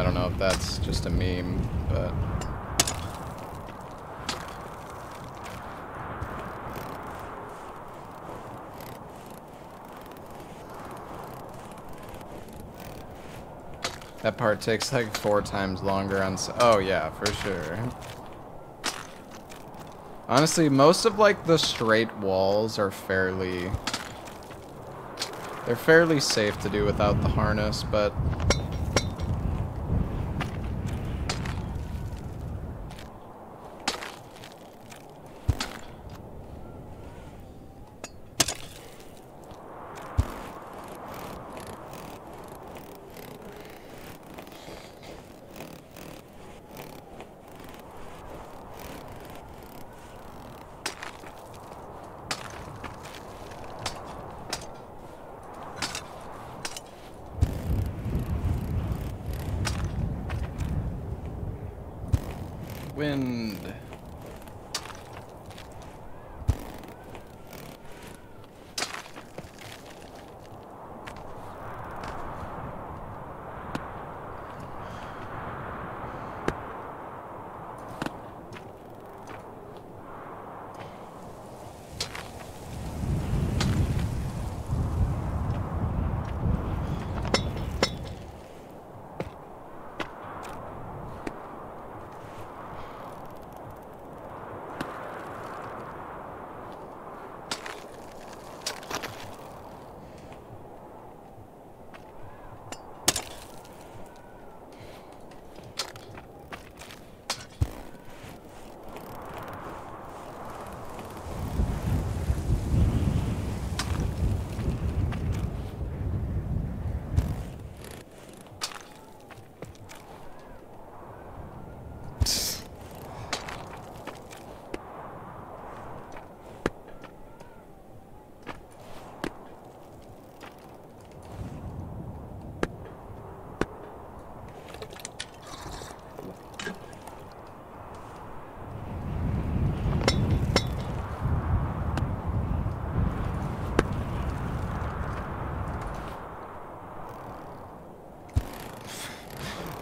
I don't know if that's just a meme, but... That part takes like four times longer on... Oh yeah, for sure. Honestly, most of like the straight walls are fairly... They're fairly safe to do without the harness, but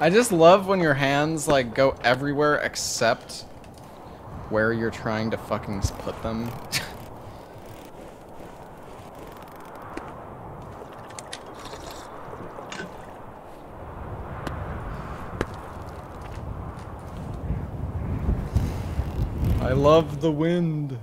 I just love when your hands like go everywhere except where you're trying to fucking put them. I love the wind.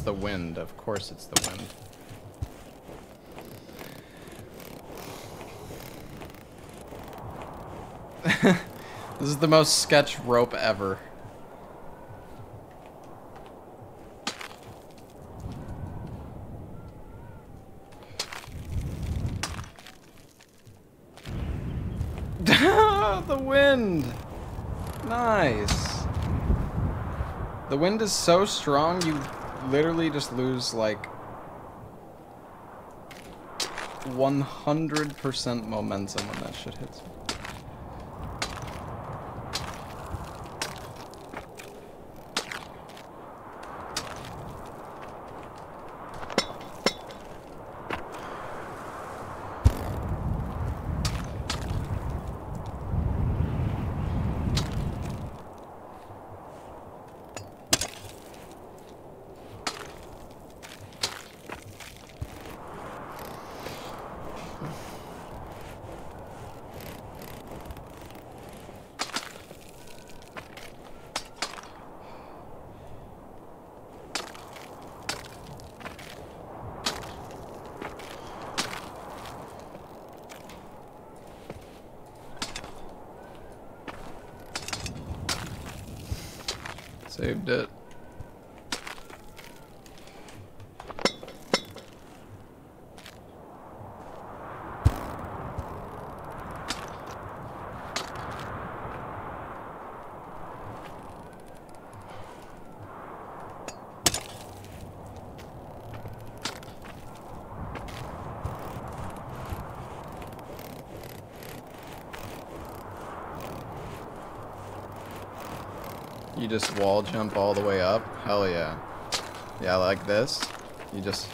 it's the wind. Of course it's the wind. this is the most sketch rope ever. the wind! Nice. The wind is so strong you literally just lose like 100% momentum when that shit hits you. Saved it. You just wall jump all the way up? Hell yeah. Yeah, like this. You just...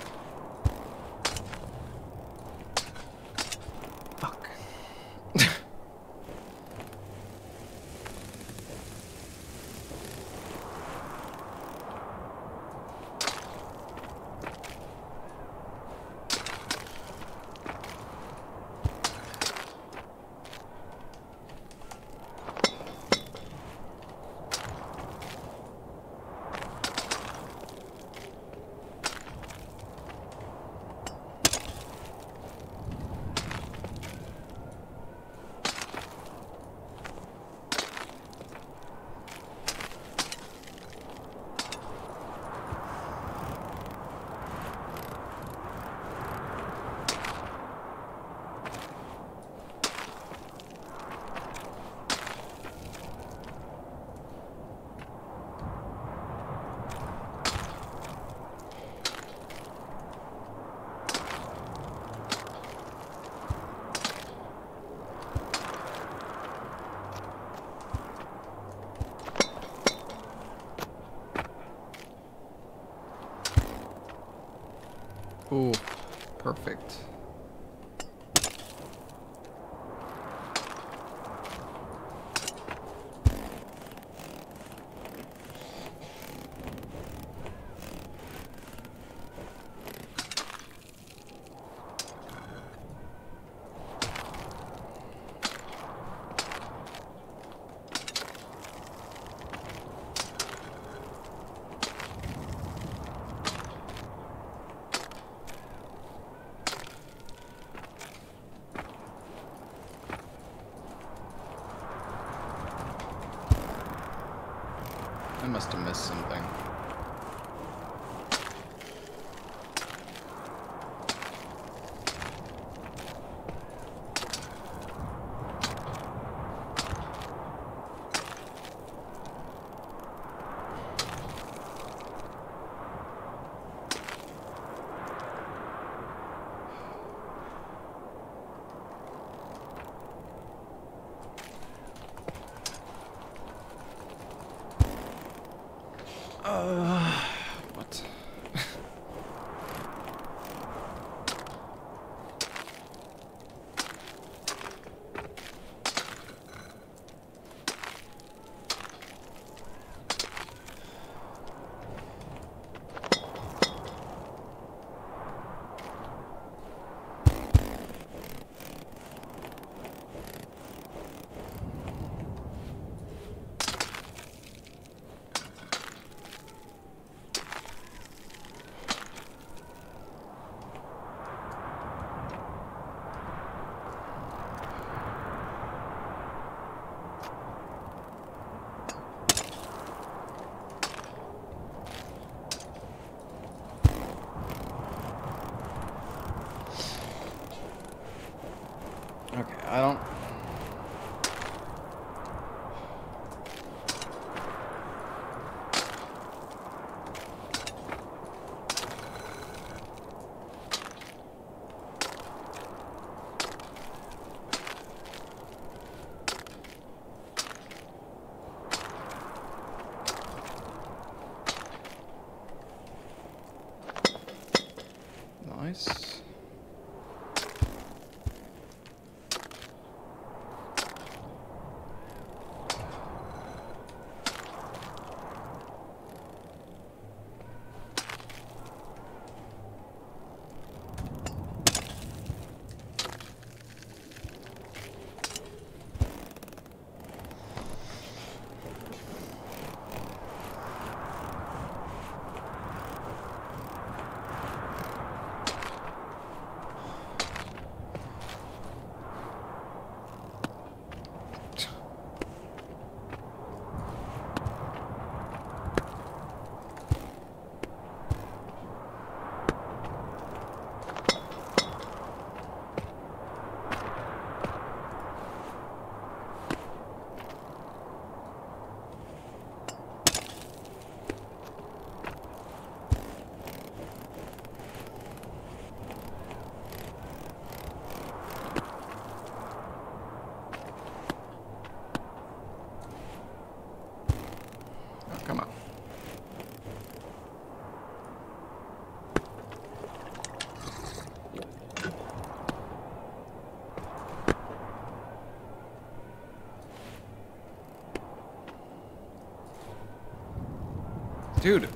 Dude,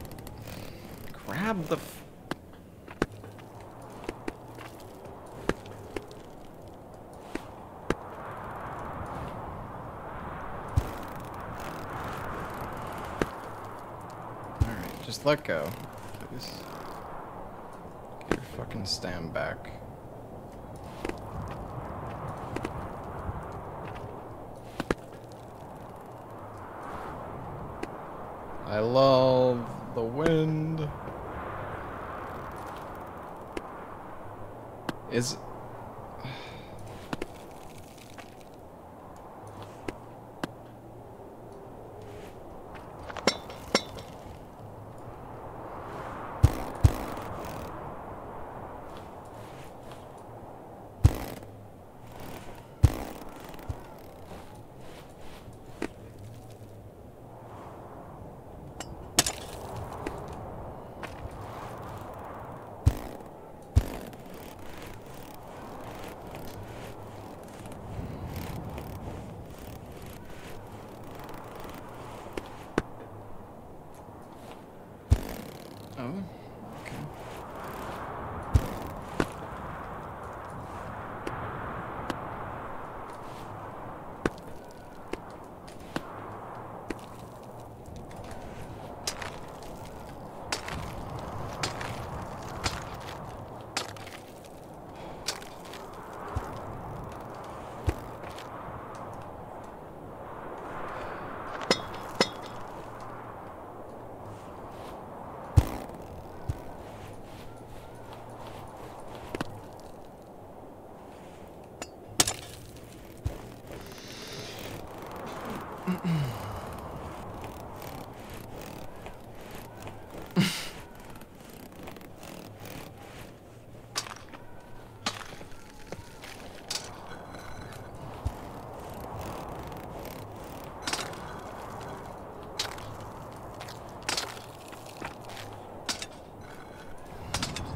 grab the. Alright, just let go. Please. Get your fucking stand back.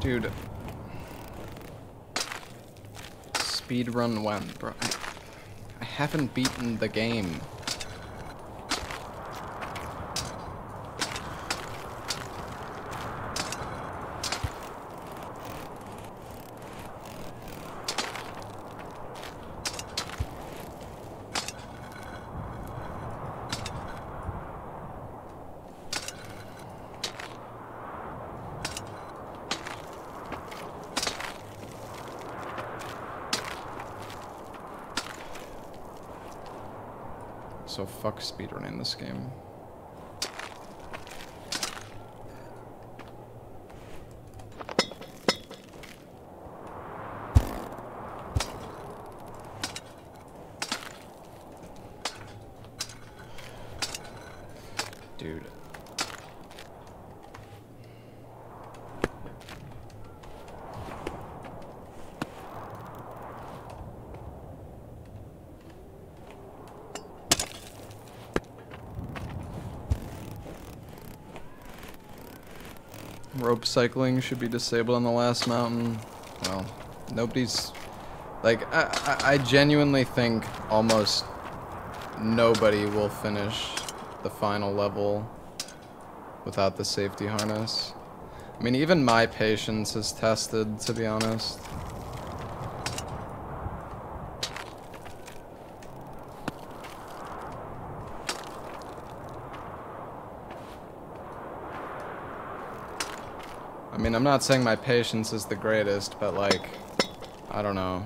Dude. Speedrun when, bro? I, I haven't beaten the game. So fuck speedrunning this game. Dude. Rope cycling should be disabled on the last mountain. Well, nobody's... Like, I, I, genuinely think almost nobody will finish the final level without the safety harness. I mean, even my patience is tested, to be honest. Not saying my patience is the greatest, but like, I don't know.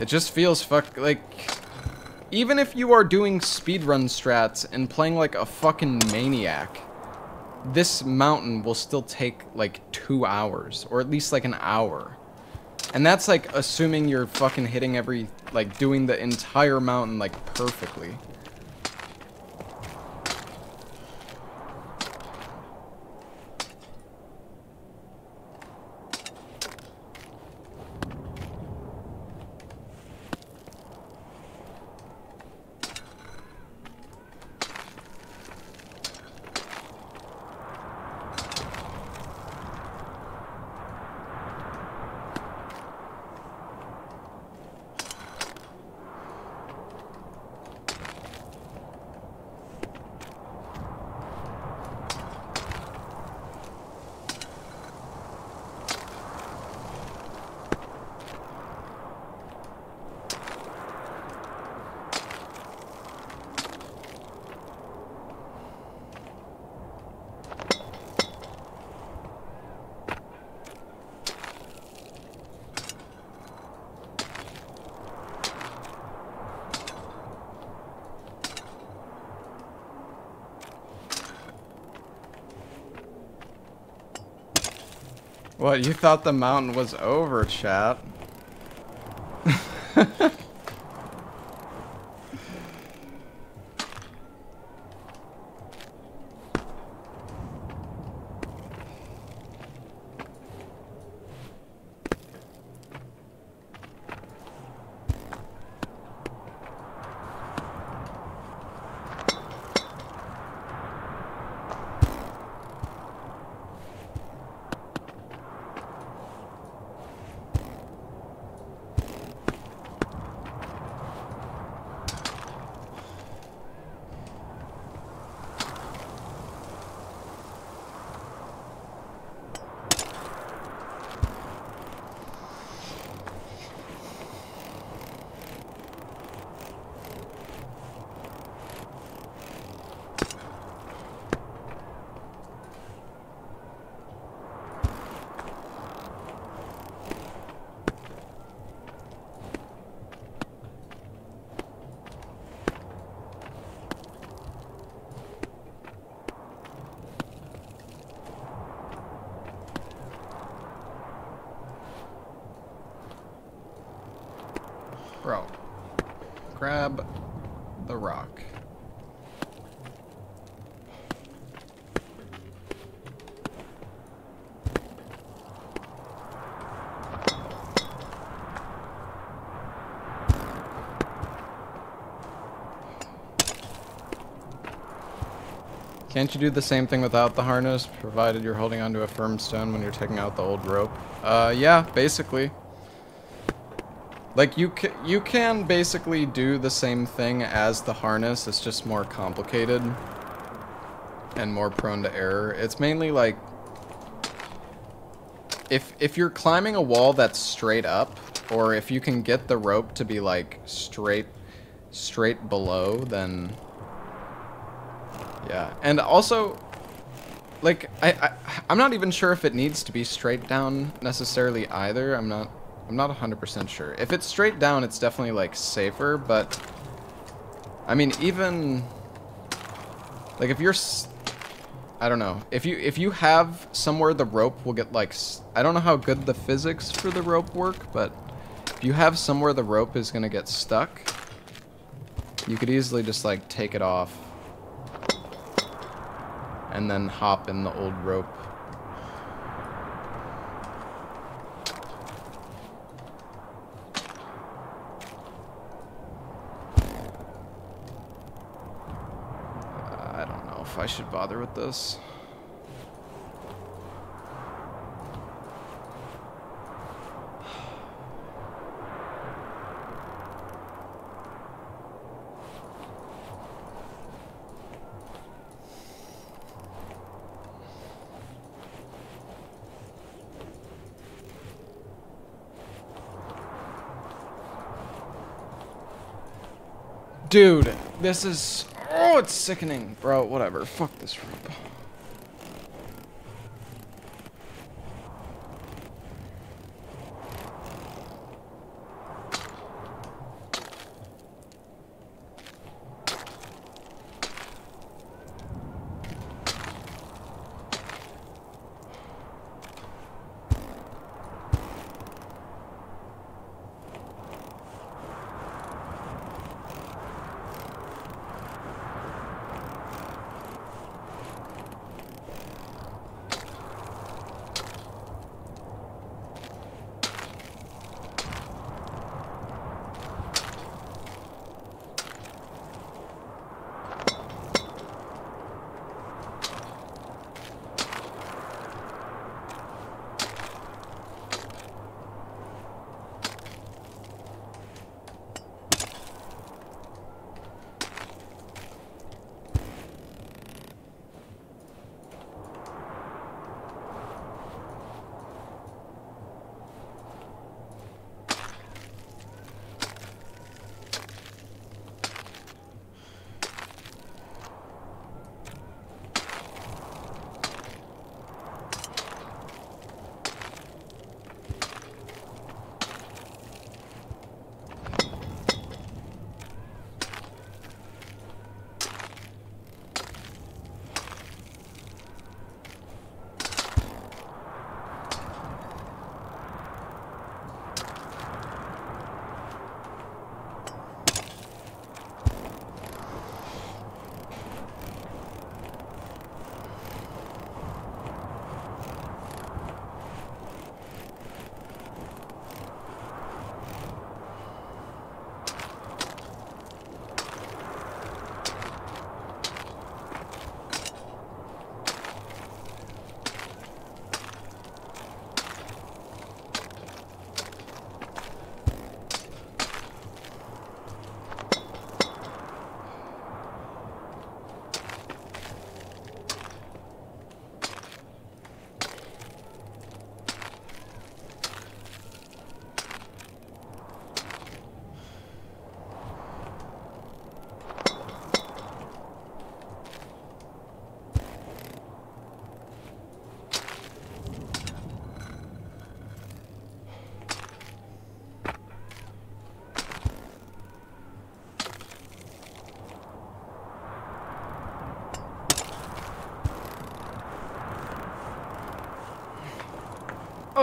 It just feels fuck like even if you are doing speedrun strats and playing like a fucking maniac, this mountain will still take like 2 hours or at least like an hour. And that's like assuming you're fucking hitting every like doing the entire mountain like perfectly. What, you thought the mountain was over, chat? Bro, grab the rock. Can't you do the same thing without the harness, provided you're holding onto a firm stone when you're taking out the old rope? Uh, yeah, basically. Like you ca you can basically do the same thing as the harness. It's just more complicated and more prone to error. It's mainly like if if you're climbing a wall that's straight up or if you can get the rope to be like straight straight below, then yeah. And also like I, I I'm not even sure if it needs to be straight down necessarily either. I'm not I'm not 100% sure. If it's straight down, it's definitely, like, safer, but... I mean, even... Like, if you're... I don't know. If you if you have somewhere the rope will get, like... I don't know how good the physics for the rope work, but... If you have somewhere the rope is going to get stuck, you could easily just, like, take it off. And then hop in the old rope. Uh, I don't know if I should bother with this. Dude, this is Oh, it's sickening. Bro, whatever. Fuck this rope.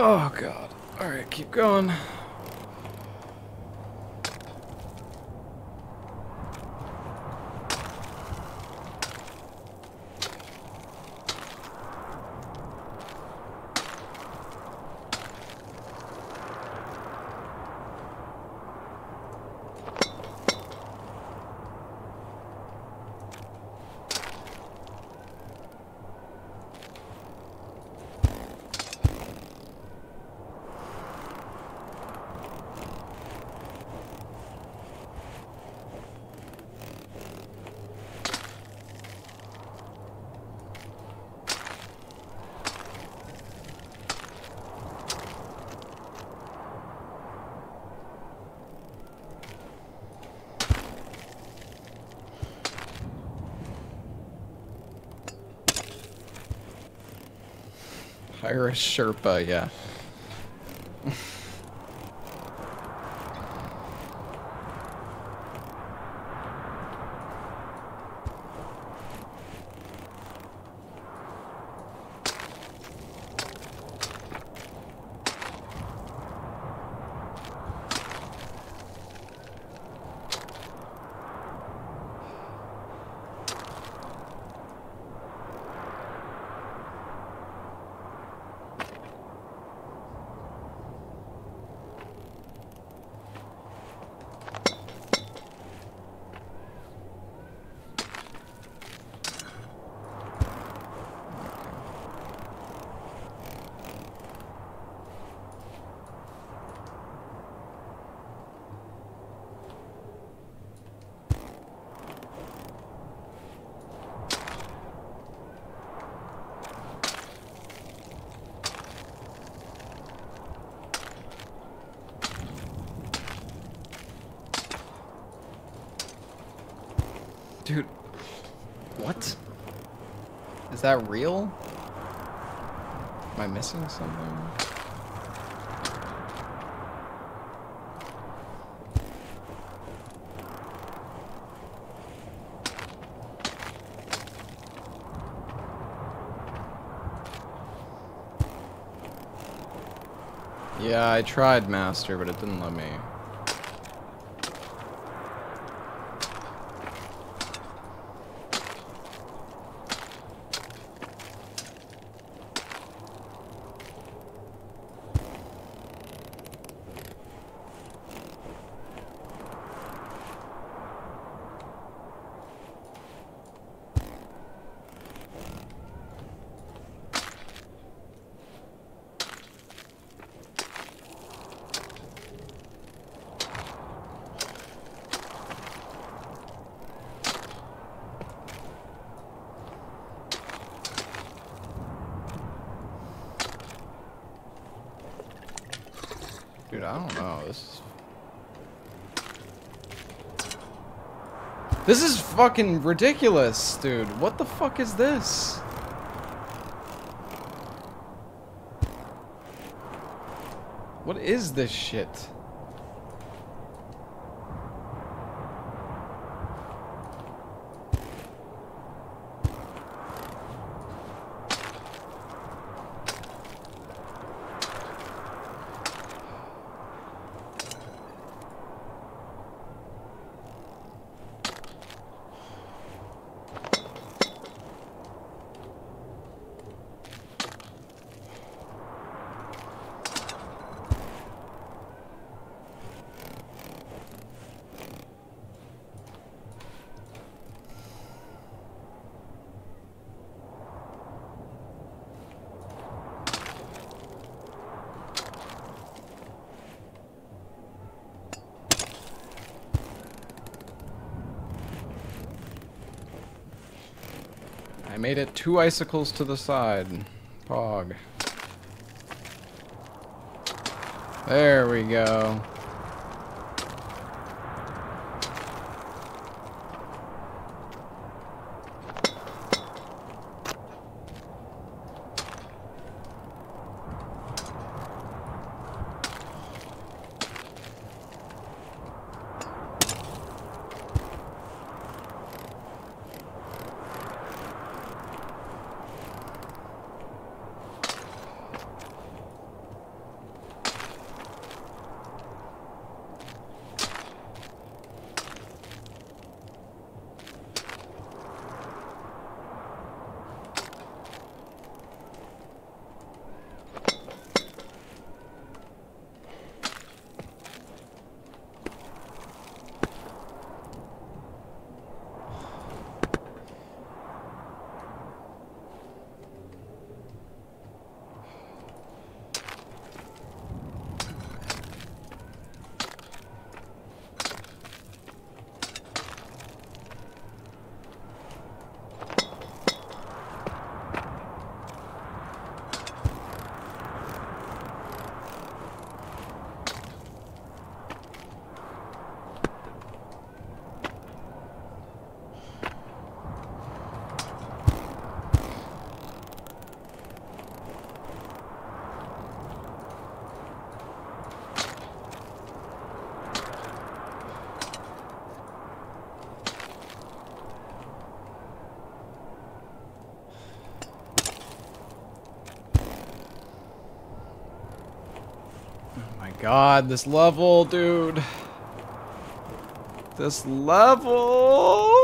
Oh god. Alright, keep going. A Sherpa, yeah. Dude, what? Is that real? Am I missing something? Yeah, I tried master, but it didn't let me. Dude, I don't know. This is... This is fucking ridiculous, dude. What the fuck is this? What is this shit? I made it two icicles to the side. Pog. There we go. God, this level, dude. This level.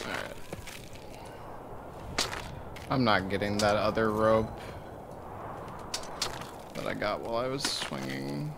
Alright. I'm not getting that other rope that I got while I was swinging.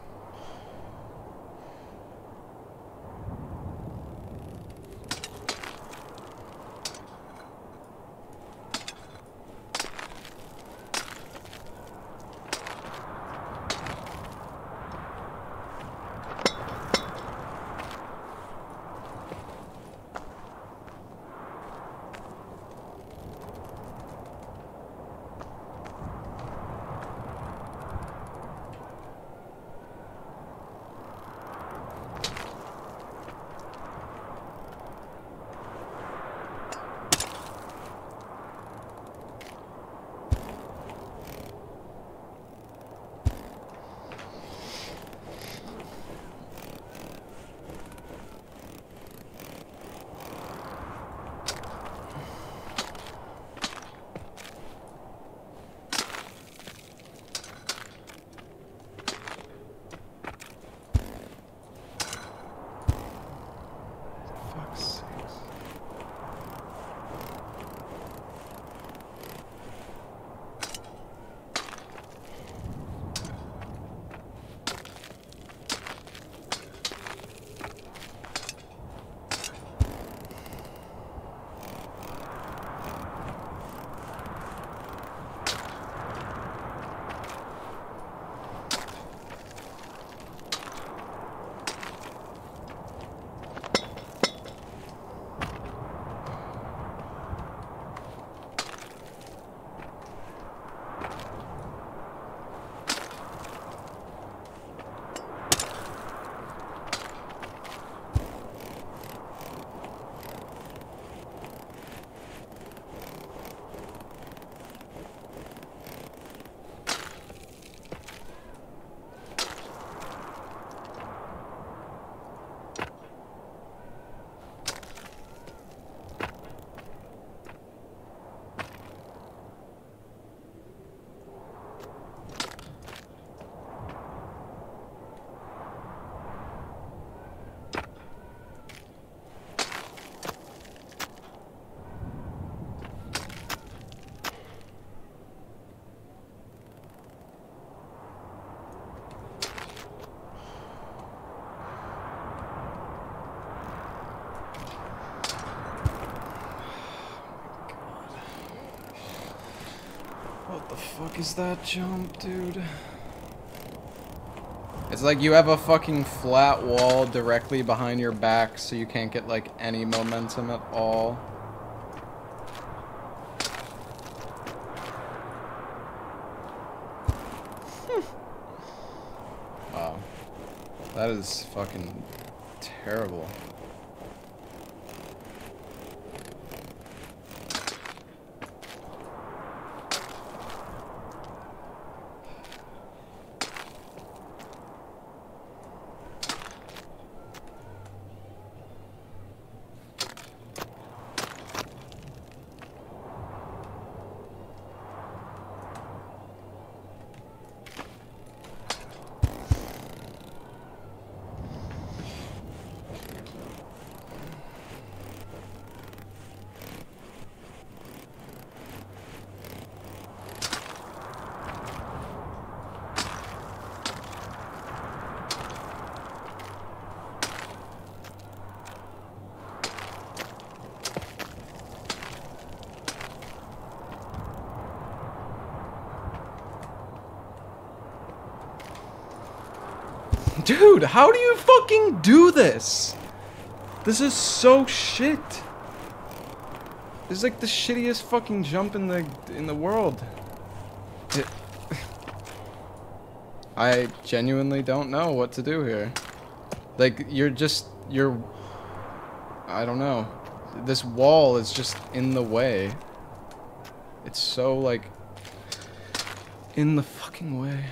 Fuck is that jump, dude? It's like you have a fucking flat wall directly behind your back so you can't get like any momentum at all. wow. That is fucking terrible. Dude, how do you fucking do this? This is so shit. This is like the shittiest fucking jump in the in the world. I genuinely don't know what to do here. Like you're just you're I don't know. This wall is just in the way. It's so like in the fucking way.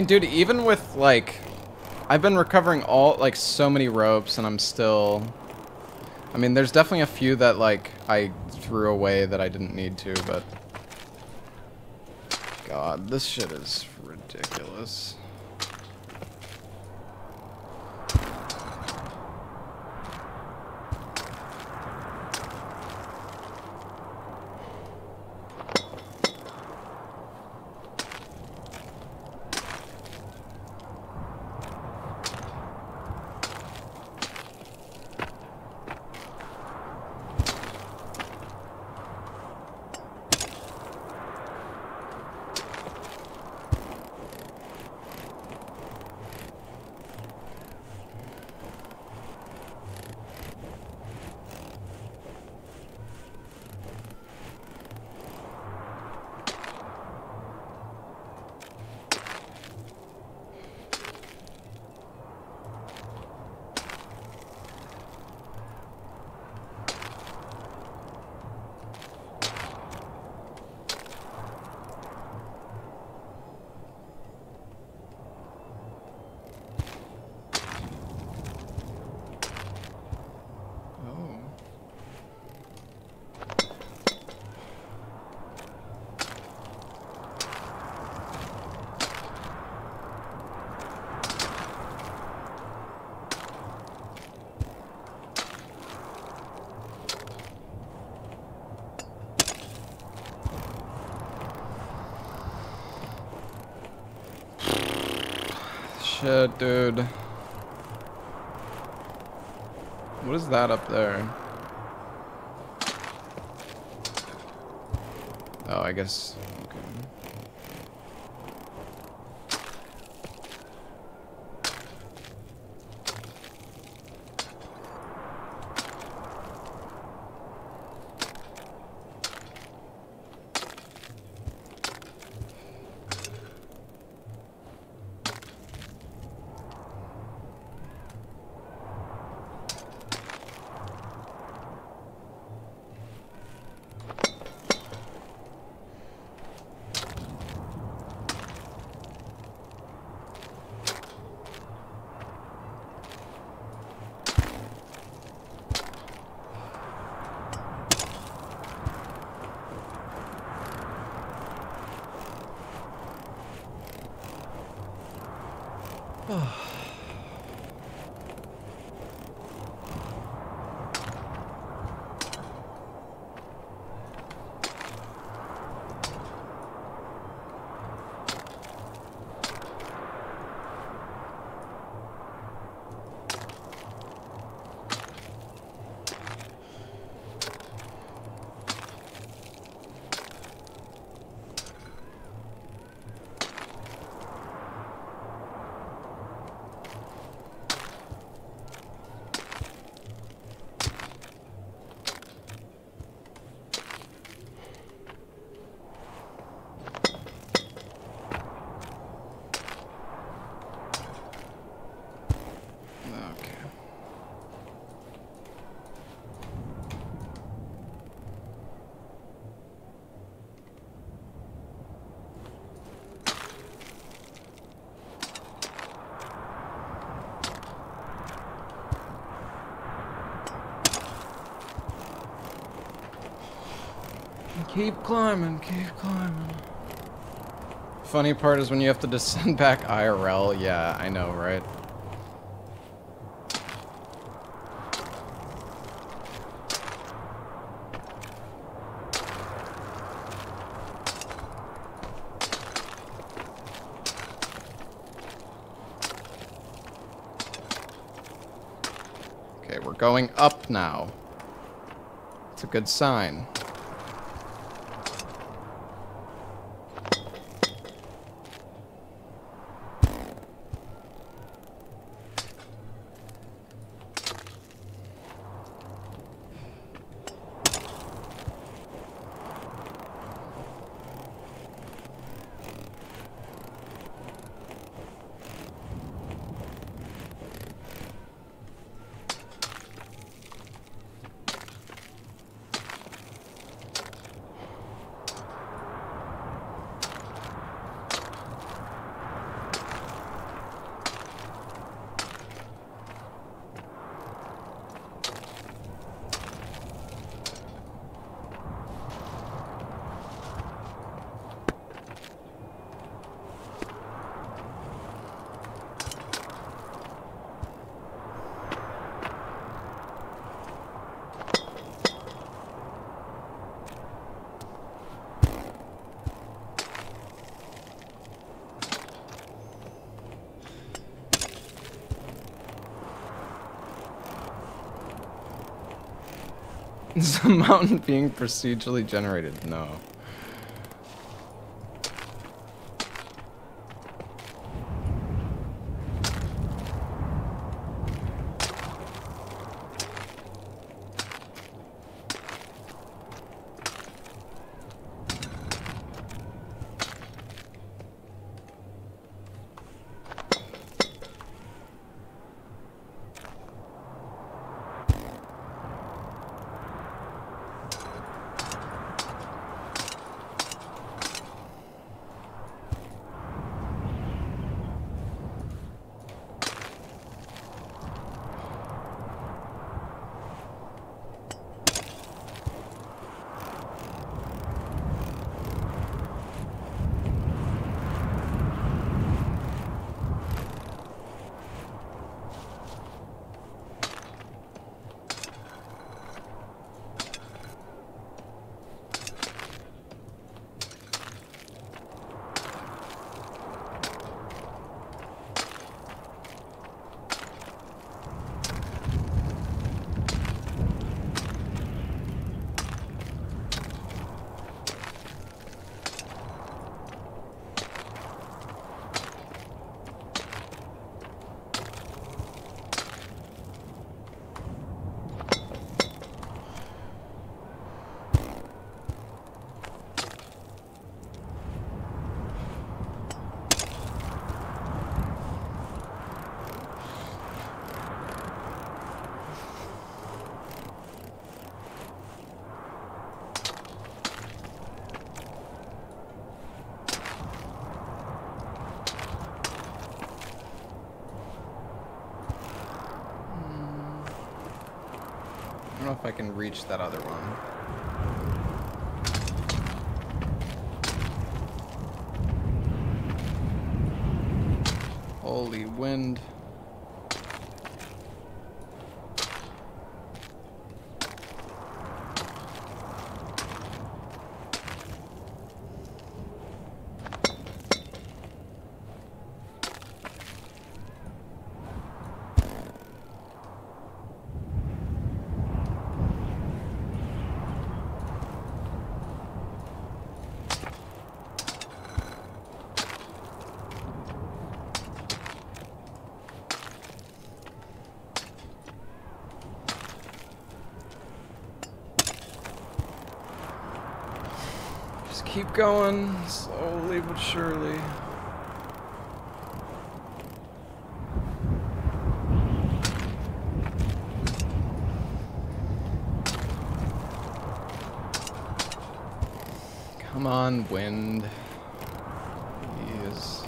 Mean, dude, even with, like... I've been recovering all, like, so many ropes, and I'm still... I mean, there's definitely a few that, like, I threw away that I didn't need to, but... God, this shit is ridiculous. Oh. Shit, Keep climbing, keep climbing. Funny part is when you have to descend back IRL. Yeah, I know, right? Okay, we're going up now. It's a good sign. Is the mountain being procedurally generated? No. Keep going, slowly but surely. Come on, wind. Please.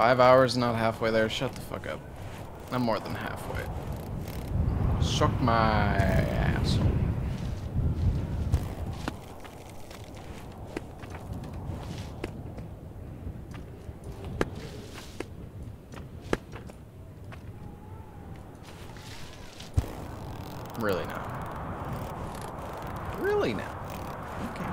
Five hours, not halfway there. Shut the fuck up. I'm more than halfway. Suck my asshole. Really now. Really now. Okay.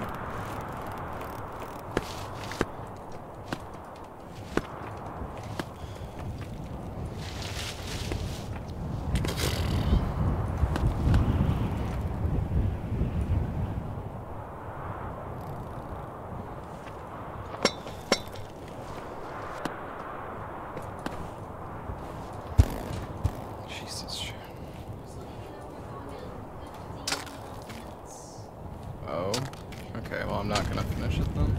Jesus. Just letting you know we're going in 15 minutes. Oh. Okay, well I'm not gonna finish it then.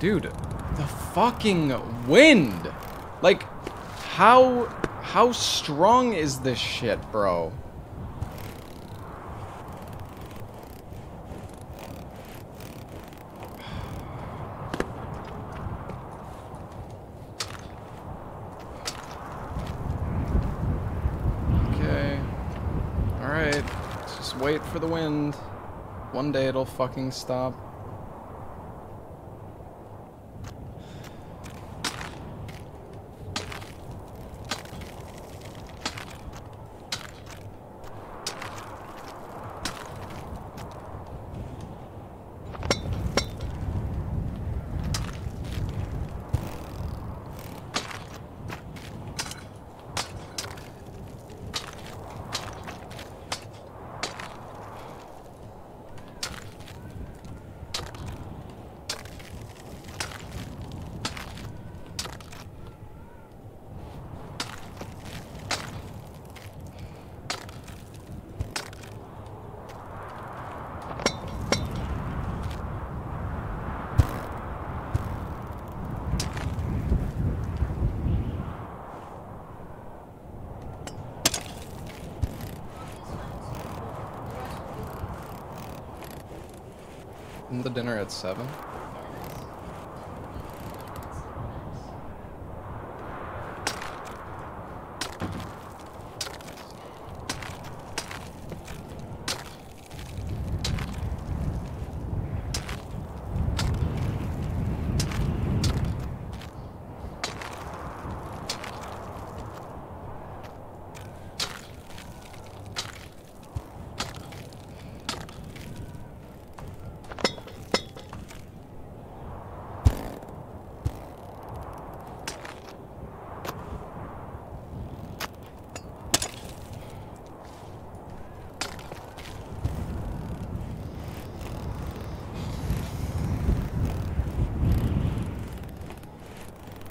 Dude, the fucking wind! Like, how, how strong is this shit, bro? Wait for the wind. One day it'll fucking stop. Isn't the dinner at 7?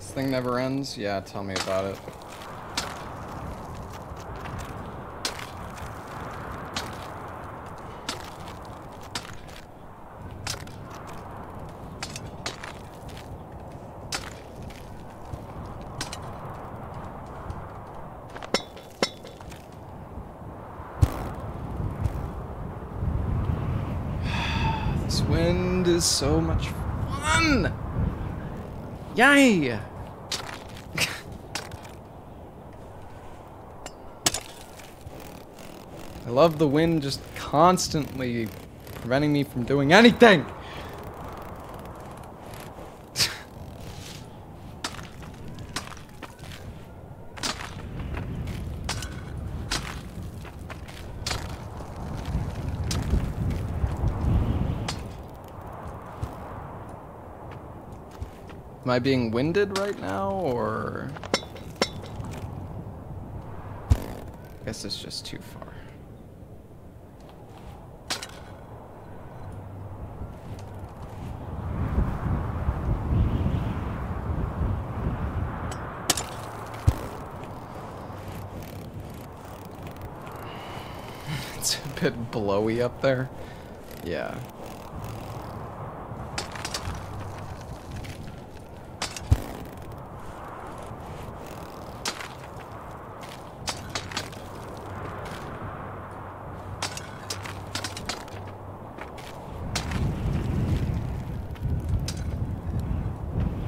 This thing never ends? Yeah, tell me about it. This wind is so much fun! Yay! Love the wind just constantly preventing me from doing anything! Am I being winded right now, or... I guess it's just too far. bit blowy up there. Yeah.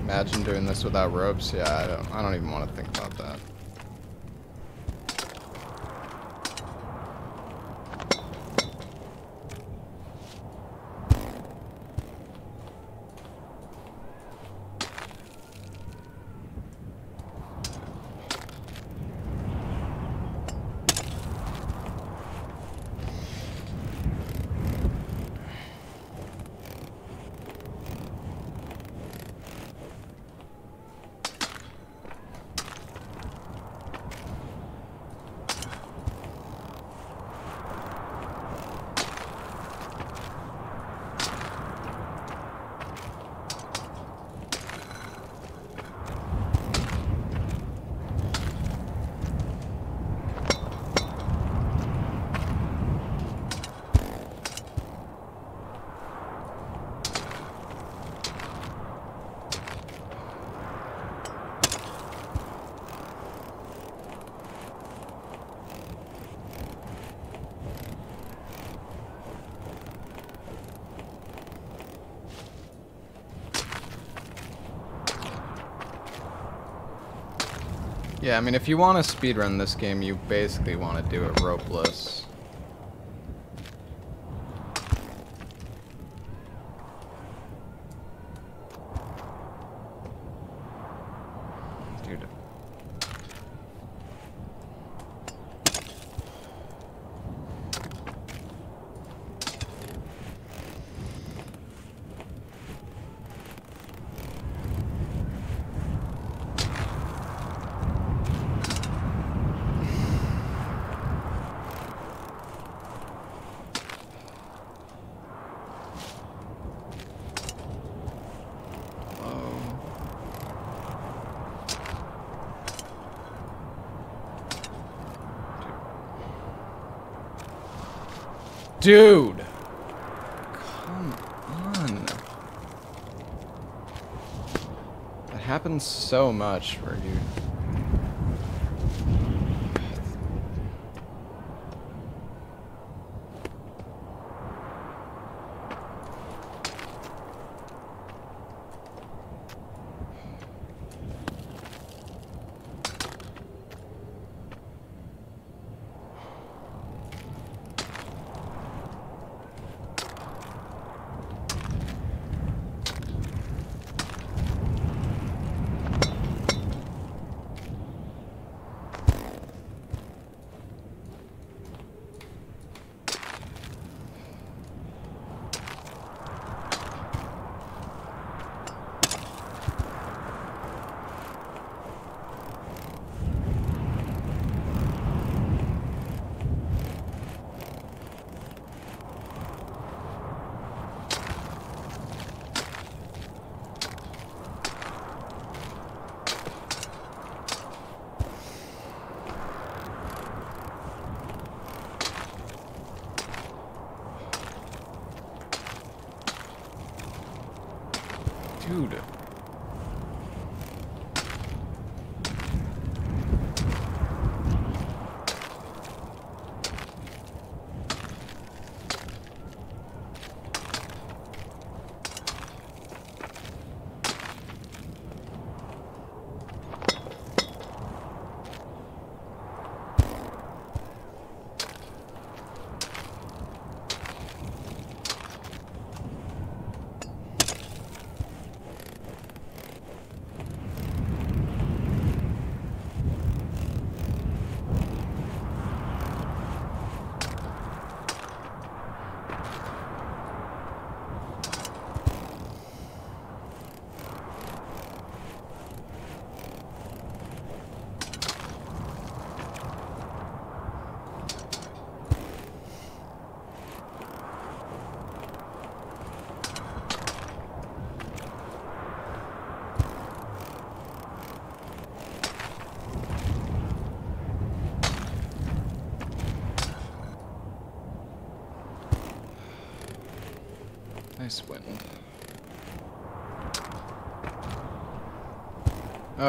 Imagine doing this without ropes. Yeah, I don't. I don't even want to think about that. Yeah, I mean, if you want to speedrun this game, you basically want to do it ropeless. Dude. Oh. Dude. Come on. That happens so much where you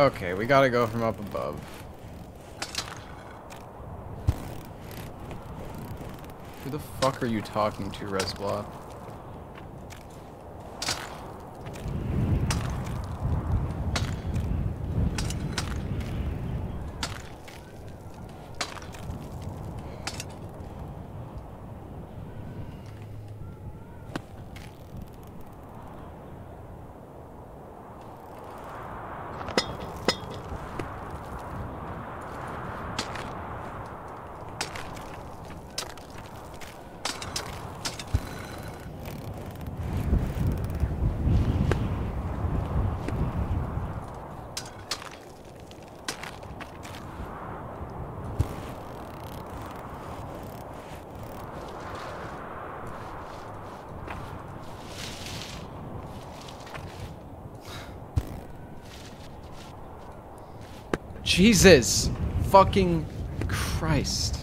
Okay, we gotta go from up above. Who the fuck are you talking to, Resblot? Jesus fucking Christ.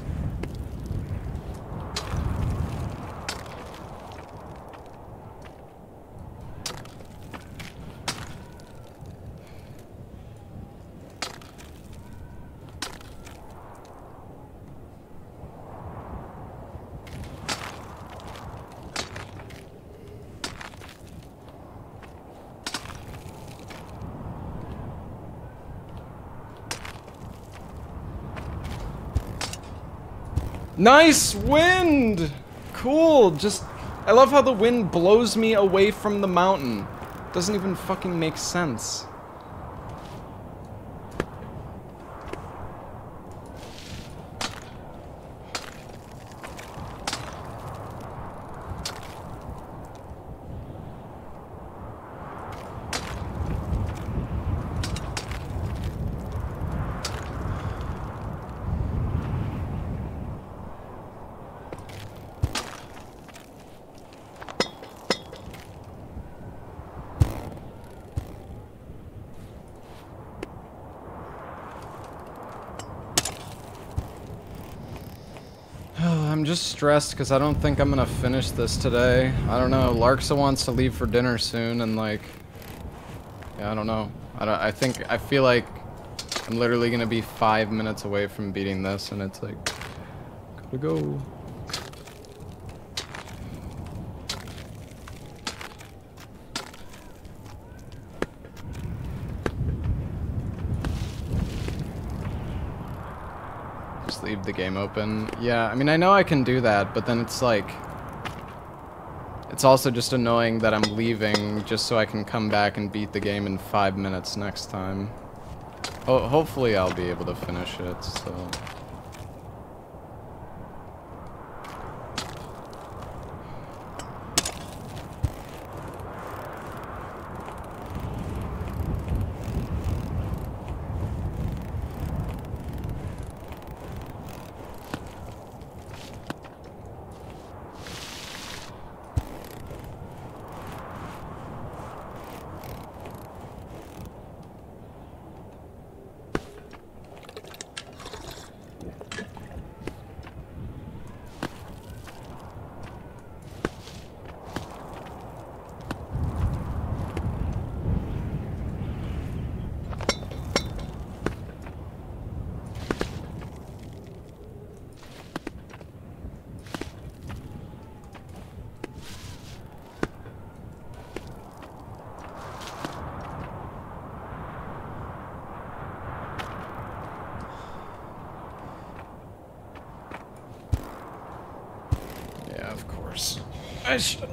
Nice wind! Cool, just... I love how the wind blows me away from the mountain. Doesn't even fucking make sense. I'm just stressed because I don't think I'm gonna finish this today. I don't know. Larksa wants to leave for dinner soon, and like, yeah, I don't know. I don't. I think I feel like I'm literally gonna be five minutes away from beating this, and it's like, gotta go. Just leave the game open. Yeah, I mean, I know I can do that, but then it's like... It's also just annoying that I'm leaving just so I can come back and beat the game in five minutes next time. Ho hopefully I'll be able to finish it, so... Yeah, of course. I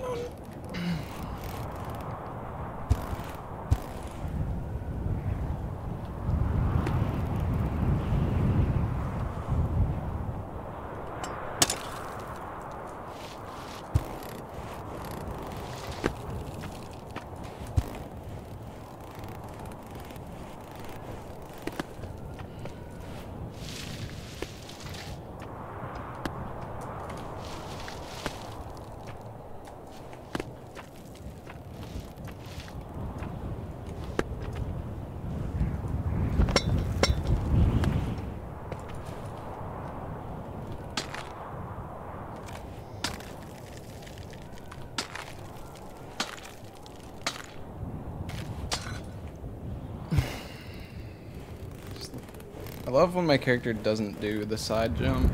love when my character doesn't do the side jump.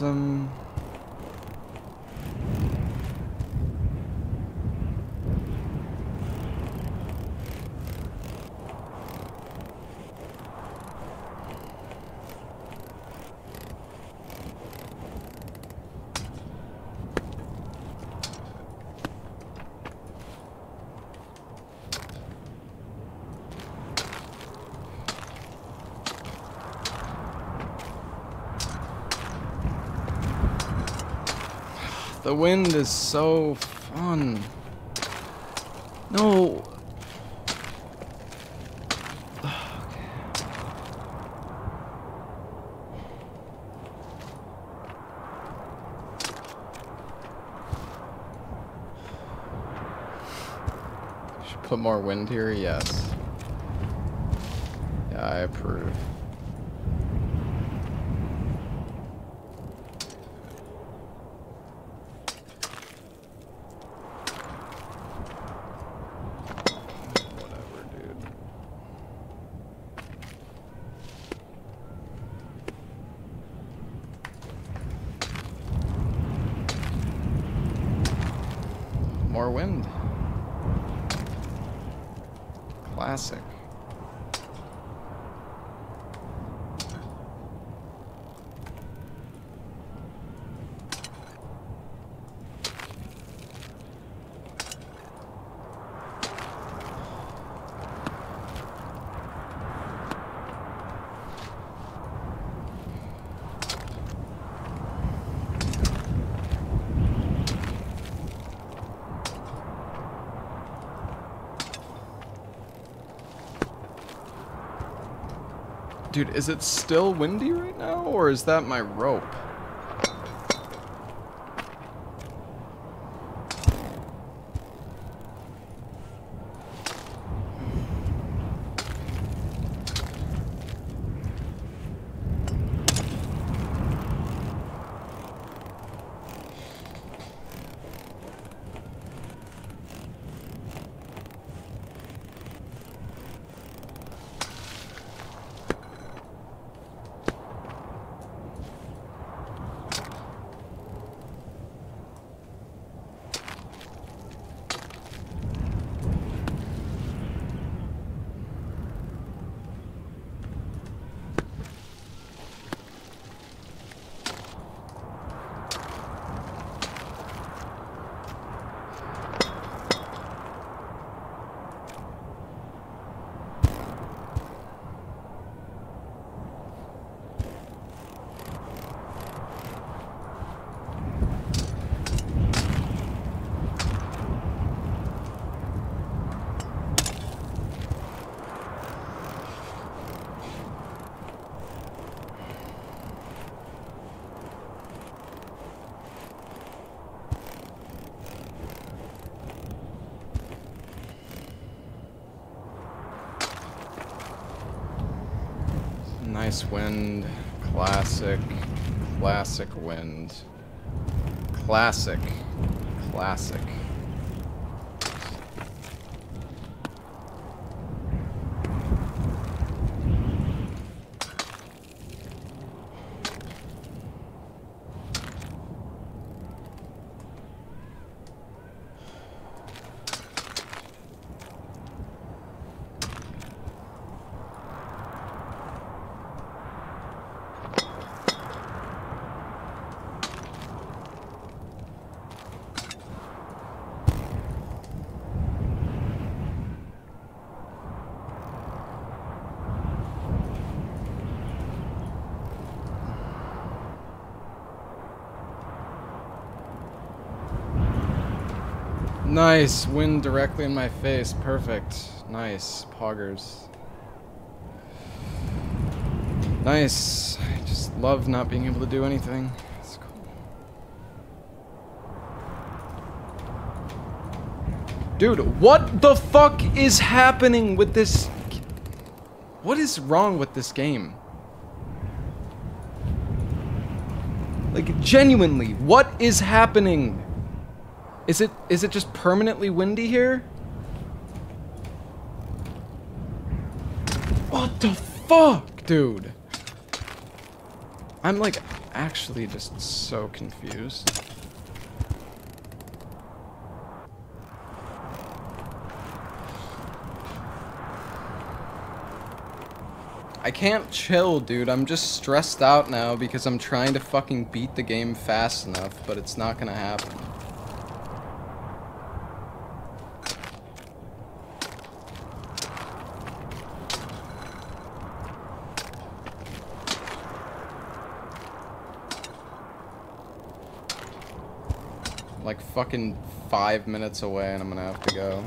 No wind is so fun. No. Should put more wind here, yes. Yeah, I approve. Whatever, dude. More wind. Classic. Dude, is it still windy right now, or is that my rope? Nice wind. Classic. Classic wind. Classic. Classic. Nice. Wind directly in my face. Perfect. Nice. Poggers. Nice. I just love not being able to do anything. It's cool. Dude, what the fuck is happening with this? What is wrong with this game? Like, genuinely, what is happening? Is it is it just permanently windy here? What the fuck, dude? I'm like actually just so confused. I can't chill, dude. I'm just stressed out now because I'm trying to fucking beat the game fast enough, but it's not gonna happen. like fucking five minutes away and I'm gonna have to go.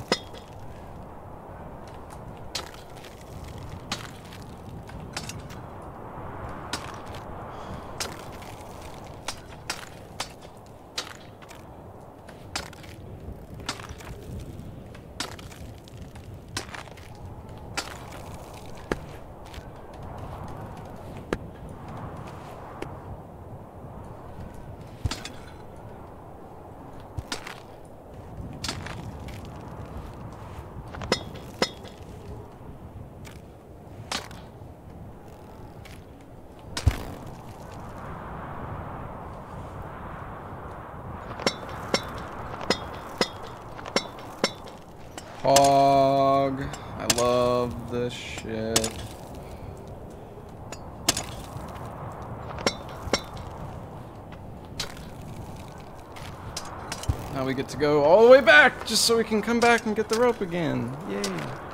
Hog. I love this shit. Now we get to go all the way back just so we can come back and get the rope again. Yay.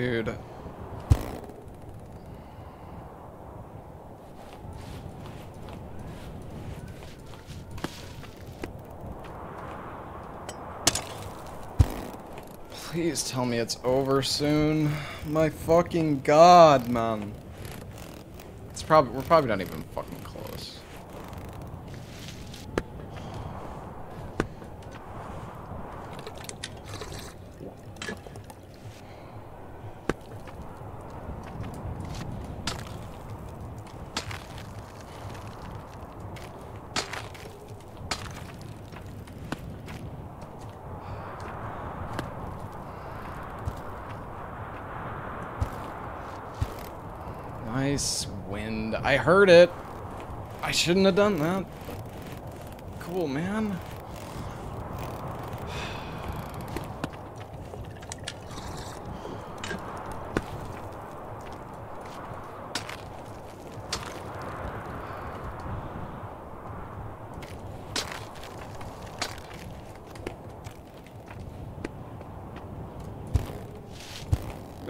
Dude. Please tell me it's over soon. My fucking god, man. It's probably we're probably not even I heard it. I shouldn't have done that. Cool, man.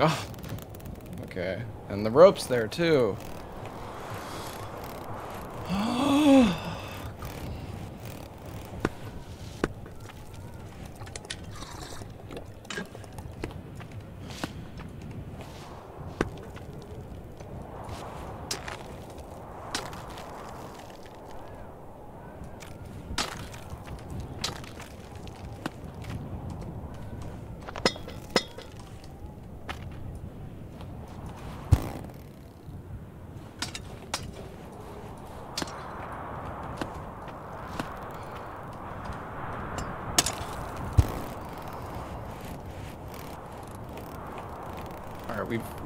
Oh. Okay. And the rope's there, too.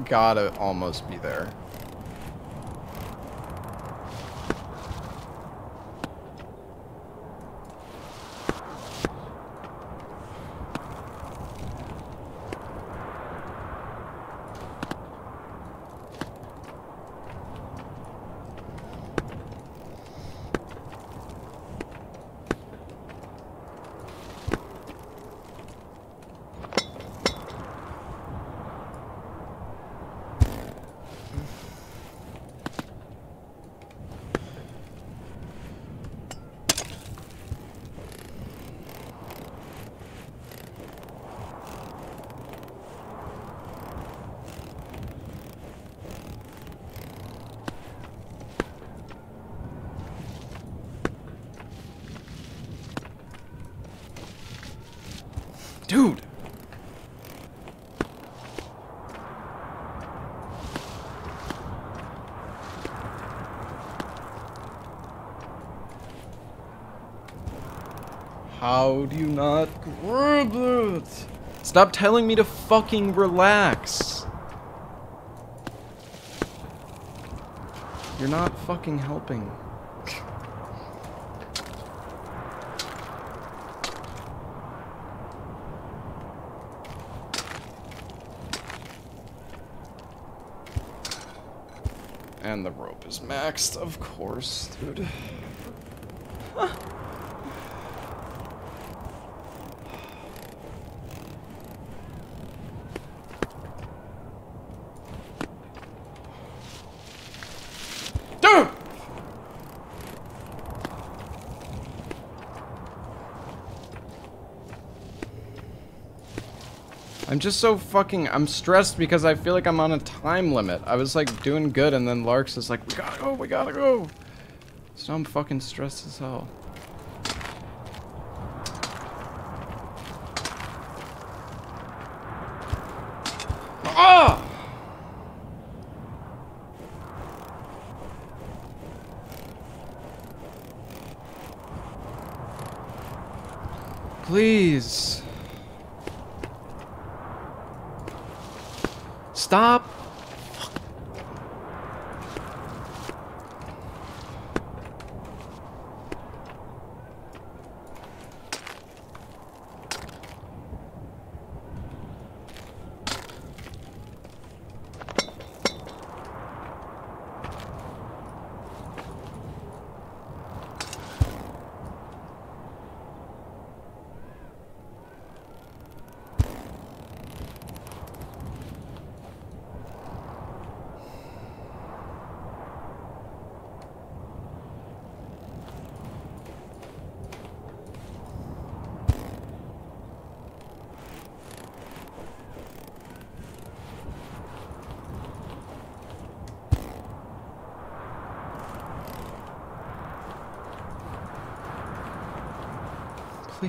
Gotta almost be there. Dude! Do you not grab it? Stop telling me to fucking relax. You're not fucking helping. And the rope is maxed, of course, dude. Dude! I'm just so fucking, I'm stressed because I feel like I'm on a time limit. I was like doing good and then Larks is like, we gotta go, we gotta go. So I'm fucking stressed as hell. Ah! Please. Stop.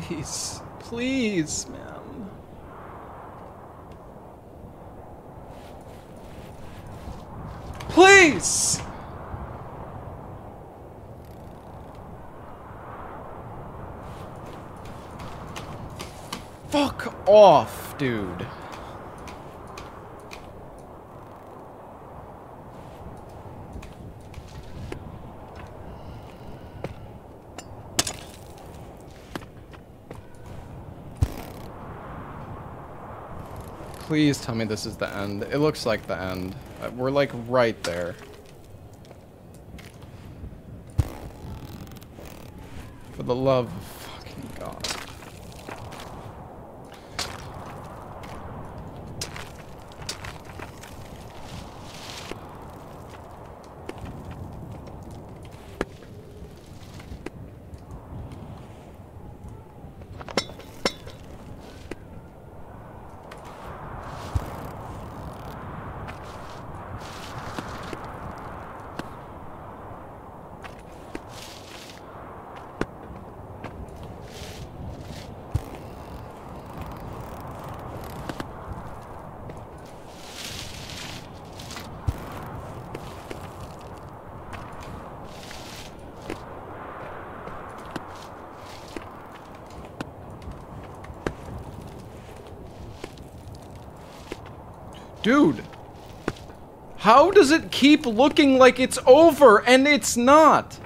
Please. Please, man. Please! Fuck off, dude. Please tell me this is the end. It looks like the end. Uh, We're like right there. For the love of fucking God. Dude. How does it keep looking like it's over and it's not?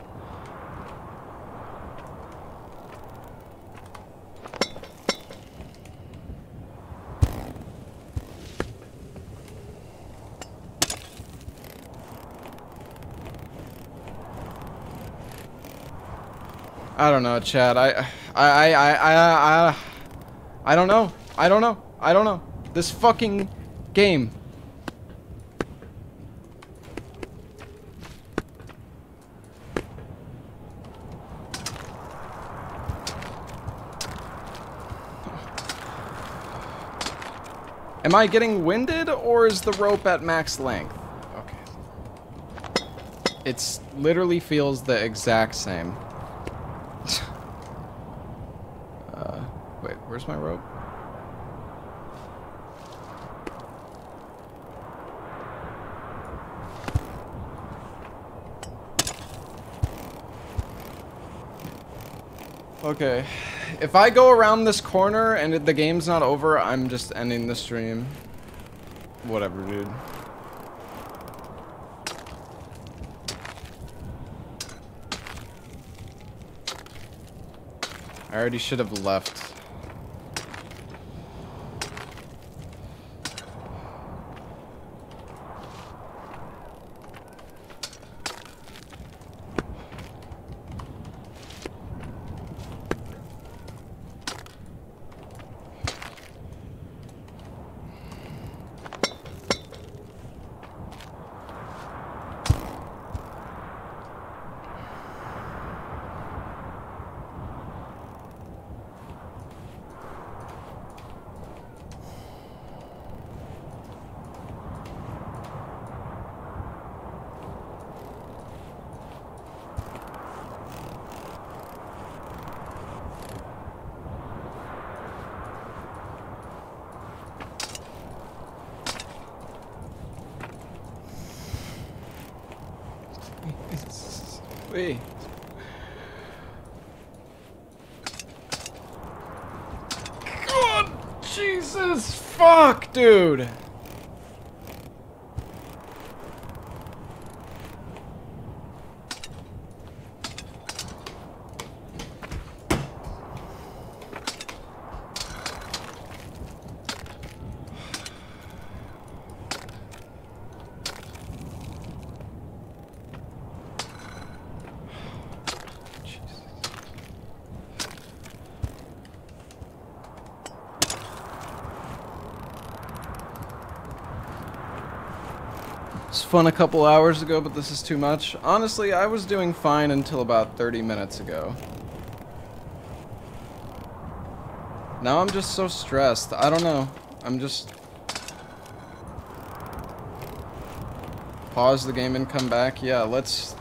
I don't know, Chad. I, I, I, I, I, I, I don't know. I don't know. I don't know. This fucking game. Am I getting winded or is the rope at max length? Okay. It's literally feels the exact same. uh, wait, where's my rope? Okay. If I go around this corner and the game's not over, I'm just ending the stream. Whatever, dude. I already should have left. Wait. God, Jesus, fuck, dude. It's fun a couple hours ago, but this is too much. Honestly, I was doing fine until about 30 minutes ago. Now I'm just so stressed. I don't know. I'm just... Pause the game and come back. Yeah, let's...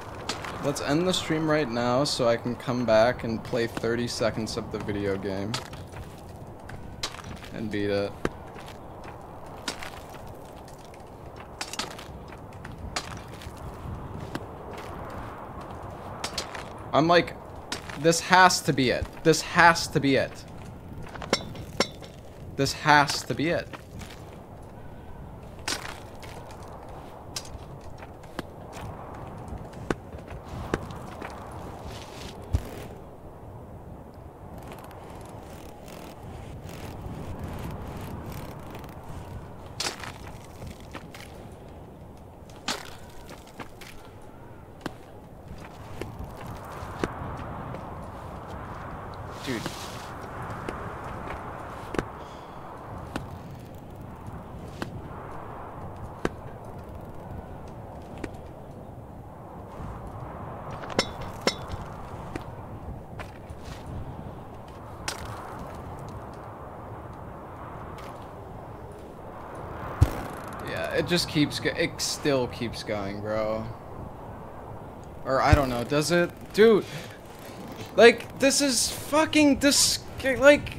Let's end the stream right now so I can come back and play 30 seconds of the video game. And beat it. I'm like, this has to be it. This has to be it. This has to be it. Dude. Yeah, it just keeps it still keeps going, bro. Or I don't know, does it? Dude, like, this is fucking dis- like...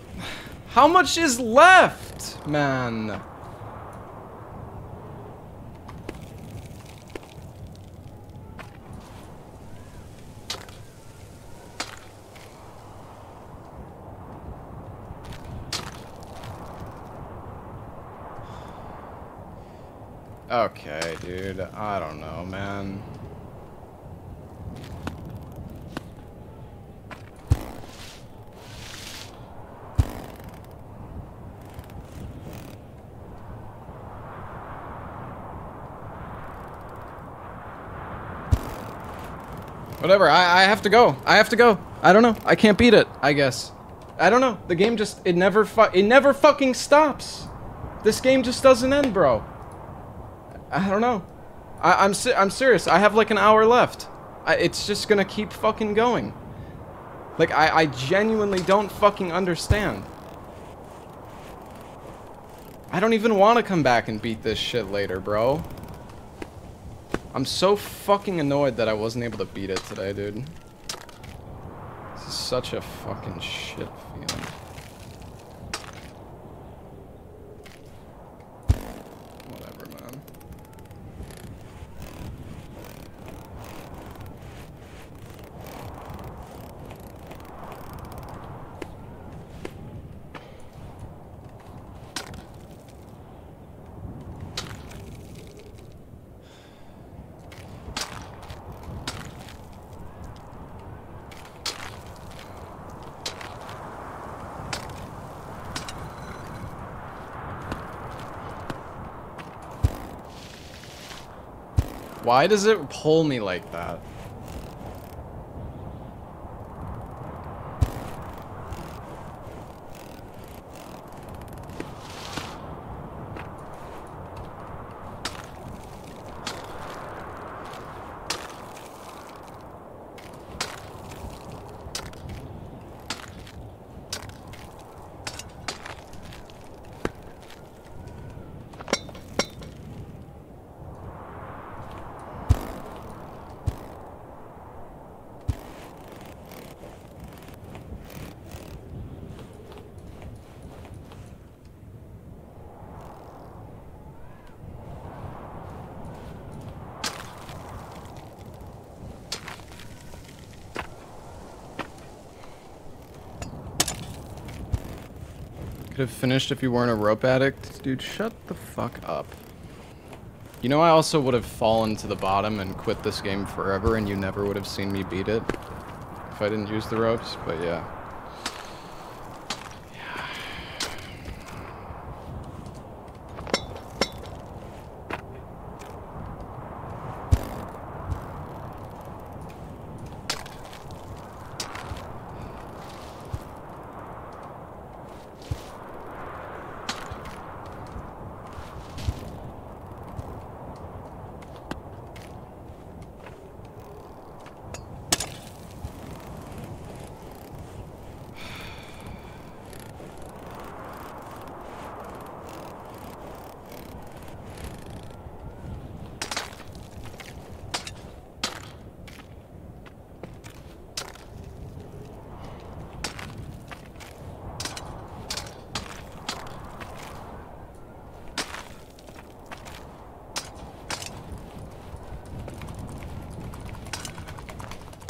How much is left, man? Okay, dude. I don't know, man. Whatever, I, I have to go. I have to go. I don't know. I can't beat it, I guess. I don't know. The game just, it never it never fucking stops. This game just doesn't end, bro. I don't know. I, I'm si- I'm serious. I have like an hour left. I, it's just gonna keep fucking going. Like I, I genuinely don't fucking understand. I don't even want to come back and beat this shit later, bro. I'm so fucking annoyed that I wasn't able to beat it today, dude. This is such a fucking shit feeling. Whatever, man. Why does it pull me like that? Have finished if you weren't a rope addict. Dude, shut the fuck up. You know I also would have fallen to the bottom and quit this game forever and you never would have seen me beat it if I didn't use the ropes, but yeah.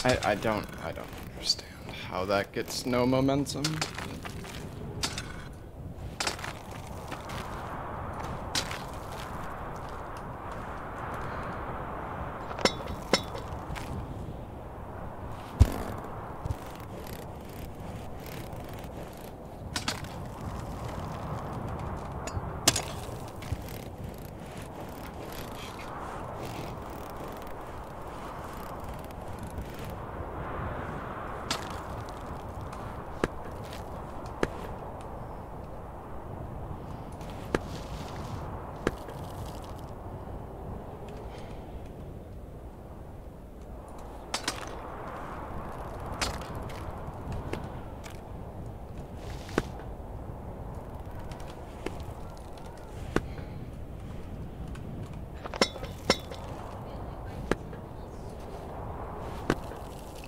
I, I don't I don't understand how that gets no momentum.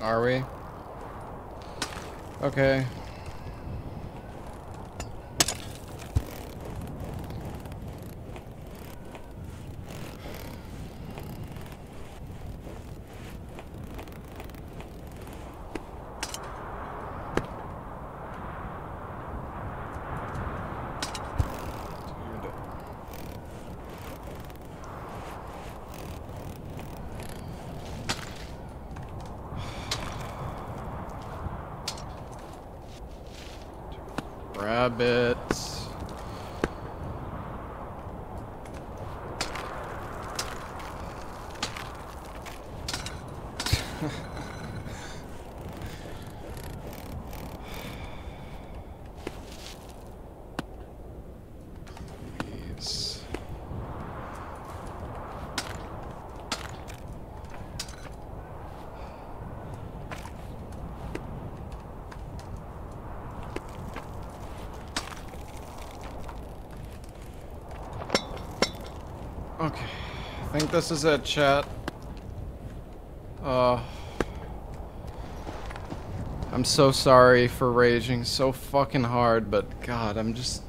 Are we? Okay. Dude. rabbit. Please. Okay, I think this is it, chat. Uh, I'm so sorry for raging so fucking hard, but God, I'm just.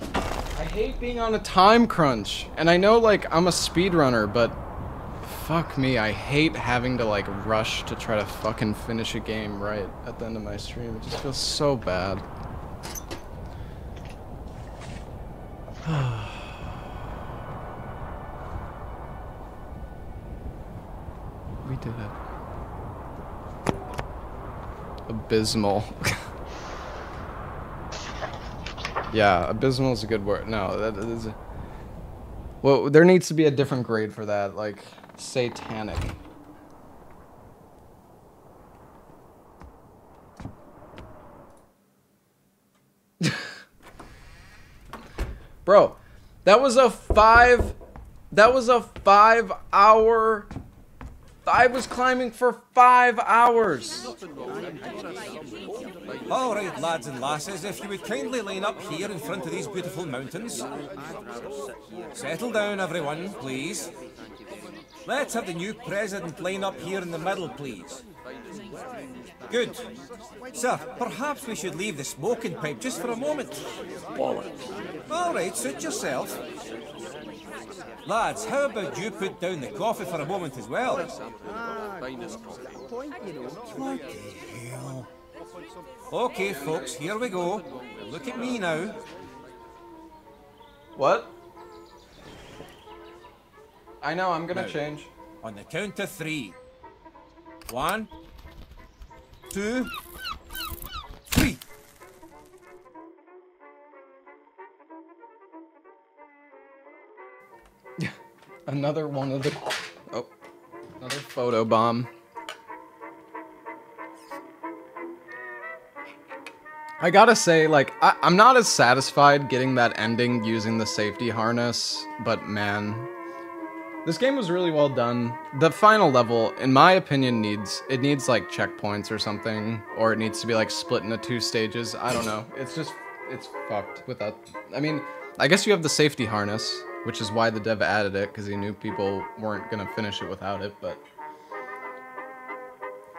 I hate being on a time crunch, and I know like I'm a speedrunner, but fuck me, I hate having to like rush to try to fucking finish a game right at the end of my stream. It just feels so bad. We did it. Abysmal. yeah, abysmal is a good word. No, that is. Well, there needs to be a different grade for that, like satanic. Bro, that was a five. That was a five hour I was climbing for five hours. All right, lads and lasses, if you would kindly line up here in front of these beautiful mountains. Settle down, everyone, please. Let's have the new president line up here in the middle, please. Good. Sir, perhaps we should leave the smoking pipe just for a moment. All right, suit yourself. Lads, how about you put down the coffee for a moment as well? Ah, Bloody hell. Okay, folks, here we go. Look at me now. What? I know, I'm gonna No. change. On the count of three. One, two, three. Another one of the. Oh. Another photo bomb. I gotta say, like, I, I'm not as satisfied getting that ending using the safety harness, but man. This game was really well done. The final level, in my opinion, needs it needs like checkpoints or something, or it needs to be like split into two stages. I don't know. It's just it's fucked without. I mean, I guess you have the safety harness, which is why the dev added it because he knew people weren't gonna finish it without it. But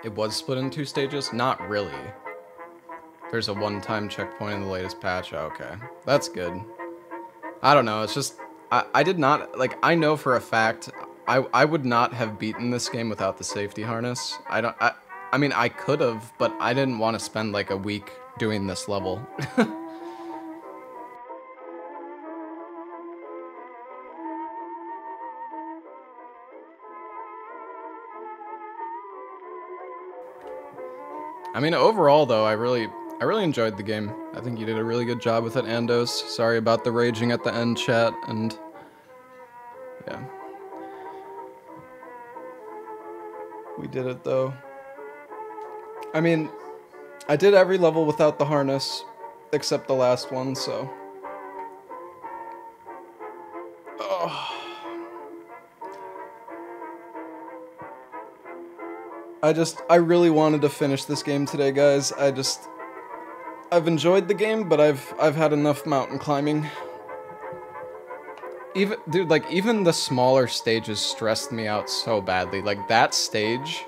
it was split in two stages. Not really. There's a one-time checkpoint in the latest patch. Oh, okay, that's good. I don't know. It's just I, I did not like. I know for a fact I I would not have beaten this game without the safety harness. I don't. I I mean I could have, but I didn't want to spend like a week doing this level. I mean, overall though, I really, I really enjoyed the game. I think you did a really good job with it, Andos. Sorry about the raging at the end, chat, and yeah, we did it though. I mean, I did every level without the harness, except the last one, so. I just, I really wanted to finish this game today, guys. I just, I've enjoyed the game, but I've, I've had enough mountain climbing. Even, dude, like, even the smaller stages stressed me out so badly. Like, that stage,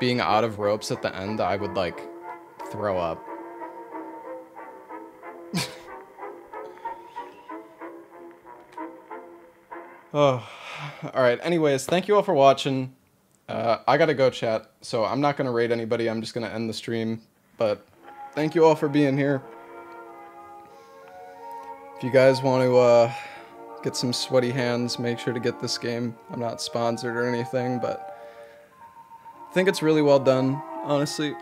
being out of ropes at the end, I would, like, throw up. oh, alright, anyways, thank you all for watching. Uh, I gotta go chat, so I'm not gonna raid anybody. I'm just gonna end the stream. But thank you all for being here. If you guys want to uh, get some sweaty hands, make sure to get this game. I'm not sponsored or anything, but I think it's really well done, honestly.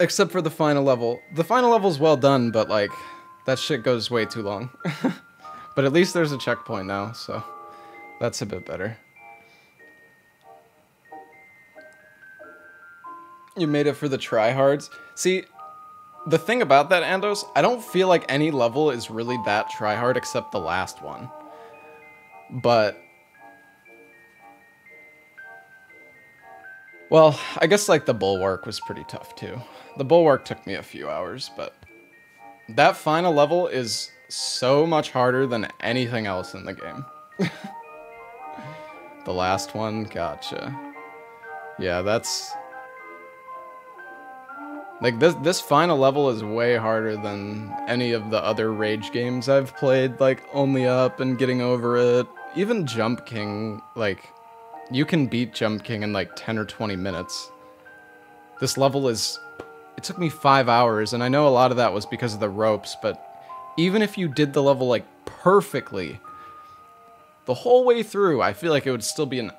Except for the final level. The final level's well done, but like that shit goes way too long. but at least there's a checkpoint now, so that's a bit better. You made it for the tryhards. See, the thing about that, Andos, I don't feel like any level is really that tryhard except the last one. But Well, I guess like the bulwark was pretty tough too. The bulwark took me a few hours, but that final level is so much harder than anything else in the game. the last one, gotcha. Yeah, that's like this this final level is way harder than any of the other Rage games I've played, like Only Up and Getting Over It. Even Jump King, like you can beat Jump King in like 10 or 20 minutes. This level is... It took me 5 hours, and I know a lot of that was because of the ropes, but even if you did the level like perfectly, the whole way through, I feel like it would still be an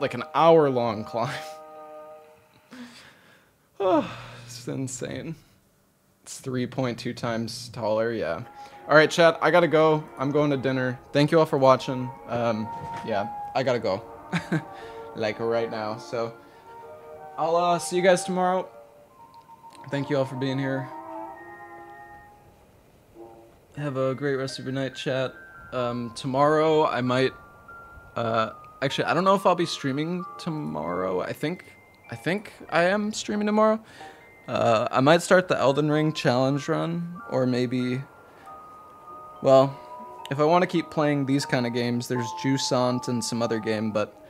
like an hour long climb. insane. It's 3.2 times taller, yeah. All right, chat, I gotta go. I'm going to dinner. Thank you all for watching. Um, yeah, I gotta go. like right now. So I'll uh, see you guys tomorrow. Thank you all for being here. Have a great rest of your night, chat. Um, tomorrow I might. Uh, actually, I don't know if I'll be streaming tomorrow. I think, I think I am streaming tomorrow. Uh, I might start the Elden Ring challenge run, or maybe. Well, if I want to keep playing these kind of games, there's Jusant and some other game, but